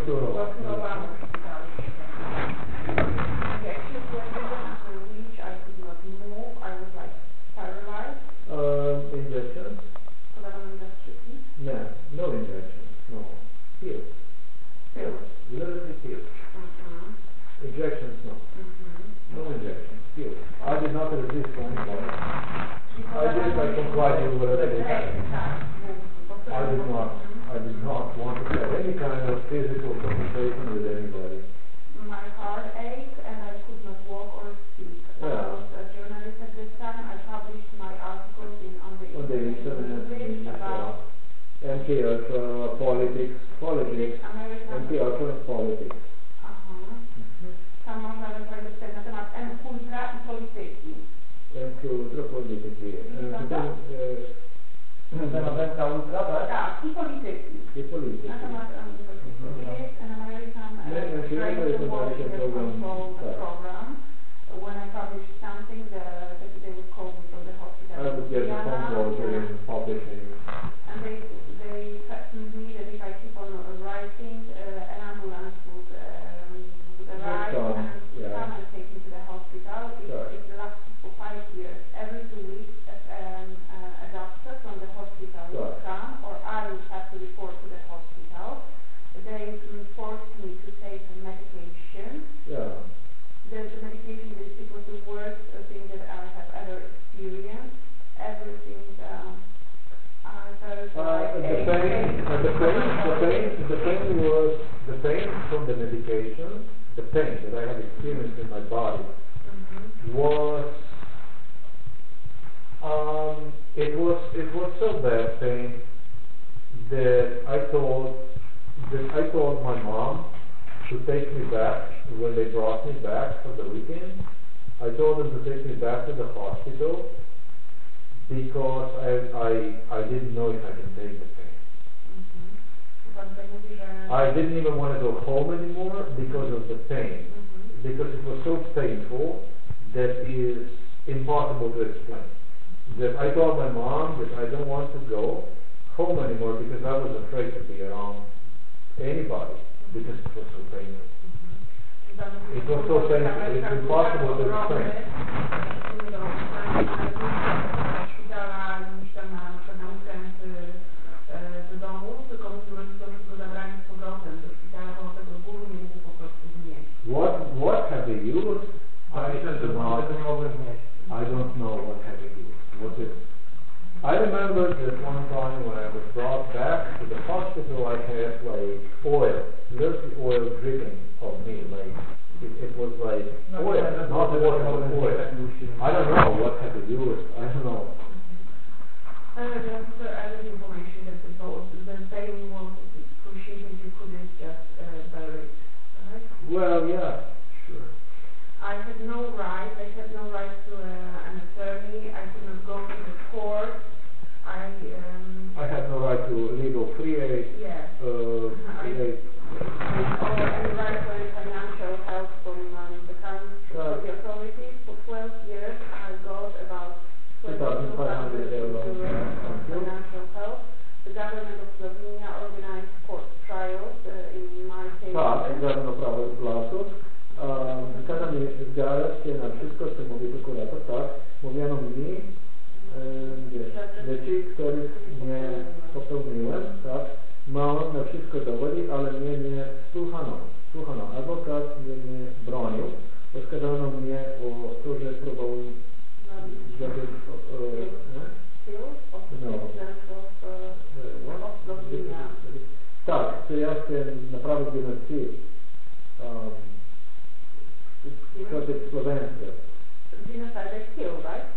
I could not move. I was like paralyzed. Uh, injections? Podawano mi zastrzyki. No, no injections, no. Pills. Pills. Literally pills. Mhm. No. Mhm. No pills. I did not resist to anybody. I whatever they. I did not, I did not want to have any kind of physical Contrata. Tá. Medication, the pain that I had experienced in my body Mhm. was, um, it was, it was so bad pain that I told, that I told my mom to take me back when they brought me back for the weekend. I told them to take me back to the hospital because I, I, I didn't know if I can take the pain. Mhm. Pan tutaj mówi, że... I didn't even want to go home anymore because of the pain. Mhm. Because it was so painful that is impossible to explain. That I told my mom that I don't want to go home anymore because I was afraid to be around anybody because it was so painful. Mówi, It was so painful, it's impossible to explain. nie do opisania, ale wróciłam do szpitala, gdzieś tam na, na weekend y, y, do domu, tylko moi rodzice go zabrali z powrotem do szpitala, bo tego bólu nie mógł po prostu znieść. What what have they used? I do not. nie mogłem znieść. I don't know what have they used. Was it? I remember that one time when I was brought back to the hospital, I had like oil, little oil dripping on me, like it, it was like oil, not water, but oil. I don't know what have they used. I don't know. The officer added information that the, bo- the pain was excruciating, you couldn't just uh, bear it. Right? Well, yeah, sure. I had no right, I had no right to uh, an attorney, I could not go to the court, I, um, I have no right to legal free aid. yes, Uh, I- aid. or any right to Tak, zarówno prawo glasu. Um, Zgadzam się, na wszystko, co mówi prokurator, tak. Mówiono mi, rzeczy, których nie popełniłem, tak. Małem na wszystko dowody, ale mnie nie słuchano. Słuchano. Adwokat mnie nie bronił. Oskarżano mnie o to, że próbował zabić... e, e, the No. Tak, to ja chcę naprawić genocid. Um, Koty słoweńskie. Genocide is kill, right?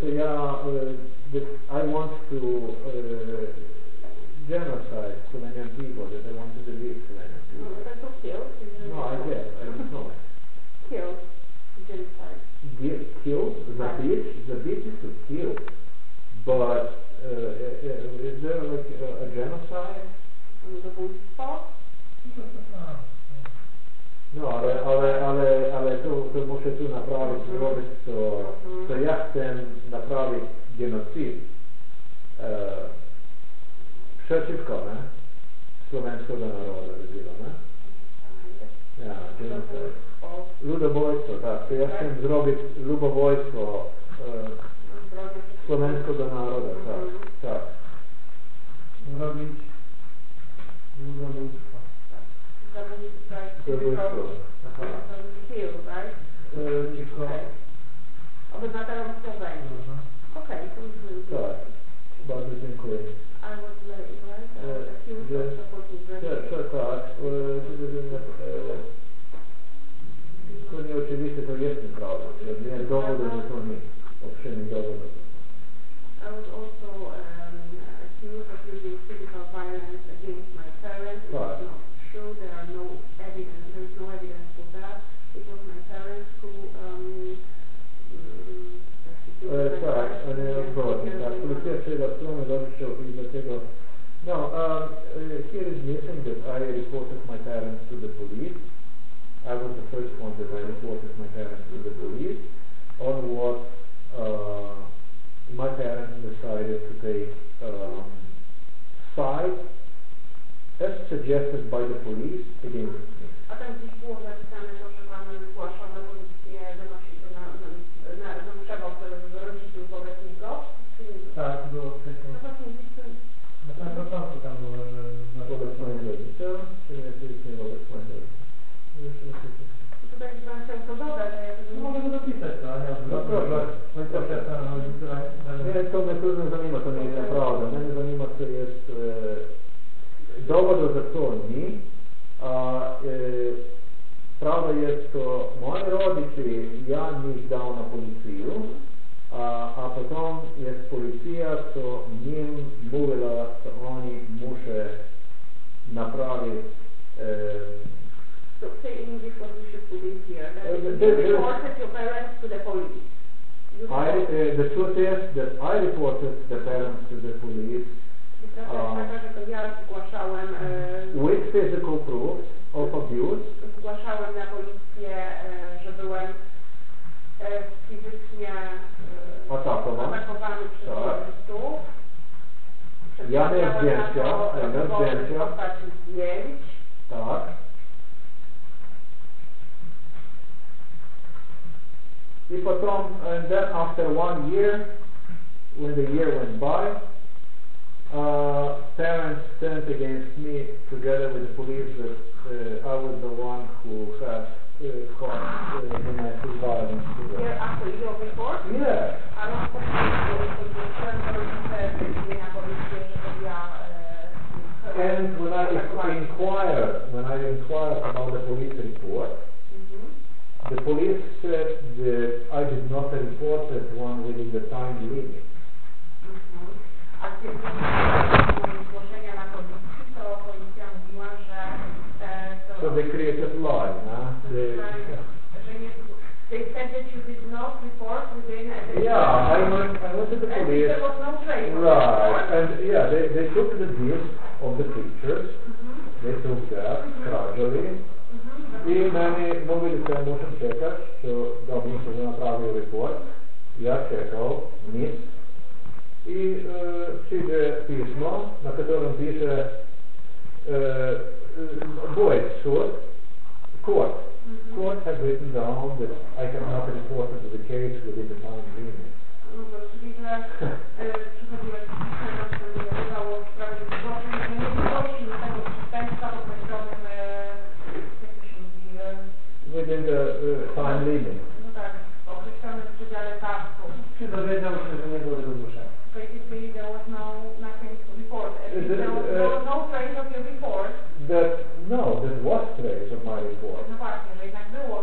To ja, e, I want to e, genocide Slovenian people, that I want to delete Slovenian No, people. that's not kill. No, I guess, I don't know. Kill. Genocide. Kill, zabit, zabit is to kill. But uh, is there like a, a genocide? Zabójstwo. No, ale, ale, ale, ale tu, tu muszę tu naprawić, Mhm. zrobić to, Mhm. to ja chcę naprawić genocid e, przeciwko ne, słoweńskiego narodu, widziano, ne? Ja, genocid. Zabójstwo. Ludobójstwo, tak, to ja chcę zrobić ludobójstwo e, Zbrodnia przeciwko- słoweńskiego narodu, tak, Mhm. tak. Zrobić ludobójstwo. Zabójstwo. right? Zabójstwo, aha. Kill, right? E, Przeciwko. Okay. Obywatelom Słowenii. Mhm. Okay, so it's really good. Tak, bardzo dziękuję. the moji roditelji, ja njih dal na policijo, a, a potom je policija so njim mówila, da oni muše napraviti eh, So say English what we should put in here. That Uh, you reported your parents to the police. I, uh, the truth is that I reported the parents to the police I prawda jest taka, że to ja e, with physical proof of abuse zgłaszałem na policję, e, że byłem e, fizycznie e, Atakowany. atakowany przez Tak. policjantów. Ja miałem zdjęcia, ja e, miałem zdjęcia. zdjęć. Tak. I potom, and then after one year, when the year went by, uh, parents sent against me together with the police that uh, I was the one who had uh, caused uh, domestic violence them. after your report, Yeah. a rok po prostu zgłosiłem do rodzice na policję, że ja e, And when I inquired, when I inquired about the police report, Mhm. The police said that I did not report that one within the time limit. So they created lie, huh? They, they said that you did not report within a yeah, I went, I went to the police. there was no trace Right, and yeah, they, they took the disc of the pictures, Mhm. they took that gradually, Mhm. i meni mówili, że muszę czekać, że dobrze sobie naprawił report. Ja czekał, nic. I e, przyjdzie pismo, na którym pisze e, Boyd Sud, court. Court has written down that I have not reported the case within the time limit. No to czyli, że e, przychodziłeś do pisma, które bywało w sprawie zgłoszeń, że nie zgłosił tego przestępstwa w określonym, e, jak to się mówi, e, Within the uh, time limit. no tak, w określonym przedziale czasu. Czy dowiedział się, że nie było tego zgłoszenia? Report. And Is if it, there was uh, no, no trace of your report, That, no, that was trace of my report. no właśnie, że jednak było,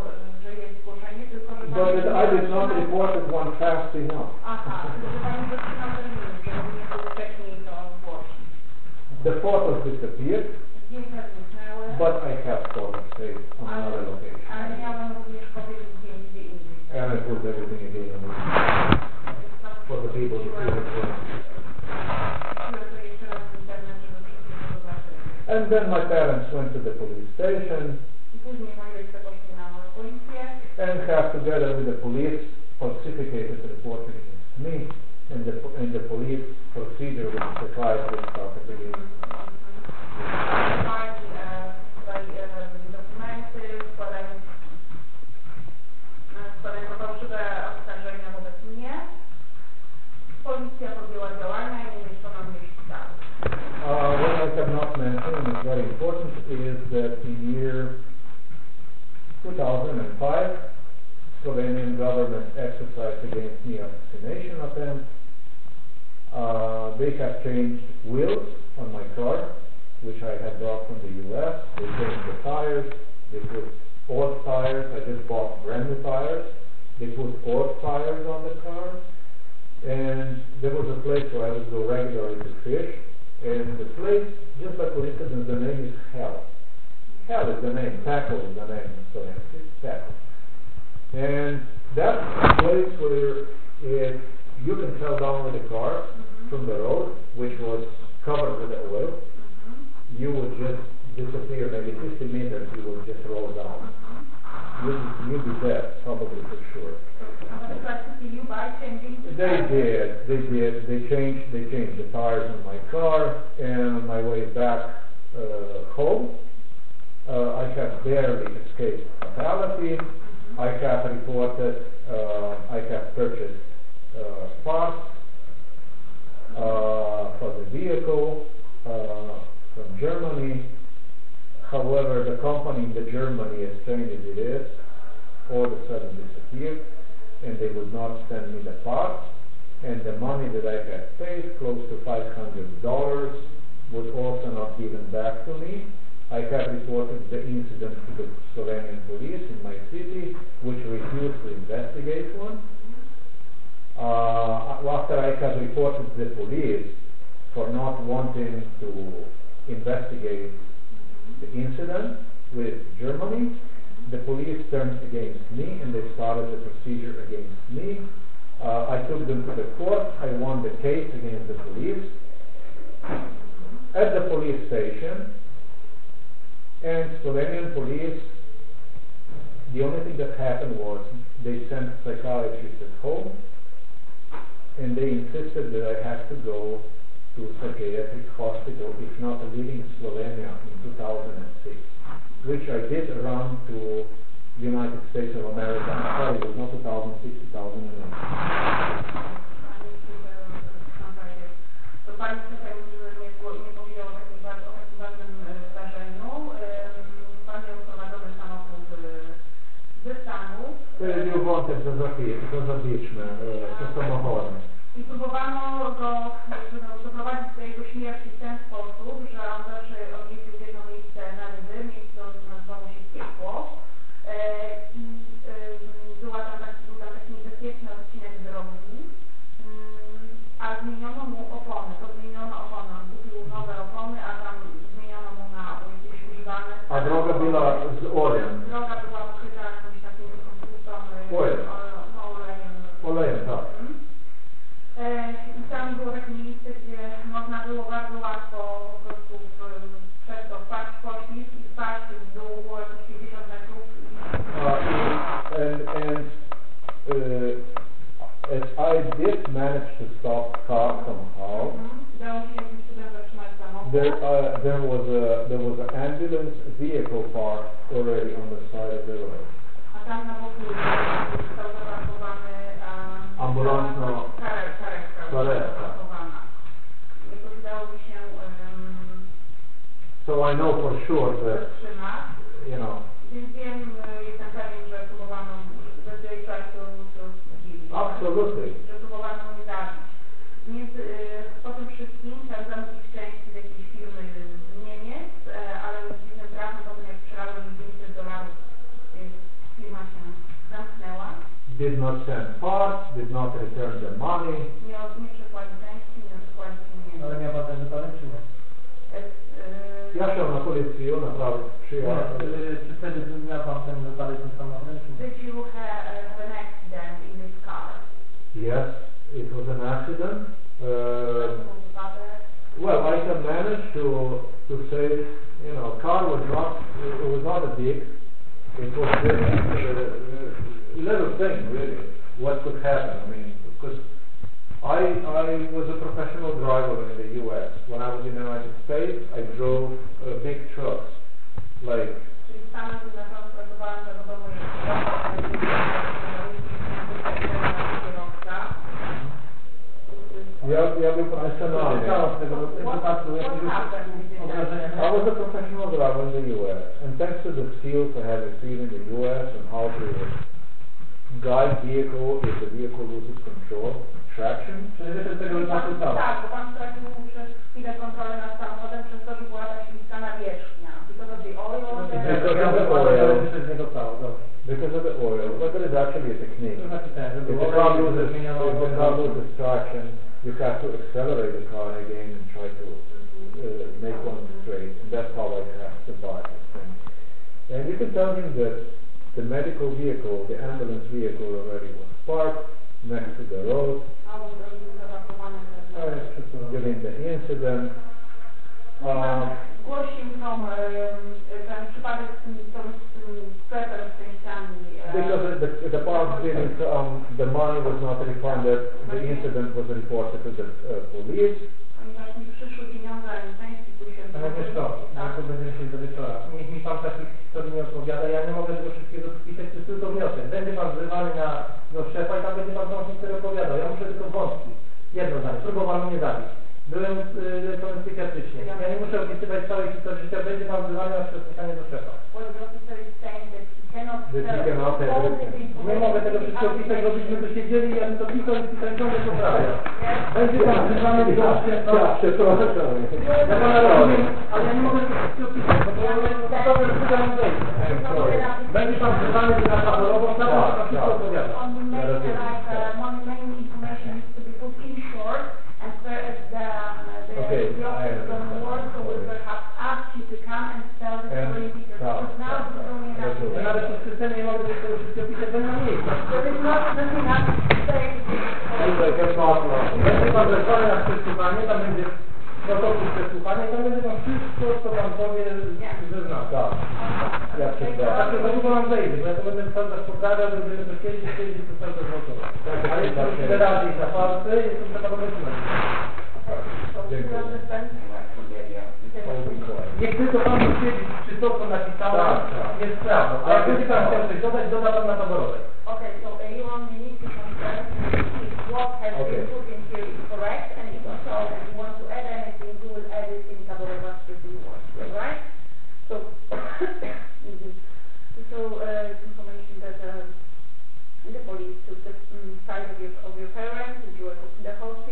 że jest zgłoszenie, tylko że But that I did not report it one fast enough. Aha, tylko że pani zatrzymał terminu, że nie był wcześniej to zgłosić. The photos disappeared, Zdjęcia zniknęły, but I have photos saved on another location. ale miałem również kopię zdjęć gdzie indziej. And I put everything again on the- for the people to see it. Wrzuciłem to jeszcze raz w internet, żeby wszyscy to zobaczyli. And then my parents went to the police station and have together with the police falsificated report against me and the, and the police procedure with the psychiatrist started again. Pani tutaj dokumenty, składają, składają fałszywe oskarżenia wobec mnie. Policja podjęła działania i umieszczono mnie. Uh, what I have not mentioned, and it's very important, is that in year 2005, Slovenian government exercised against me assassination attempt. Uh, they have changed wheels on my car, which I had brought from the U.S. They changed the tires. They put old tires. I just bought brand new tires. They put old tires on the car. And there was a place where I would go regularly to fish. And the place, just by coincidence, the name is Hell. Hell is the name, Tackle is the name, so it's Tackle. And that place where if you can fell down with a car mm-hmm. from the road, which was covered with oil, mm-hmm. you would just disappear maybe 50 meters, you would just roll down. You'd, you'd be dead, probably for sure. They tried to you by changing the They tires. did, they did, they changed, they changed the tires on my car, and on my way back, uh, home, uh, I have barely escaped fatality. I have reported, uh, I have purchased, uh, parts, uh, for the vehicle, uh, from Germany. However, the company in the Germany, as strange as it is, all of a sudden disappeared, and they would not send me the parts, and the money that I had paid, close to five hundred dollars, was also not given back to me, I have reported the incident to the Slovenian police in my city, which refused to investigate one. Uh, after I have reported the police for not wanting to investigate the incident with Germany, the police turned against me and they started the procedure against me. Uh, I took them to the court. I won the case against the police at the police station. And Slovenian police, the only thing that happened was they sent psychiatrists at home and they insisted that I have to go to psychiatric hospital, if not leaving Slovenia in 2006, which I did around to United States of America. Sorry, it was not 2006, 2008. To tutaj nie, było- nie powiedział o. i próbowano go doprowadzić do jego śmierci w ten sposób, że on zawsze odjeździł w jedno miejsce na ryby, miejsce nazywało się Piekło e, i em, była tam taki, był tam taki niebezpieczny odcinek drogi, mm, a zmieniono mu opony, to zmieniono opony, on kupił nowe opony, a tam zmieniono mu na jakieś używane. A droga była z olem. Droga była pokryta jakimś takim konstrukcją, e, olejem. Olejem, tak. Było takie miejsce, gdzie można było bardzo łatwo po prostu przez to wpaść w poślizg i wpaść w dół, było 50 metrów i Uh, and and uh, as I did manage to stop the car somehow, Mhm. udało mi się jakimś cudem zatrzymać samochód. there uh, there was a there was an ambulance vehicle parked already on the side of the road. A tam na boku został zaparkowany Ambulansna kare- karetka. karetka. zaparkowana. Jakoś udało mi się um, So I know for sure that you know Więc wiem, e, jestem pewien, że próbowano, że they tried to, to kill me. absolutely. że próbowano mnie zabić. Więc y, po tym wszystkim chciałem zamówić części z jakiejś firmy z Niemiec, e, ale dziwnym trafem po tym jak przelałem im 500 dolarów, więc firma się zamknęła. Did not send parts, did not return the money. Nie, od- nie nie przepłaci. Ale miał pan ten wypadek, czy nie? Y, Ja szedł na policję, naprawdę przyjechał. Nie, Czy wtedy miał pan ten wypadek tym samochodem. Did you uh, have an accident in this car? Yes, it was an accident. Uh, To był wypadek. Well, I can manage to to save. You know, car was not it was not a big. It was just a, a little thing, really. What could happen? I mean, because I I was a professional driver in the U.S. When I was in the United States, I drove uh, big trucks, like Czyli w Stanach Zjednoczonych pracowałem zawodowo jako kierowca. ja ja był profesjonalny. Wyciekało z tego wypadku What jakieś happened? obrażenia? I was a professional driver in the U.S. and thanks to the skills I have received in the U.S. and how to guide vehicle if the vehicle loses control, traction. Czy wyszedł z tego wypadku Pan, cały? tak, bo pan stracił przez chwilę kontrolę nad samochodem, przez to, że była ta śliska nawierzchnia. Because of the oil. Because of the oil. ale wyszedł z niego. Because of the oil, but there is actually a technique. To znaczy ten, że If the car loses, zmieniono if the car loses traction, you have to accelerate the car again and try to uh, make one straight. And that's how I have survived this thing. And you can tell him that the medical vehicle, the ambulance vehicle already was parked next to the road A, bo drogi były zapakowane To też. jest wszystko dobrze. during the incident. Pan Um, Zgłosił tą, ten przypadek z tym, z sklepem z częściami. because the, the parts didn't, um, the money was not refunded, the incident was reported to the uh, police. Ponieważ mi przyszły pieniądze, ani części wiesz co, Tak. my tu będziemy się do wieczora. Niech mi pan takich historii nie opowiada, ja nie mogę tego wszystkiego spisać, to jest tylko wniosek. Będzie pan wzywany na, do szefa i tam będzie pan tą historię opowiadał. Ja muszę tylko wątpić. Jedno zdanie, próbowano mnie zabić. Byłem y, leczony psychiatrycznie. Ja nie muszę opisywać całej historii życia, będzie pan wzywany na przesłuchanie do szefa. The saying that he cannot That you tell cannot have all written. this Nie mogę tego wszystkiego pisać, bo byśmy tu siedzieli, ja bym to pisał i pisał ciągle poprawia. Będzie pan wzywany wyłącznie do... Ja, przepraszam. Ja pana rozumiem, ale ja nie mogę tego wszystkiego pisać, bo to to to jest wydarzenie wejście. Będzie pan wzywany na taborową, na to, Tak, to wszystko tak. opowiada. On the main, Yeah, that's it. like, uh, one main information needs to be put in short, and where as the, uh, the, Okay, the office I don't work, so we perhaps ask you to come and tell the story because now tak, this is only an tak. Ja application. nawet w systemie nie mogę tego wszystkiego pisać, bo nie mam miejsca. There is not nothing else to say. Będzie pan wezwany na przesłuchanie, tam będzie protokół przesłuchania i tam będzie pan wszystko, co pan powie, zeznał. Tak. Ja przepraszam. Znaczy, bo długo mam zejdzie, bo ja to będę cały czas poprawiał, będziemy to kiedyś, kiedyś to cały czas montować. Ale jestem już tyle razy ich na palce, jestem So you Dziękuję. Niech tylko pan potwierdzi, czy to, co napisałem, Tak, tak. jest prawdą. A jak będzie pan chciał coś dodać, doda pan na taborowej. Okay, so uh, you only need to confirm what has Okay. been put in here correct, and if so, and you want to add anything, you will add it in Taboreva's written words, right? So, <coughs> mhm. so, uh, information that, uh, the police took the mm, side of your, of your parents, you were the and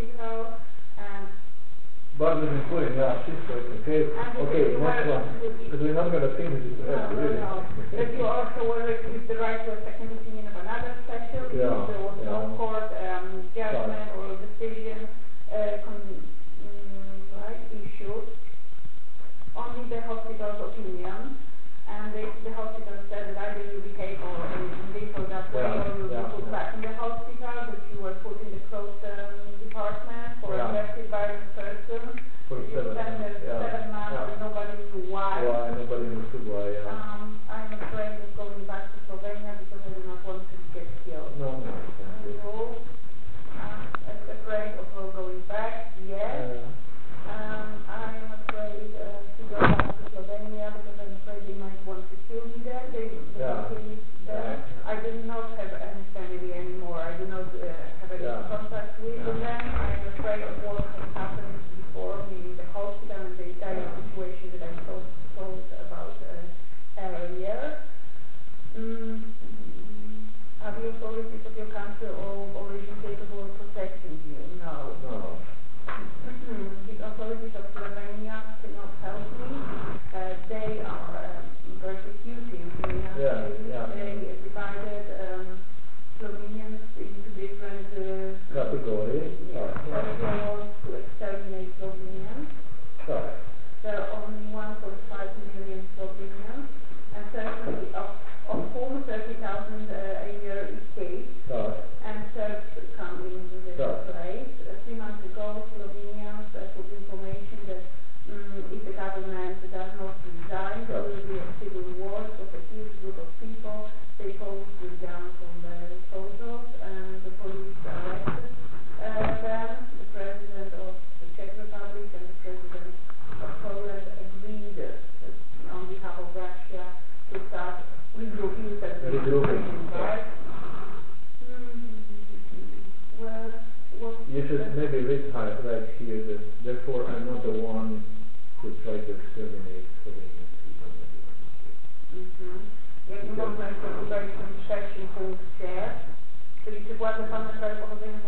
Bardzo dziękuję, ja wszystko jest okej. Okej, next one. Because we're not gonna finish it No, forever, no, really. no. That you also were with the right to a second opinion of another special, Yeah, if there was no court um, judgment or decision uh, con- mm, right, issued. Only the hospital's opinion, and the, the hospital said that either you behave or in this or that way, Yeah, or you'll yeah, be put yeah. back in the hospital, that you were put in the closed um, department for Yeah. violent person. For you seven months, yeah, seven months yeah. and nobody knew why. Why, nobody understood why, yeah. Um, I'm afraid of going back to Slovenia because I do not want to get killed. No, no, thank you. So, I'm a- afraid of uh, going back, yes. Uh, Um, I am afraid uh, to go back to Slovenia because I'm afraid they might want to kill me there. They, they Yeah. kill me there. Yeah. I do not have any family anymore. I do not uh, have any Yeah. contact with Yeah. them. I'm afraid of what has happened before me in the hospital and the entire Yeah. situation that I told, told about uh, earlier. Mm, are the authorities of your country of origin capable of protecting you? No. no, no. the authorities of Slovenia cannot help me. Uh, they are um, persecuting me. Yeah, actually. yeah. They divided um, Slovenians into different uh, Category. yes, Tak, first no. one was to exterminate Slovenians. Tak. There are only 1.5 million Slovenians, and 30 of, of whom 30,000 uh, a year escape Tak. and Serbs come into this Tak. place. Uh, three months ago, Slovenians uh, put information that mm, if the government does not resign, there Tak. will be a civil war. So a huge group of people, they posed with guns on their photos, and the police arrested uh, them. The president of the Czech Republic and the president of Poland agreed uh, on behalf of Russia to start regrouping the Regrouping, right? Mm, Well, what... You should maybe read hi- right here that therefore I'm not the one who tried to exterminate Slovenian people. Mhm. Jak nie można to tutaj w tym trzecim punkcie, czyli czy władze pana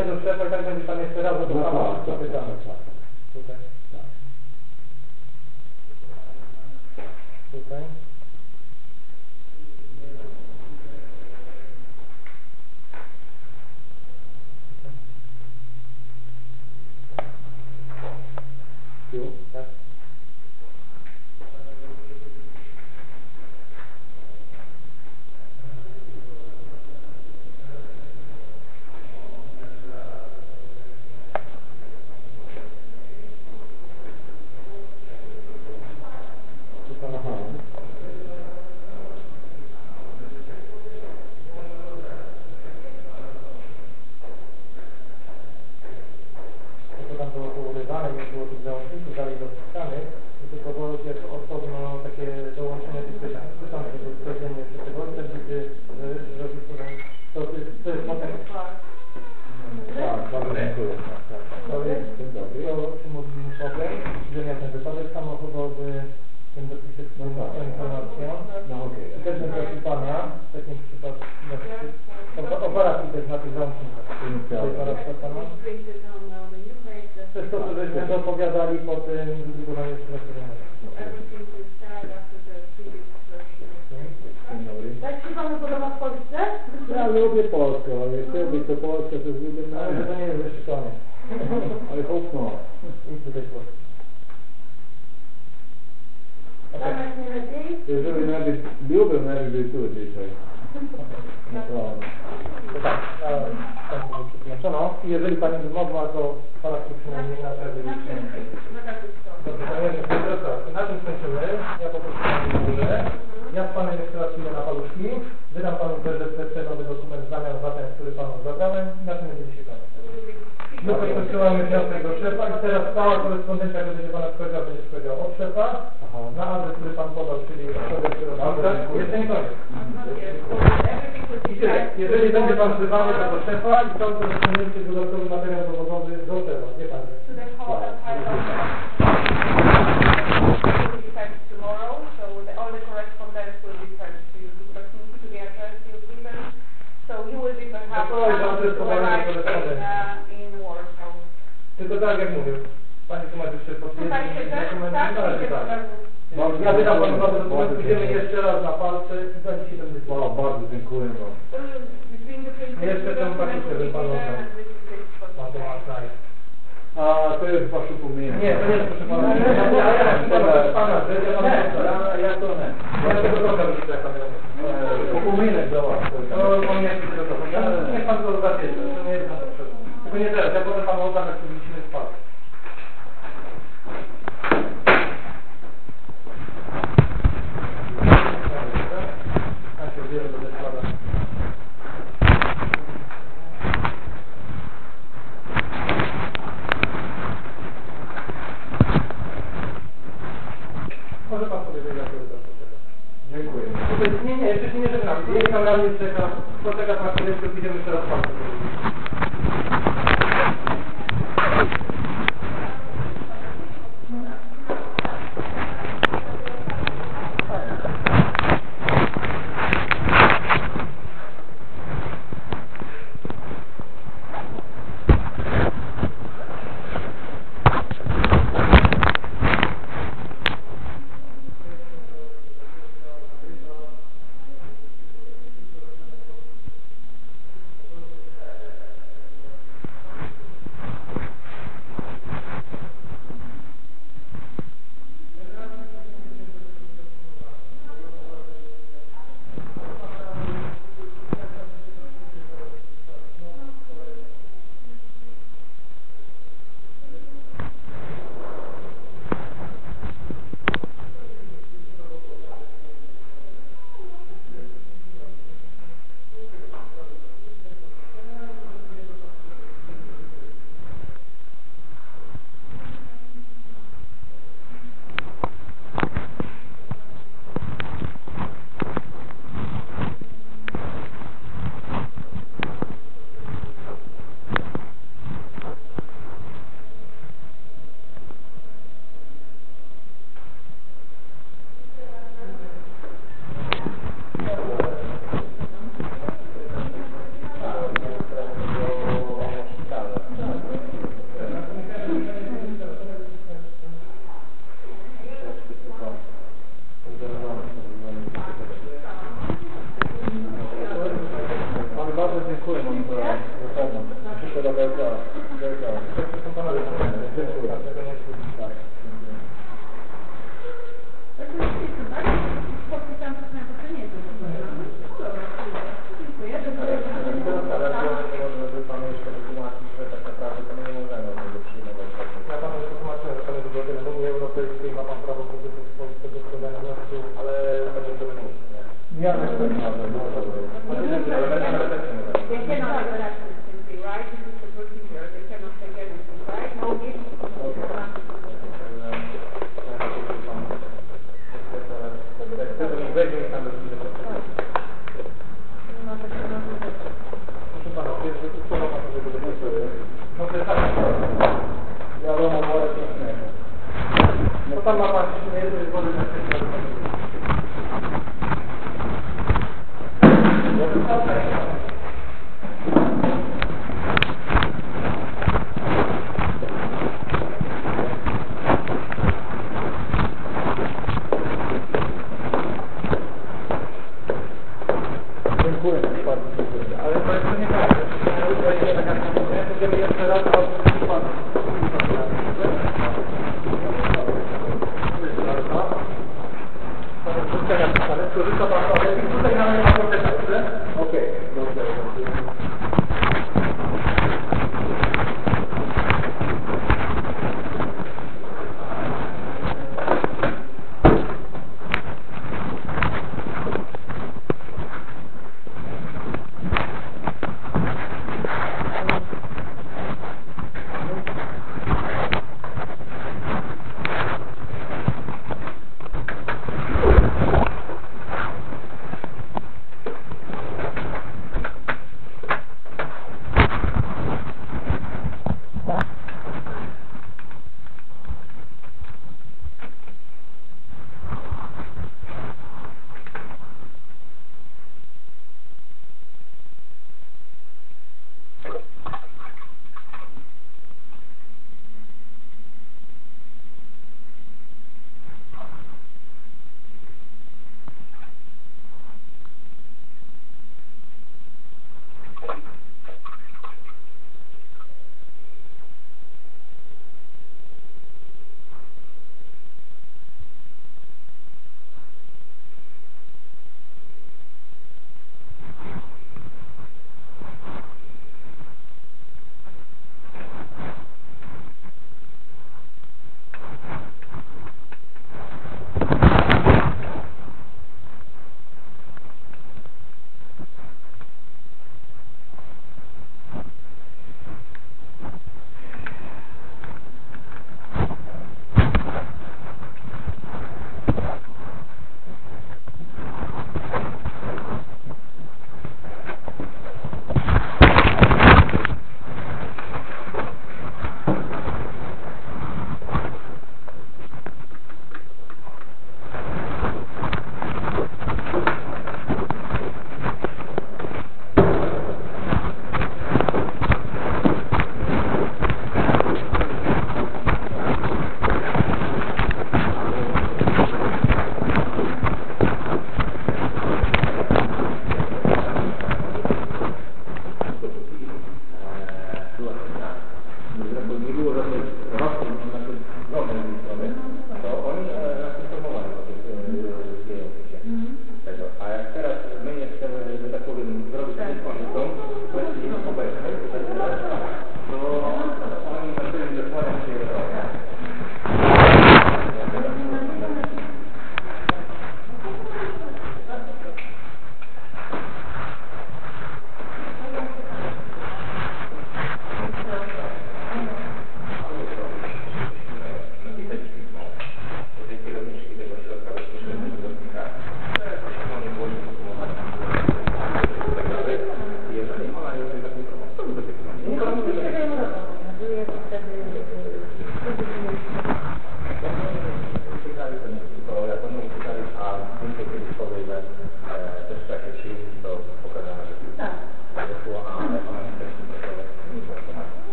años, tres años tan esperados, no, no, no.